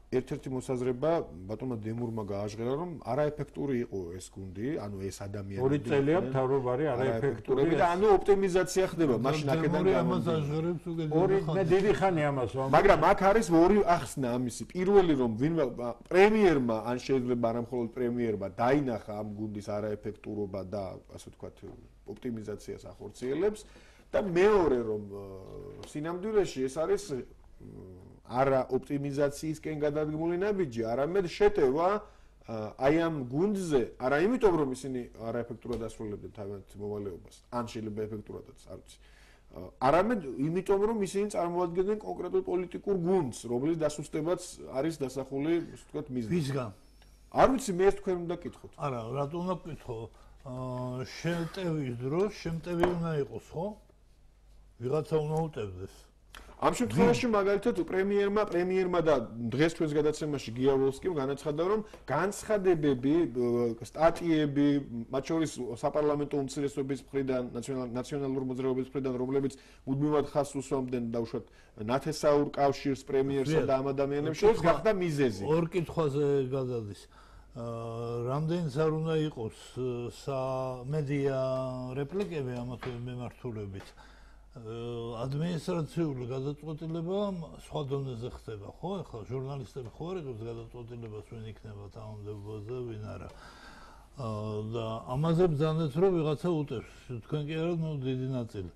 ერთ-ერთი მოსაზრება ბატონმა დემურმა გააჟღერა რომ არაეფექტური იყო ეს გუნდი, ანუ ეს ადამიანები. ორი წელია მთავრობარი არაეფექტური და ანუ ოპტიმიზაცია ხდება, მაშინ აქედან გამომდინარე. ორი მე დიდი ხანი ამას ვამბობ. მაგრამ აქ არის ორი ახსნა ამისი. პირველი რომ ვინმე პრემიერმა ან შეიძლება არა მხოლოდ პრემიერმა დაინახა ამ გუნდის არაეფექტურობა და ასე ვთქვათ ოპტიმიზაციას ახორციელებს. და მეორე რომ სინამდვილეში ეს არის არა ოპტიმიზაციისკენ გადადგმული ნაბიჯი, არამედ შეტევა აი ამ გუნდზე, არა იმიტომ რომ ისინი არაეფექტურად ასრულებდნენ თავიანთ მოვალეობას, ან შეიძლება ეფექტურადაც, არ ვიცი. არამედ იმიტომ რომ ისინი წარმოადგენენ კონკრეტულ პოლიტიკურ გუნდს, რომლის დასუსტებაც არის დასახული, ასე ვთქვათ, მიზნი. ვისგან? არ ვიცი, მე თქვენ უნდა გკითხოთ. არა, რატო უნდა გკითხო? აა შეტევის დროს შემტევი უნდა იყოს, ხო? ვიღაცა უნდა უტევდეს. ამ შემთხვევაში მაგალითად პრემიერმა პრემიერმა და დღეს ჩვენს გადაცემაში გიავოლსკიმ განაცხადა რომ განცხადებები, სტატიები, მათ შორის საპარლამენტო უმცირესობის მხრიდან, ნაციონალურ მოძრაობის მხრიდან, რომლებიც მუდმივად ხას უსვამდნენ დაუშვათ ნათესაურ კავშირს პრემიერსა და ამ ადამიანებს შორის გახდა მიზეზი. ორ კითხვაზე გადადის. აა რამდენიც არ უნდა იყოს სამედია რეპლიკები ამათ მემართულებით. ადმინისტრაციული გადაწყვეტილება სხვა დონეზე ხდება, ხო? ახლა ჟურნალისტები ხო არ იღებს გადაწყვეტილებას ვინ იქნება თანამდებობაზე, ვინ არა. და ამაზე ბძანეთ რომ ვიღაცა უტევს. თქვენ კი არა, ნუ დიდი ნაწილი.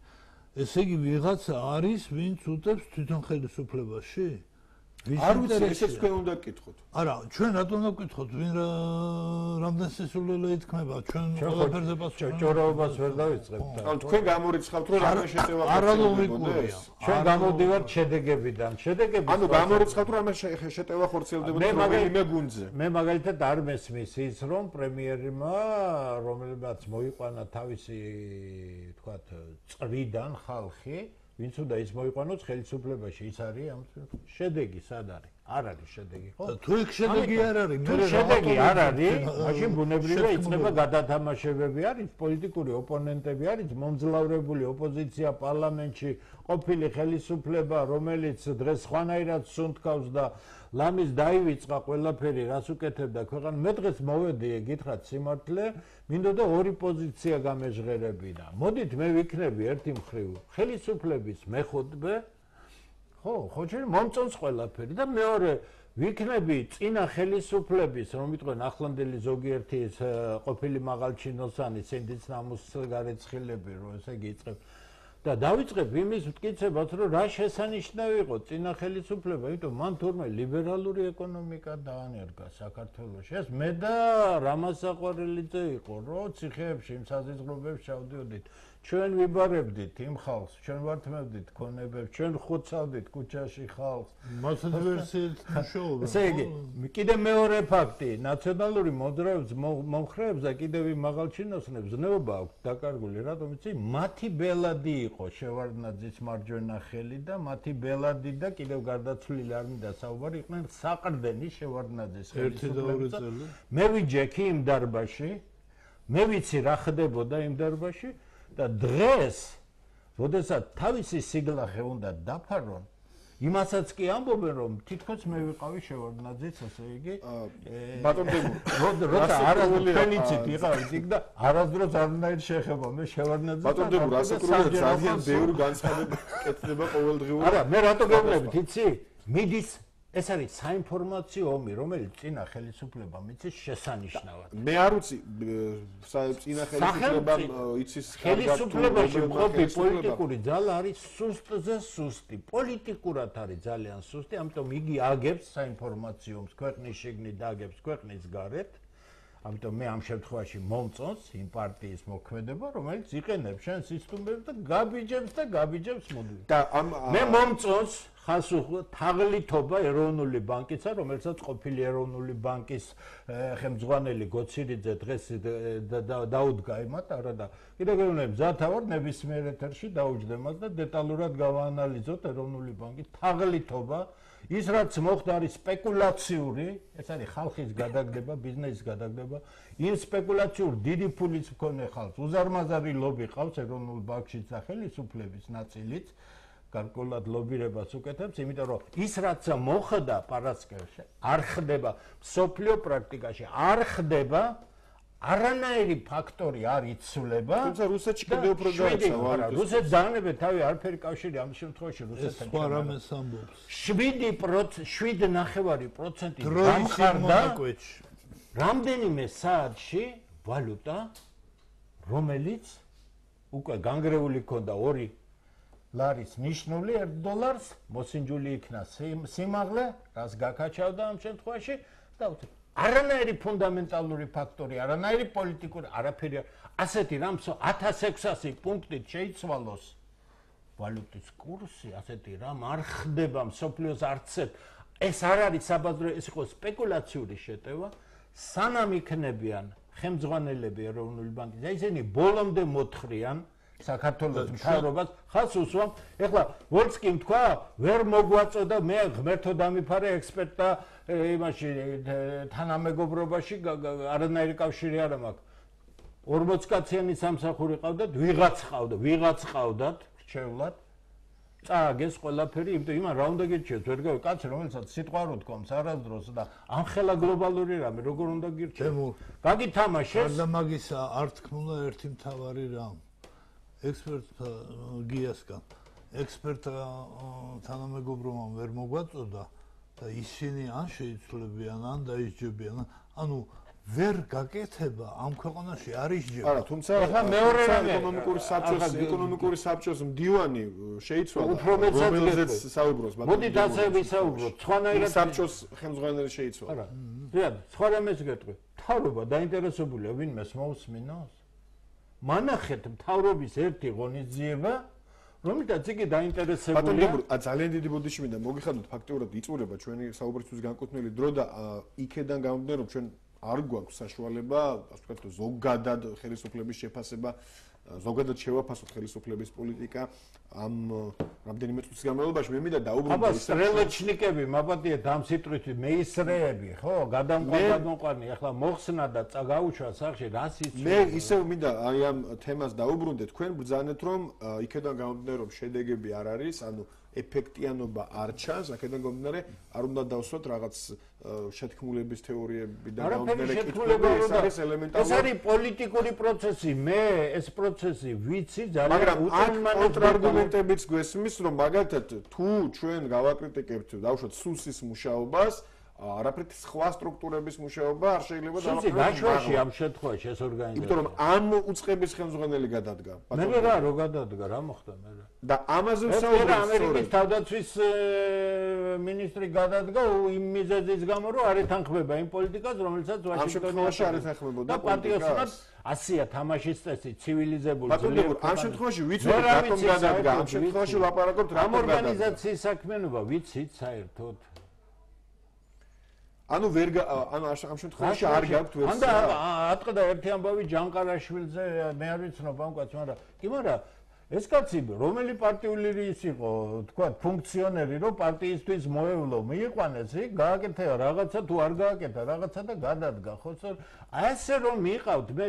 ესე იგი ვიღაცა არის, ვინც უტევს თვითონ ხელისუფლებაში? აა არ ვიცი ესეც თქვენ უნდა გკითხოთ. არა, ჩვენ რატომ უნდა გკითხოთ? ვინ რამდენ სესულელე ითქმება? ჩვენ ყველაფერზე პასუხი. ჭორაობას ვერ დავიწყებთ. ანუ თქვენ გამორიცხავთ რომ რამე შეწევა ხდება. არა ლოგიკურია. ჩვენ გამოდივართ შედეგებიდან. შედეგები ანუ გამორიცხავთ რომ რამე შეტევა ხორციელდებოდა რომელიმე გუნდზე. მე მაგალითად არ მესმის ის რომ პრემიერმა რომელმაც მოიყვანა თავისი თქვათ წრიდან ხალხი ვინც უნდა ის მოიყვანოს ხელისუფლებაში ის არის ამ შედეგი სად არის? არ არის შედეგი ხო? თუ იქ შედეგი არ არის მე შედეგი არ არის მაშინ ბუნებრივია იწება გადათამაშებები არის პოლიტიკური ოპონენტები არის მომძლავრებული ოპოზიცია პარლამენტში ყოფილი ხელისუფლება, რომელიც დღეს ხვანაირად სუნთქავს და ლამის დაივიწყა ყველაფერი, რას უკეთებდა ქვეყანა. მე დღეს მოვედი გითხრათ სიმართლე, მინდოდა ორი პოზიცია გამეჟღერებინა. მოდით მე ვიქნები ერთი მხრივ ხელისუფლების მეხუთბე. ხო, ხო შეიძლება მომწონს ყველაფერი და მეორე ვიქნები წინა ხელისუფლების, რომ ვიტყვენ ახლანდელი ზოგიერთი ყოფილი მაღალჩინოსანი, სინდიც ნამუს გარეცხილები, რომ ესე იგი იწებ და დავიწყებ იმის მტკიცებას, რომ რა შესანიშნავი იყო წინა ხელისუფლება, იმიტომ მან თურმე ლიბერალური ეკონომიკა დაანერგა საქართველოში. ეს მე და რამასაყვარელიძე იყო, რომ ციხეებში, იმ საზღვრებებში ჩავდიოდით. ჩვენ ვიბარებდით იმ ხალხს, ჩვენ ვართმევდით ქონებებს, ჩვენ ხოცავდით ქუჩაში ხალხს. მასეთ ვერსიით მშოობა. ესე იგი, კიდე მეორე ფაქტი, ნაციონალური მოძრაობის მომხრეებს და კიდევ იმ მაღალჩინოსნებს ზნეობა აქვს დაკარგული, რატომ იცი? მათი ბელადი იყო შევარდნაძის მარჯვენა ხელი და მათი ბელადი და კიდევ გარდაცვლილი არ მინდა საუბარი იყვნენ საყრდენი შევარდნაძის ხელი. ერთი და ორი წელი. მე ვიჯექი იმ დარბაში. მე ვიცი რა ხდებოდა იმ დარბაში. და დღეს, როდესაც თავისი სიგლახე უნდა დაფარონ, იმასაც კი ამბობენ რომ თითქოს მე ვიყავი შევარდნაძეც ასე იგი ბატონდებო როცა არასდროს იყავით იქ და არასდროს არნაირ შეხება მე შევარდნაძე ბატონდებო რასაკრული ძალიან ბევრი განცხადება კეთდება ყოველდღიურად არა მე რატო გეუბნები თიცი მიდის ეს არის საინფორმაციო ომი, რომელიც წინა ხელისუფლებამ იცის შესანიშნავად. მე არ ვიცი წინა ხელისუფლებამ იცის ხელისუფლებაში მყოფი პოლიტიკური ძალა არის სუსტზე სუსტი. პოლიტიკურად არის ძალიან სუსტი, ამიტომ იგი აგებს საინფორმაციო ომს ქვეყნის შიგნით და აგებს ქვეყნის გარეთ. ამიტომ მე ამ შემთხვევაში მომწონს იმ პარტიის მოქმედება, რომელიც იყენებს შენ სისტემებს და გაბიჯებს და გაბიჯებს მოდი. და ამ მე მომწონს ხასუხ თაღლითობა ეროვნული ბანკისა, რომელსაც ყოფილი ეროვნული ბანკის ხელმძღვანელი გოცირიძე დღეს დაუდგა იმათ, არა და კიდე გეუბნები ზათავარ ნებისმიერ ეთერში დაუჯდე მას და დეტალურად გავაანალიზოთ ეროვნული ბანკის თაღლითობა ის რაც მოხდა არის სპეკულაციური, ეს არის ხალხის გადაგდება, ბიზნესის გადაგდება, იმ სპეკულაციურ დიდი ფულის მქონე ხალხს უზარმაზარი ლობი ყავს ეროვნულ ბანკში და ხელისუფლების ნაწილიც გარკვეულად ლობირებას უკეთებს, იმიტომ რომ ის რაც მოხდა პარასკევში, არ ხდება სოფლიო პრაქტიკაში, არ ხდება არანაირი ფაქტორი არ იცვლება. თუმცა რუსეთში კიდევ უფრო დაიწყო. რუსეთს დაანებენ თავი არაფერი კავშირი ამ შემთხვევაში რუსეთთან. სხვა რამეს ამბობს. 7% 7.5% გამხარდა. რამდენიმე საათში ვალუტა რომელიც უკვე განგრეული ქონდა 2 ლარის ნიშნული 1 დოლარს მოსინჯული იქნა სიმაღლე, რას გაკაჩავდა ამ შემთხვევაში და არანაირი ფუნდამენტალური ფაქტორი, არანაირი პოლიტიკური, არაფერი ასეთი რამს 1600 პუნქტით შეიცვალოს ვალუტის კურსი, ასეთი რამ არ ხდება სოფლიოს არცეთ. ეს არ არის საბაზრო, ეს იყო სპეკულაციური შეტევა. სანამ იქნებიან ხელმძღვანელები ეროვნული ბანკის, აი ესენი ბოლომდე მოთხრიან საქართველოს მთავრობას ხალხს უსვამ. ეხლა ვოლსკიმ თქვა, ვერ მოგვაწოდა მე ღმერთო დამიფარე ექსპერტთა იმაში თანამეგობრობაში არანაირი კავშირი არ მაქვს. 40 კაციანი სამსახური ყავდათ, ვიღაც ყავდა, ვიღაც ყავდათ, რჩევლად. წააგეს ყველაფერი, იმიტომ იმან რა უნდა გირჩიოს, ვერ გავი კაცი, რომელსაც სიტყვა რო თქოს არასდროს და ამხელა გლობალური რამე, როგორ უნდა გირჩიოს? გაგითამაშეს. და მაგისა არ თქმულა ერთი მთავარი რამ. ექსპერტთა გიასკან ექსპერტთა თანამეგობრობამ ვერ მოგვაწოდა და ისინი ან შეიცვლებიან ან დაიჯებიან ანუ ვერ გაკეთება ამ ქვეყანაში არის ჯერ. არა, თუმცა ახლა მეორე რამე ეკონომიკური საბჭოს ეკონომიკური საბჭოს მდივანი შეიცვალა. უფრო მეცადეთ საუბროს, მაგრამ მოდი ასე ვისაუბროთ. სხვანაირად საბჭოს ხელმძღვანელი შეიცვალა. არა. დიახ, სხვა რამეს გეტყვი. თავრობა დაინტერესებულია ვინმეს მოусმინოს? მანახეთ მთავრობის ერთი ღონისძიება რომელთაც იგი დაინტერესებულია ბატონო ძალიან დიდი ბოდიში მინდა მოგიხადოთ ფაქტიურად იწურება ჩვენი საუბრისთვის განკუთვნილი დრო და იქედან გამომდინარე რომ ჩვენ არ გვაქვს საშუალება ასე ვთქვათ ზოგადად ხელისუფლების შეფასება ზოგადად შევაფასოთ ხელისუფლების პოლიტიკა ამ რამდენიმე წუთის განმავლობაში. მე მინდა დაუბრუნდე აბა სტრელეჩნიკები მაბადიეთ ამ სიტყვით მეისრეები ხო? გადამყვანი ახლა მოხსნა და წაგაუშვა სახში რას იცი მე ისევ მინდა აი ამ თემას დაუბრუნდე. თქვენ ბრძანეთ რომ იქედან გამომდინარე რომ შედეგები არ არის ანუ ეფექტიანობა არ ჩანს, აქედან გამომდინარე, არ უნდა დავსვათ რაღაც შეთქმულების თეორიები და გამომდინარე კითხვები, ეს არის ელემენტარული. ეს არის პოლიტიკური პროცესი. მე ეს პროცესი ვიცი ძალიან უწმანად კონტრარგუმენტებიც გვესმის, რომ მაგალითად თუ ჩვენ გავაკრიტიკებთ დავუშვათ სუსის მუშაობას, არაფრით სხვა სტრუქტურების მუშაობა არ შეიძლება დავახერხოთ. გაშვაში ამ შემთხვევაში ეს ორგანიზაცია. იმიტომ რომ ამ უწყების ხელმძღვანელი გადადგა. მე რა რო გადადგა, რა მოხდა მე რა. და ამაზე ვსაუბრობ. ამერიკის თავდაცვის მინისტრი გადადგა იმ მიზეზის გამო, რომ არ ეთანხმება იმ პოლიტიკას, რომელსაც ვაშინგტონში არ ეთანხმებოდა და პარტიოსნად ასია თამაშის წესი ცივილიზებული ძლიერ. ამ შემთხვევაში ვიცით რატომ გადადგა? ამ შემთხვევაში ლაპარაკობთ რატომ გადადგა? ორგანიზაციის საქმიანობა ვიცით საერთოდ? ანუ ვერ ანუ ამ შემთხვევაში არ გაქვთ ვერსია. ანდა ატყდა ერთი ამბავი ჯანკარაშვილზე მე არ ვიცნობ ამ კაცს, მაგრამ კი მაგრამ ეს კაცი რომელი პარტიული ის იყო, თქვა ფუნქციონერი, რომ პარტიისთვის მოევლო, მიიყვანეს, იქ გააკეთა რაღაცა თუ არ გააკეთა რაღაცა და გადადგა, ხო? ასე რომ მიყავთ მე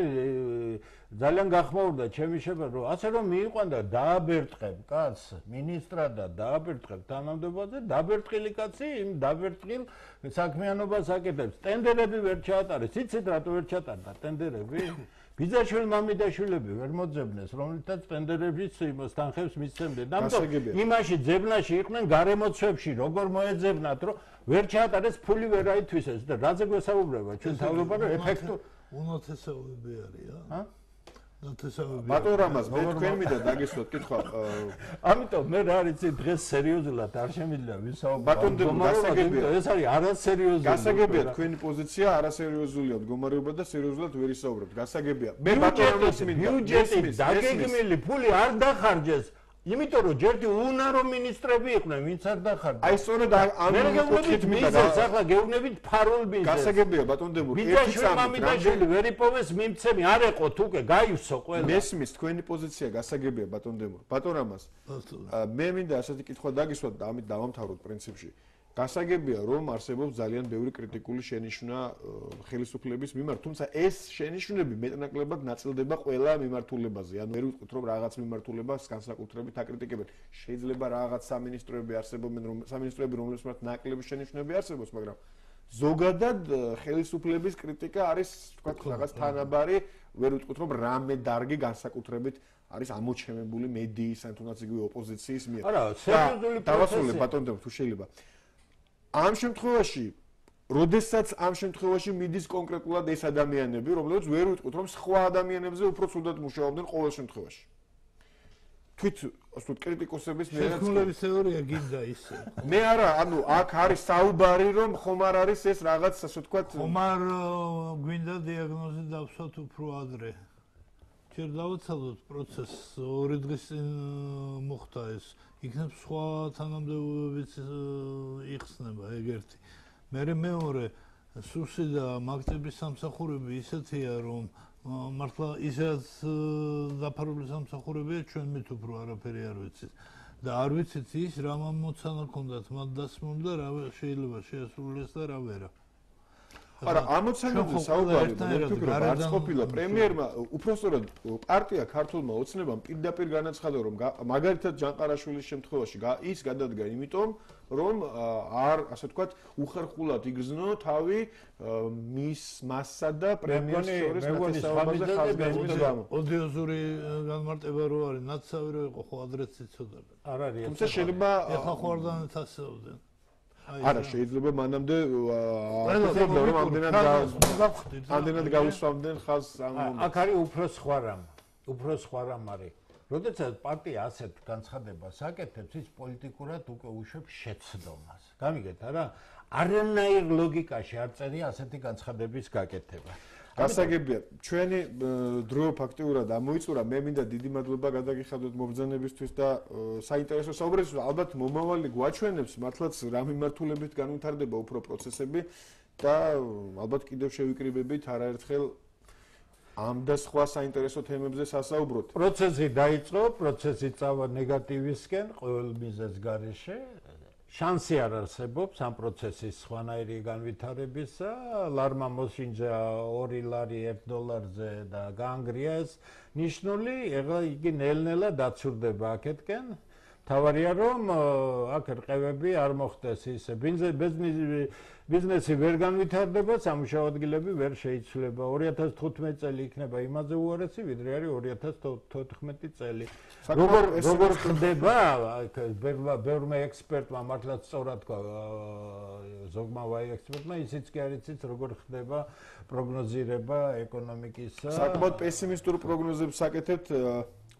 ძალიან გახმაურდა ჩემი შეფერა რომ ასე რომ მიიყვან და დააბერტყებ კაც ministrად და დააბერტყებ თანამდებობაზე დაბერტყილი კაცი იმ დაბერტყილ საქმიანობას აკეთებს. ტენდერები ვერ ჩაატარეს იცით რატო ვერ ჩაატარდა ტენდერები ბიძაშვილ მამიდაშვილები ვერ მოძებნეს რომელთაც ტენდერების იმას თანხებს მისცემდნენ და იმაში ძებნაში იყვნენ გარემოცვებში როგორ მოეძებნათ რომ ვერ ჩაატარეს ფული ვერ აითვისეს და რაზე გვესაუბრება? ჩვენ თავრობა რომ ეფექტო უნათესაობები არის ა ბატონრამას მე თქვენ მინდა დაგისვათ კითხვა ამიტომ მე რა არის დღეს სერიოზულად არ შემიძლია ვისაუბრო. ბატონ გასაგებია. ეს არის არასერიოზული გასაგებია თქვენი პოზიცია არასერიოზულია მდგომარეობა და სერიოზულად ვერ ისაუბრებთ გასაგებია. მე ბატონრამას მინდა. ბიუჯეტი დაგეგმილი ფული არ დახარჯეს იმიტომ რომ ჯერდი უნარო ministrები იყვნენ, ვინც არ დახარდა. აი სწორედ ამ კუთხით მინდა ახლა გეუბნებით ფარულ ბიზნესს. გასაგებია ბატონ დებური, ერთი წამი მამიდაშვილი ვერ იპოვეს მიმცემი, არ ეყოთ უკვე, გაივსო ყველა. მესმის თქვენი პოზიცია გასაგებია ბატონ დებური. ბატონ რამას. მე მინდა ასეთი კითხვა დაგისვათ და ამით დავამთავროთ პრინციპში. გასაგებია რომ არსებობს ძალიან ბევრი კრიტიკული შენიშვნა ხელისუფლების მიმართ, თუმცა ეს შენიშვნები მეტნაკლებად ნაწილდება ყველა მიმართულებაზე. ანუ ვერ ვიტყვით რომ რაღაც მიმართულებას განსაკუთრებით აკრიტიკებენ. შეიძლება რაღაც სამინისტროები არსებობენ, რომ სამინისტროები რომლებსაც მათ ნაკლები შენიშვნები არსებობს, მაგრამ ზოგადად ხელისუფლების კრიტიკა არის თქვა რაღაც თანაბარი, ვერ ვიტყვით რომ რამე დარგი განსაკუთრებით არის ამოჩემებული მედიის ან თუნდაც იგივე ოპოზიციის მიერ. არა, სერიოზული პროცესი. დავასრულებ ბატონო, თუ შეიძლება. ამ შემთხვევაში როდესაც ამ შემთხვევაში მიდის კონკრეტულად ეს ადამიანები, რომლებიც ვერ ვიტყვით, რომ სხვა ადამიანებზე უფრო ცუდად მუშაობდნენ ყოველ შემთხვევაში. თვით ასე ვთქვით, კრიტიკოსების მიერ შექმნების თეორია გინდა ისე. მე არა, ანუ აქ არის საუბარი, რომ ხომ არ არის ეს რაღაც ასე ვთქვით, ხომ არ გვინდა დიაგნოზი დავსვათ უფრო ადრე. ჯერ დავაცალოთ პროცესს ორი დღის წინ მოხდა ეს იქნებ სხვა თანამდებობებიც იხსნება ეგერთი. მე მეორე სუსი და მაქტების სამსახურები ისეთია რომ მართლა ისეთ დაფარული სამსახურებია ჩვენ მით უფრო არაფერი არ ვიცით. და არ ვიცით ის რა მომცანა ქონდათ მათ დასმულ და რა შეიძლება შეასრულეს და რა ვერა. არა ამოცანებზე საუბარი მეთქურა არც ყოფილა. პრემიერმა უпроსტორად პარტია ქართულმა ოცნებამ პირდაპირ განაცხადა რომ მაგალითად ჯანყარაშვილის შემთხვევაში ის გადადგა იმიტომ რომ არ ასე ვთქვათ უხერხულად იგრძნო თავი მის მასსა და პრემიერს შორის ნათესაობაზე ხალხის გამო ოდიოზური განმარტება რო არის ნაცავი რო იყო ხო ადრეც ეცოდება არ არის თუმცა შეიძლება ეხლა ხო არ დანათესავდნენ არა შეიძლება მანამდე რომ ამდენად ამდენად გავუსვამდნენ ხაზ ამ აქ არის უფრო სხვა რამ უფრო სხვა რამ არის. როდესაც პარტია ასეთ განცხადებას აკეთებს ის პოლიტიკურად უკვე უშვებს შეცდომას. გამიგეთ არა? არანაირ ლოგიკაში არ წერია ასეთი განცხადების გაკეთება გასაგებია ჩვენი დრო ფაქტიურად ამოიწურა მე მინდა დიდი მადლობა გადაგიხადოთ მობრძანებისთვის და საინტერესო საუბრებს ალბათ მომავალი გვაჩვენებს მართლაც რა მიმართულებით განვითარდება უფრო პროცესები და ალბათ კიდევ შევიკრიბებით არაერთხელ ამ და სხვა საინტერესო თემებზე სასაუბროთ. პროცესი დაიწყო, პროცესი წავა ნეგატივისკენ, ყოველ მიზეს გარეშე. შანსი არ არსებობს ამ პროცესის სხვანაირი განვითარებისა. ლარმა მოსინჯა 2 ლარი 1 დოლარზე და გაანგრია ეს ნიშნული, ეხლა იგი ნელ-ნელა დაცურდება აქეთკენ. თავარია რომ აქ რყევები არ მოხდეს ისე ბიზნესი ბიზნესი ვერ განვითარდება, სამუშაო ადგილები ვერ შეიცვლება. 2015 წელი იქნება იმაზე უარესი, ვიდრე არის 2014 წელი. როგორ როგორ ხდება აქ ბევრმა ექსპერტმა მართლაც სწორად თქვა ზოგმა ვაი ექსპერტმა ისიც კი არის იცით როგორ ხდება პროგნოზირება ეკონომიკის საკმაოდ პესიმისტურ პროგნოზებს საკეთებთ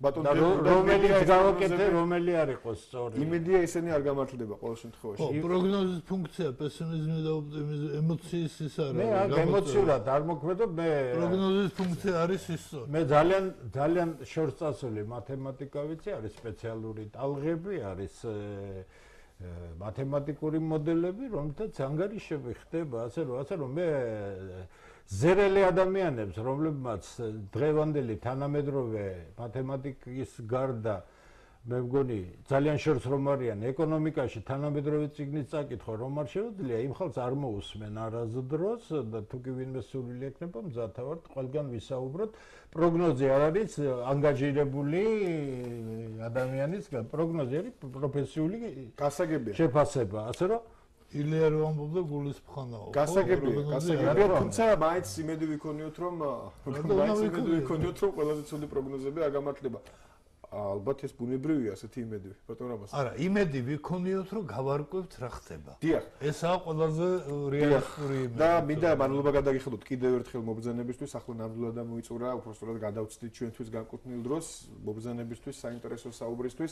ბატონ რომელიც გავაკეთე რომელი არ იყოს სწორი? იმედია ისინი არ გამართლდება ყოველ შემთხვევაში. ხო პროგნოზის ფუნქცია პესიმიზმი და ოპტიმიზმი ემოციის ის არის მე აქ ემოციურად არ მოქმედო მე პროგნოზის ფუნქცია არის ის სწორი. მე ძალიან ძალიან შორს წასული მათემატიკა ვიცი არის სპეციალური ტალღები არის მათემატიკური მოდელები რომელთაც ანგარიშები ხდება ასე რომ ასე რომ მე ზერელი ადამიანებს, რომლებმაც დღევანდელი თანამედროვე მათემატიკის გარდა მე მგონი ძალიან შორს რომ არიან ეკონომიკაში თანამედროვე ციგნის წაკითხვა რომ არ შეუძლია იმ ხალხს არ მოусმენ არაზდროს და თუ კი ვინმე სურვილი ექნება მზათავად ყველგან ვისაუბროთ. პროგნოზი არ არის ანგაჟირებული ადამიანის პროგნოზი არის პროფესიული გასაგებია. შეფასება. ასე რომ ილია რო ამბობდა გულის ფხანაო. გასაგებია, გასაგებია, თუმცა მაინც იმედი ვიქონიოთ, რომ მაინც იმედი ვიქონიოთ, რომ ყველაზე ცუდი პროგნოზები არ გამართლება. ალბათ ეს ბუნებრივია ასეთი იმედი, ბატონ რამას. არა, იმედი ვიქონიოთ, რომ გავარკვევთ რა ხდება. დიახ. ესაა ყველაზე რეალისტური იმედი. და მინდა მადლობა გადაგიხადოთ კიდევ ერთხელ მობრძანებისთვის, ახლა ნამდვილად მოიწურა, უბრალოდ გადავწდით ჩვენთვის განკუთვნილ დროს მობრძანებისთვის, საინტერესო საუბრისთვის.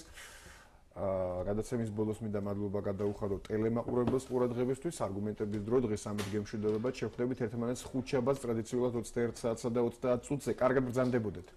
აა გადაცემის ბოლოს მინდა მადლობა გადაუხადო ტელემაყურებელს ყურადღებისთვის არგუმენტების დრო დღეს ამით გემშვიდობებად შევხვდებით ერთმანეთს ხუთშაბათს ტრადიციულად 21 საათსა და 30 წუთზე. კარგად ბრძანდებოდეთ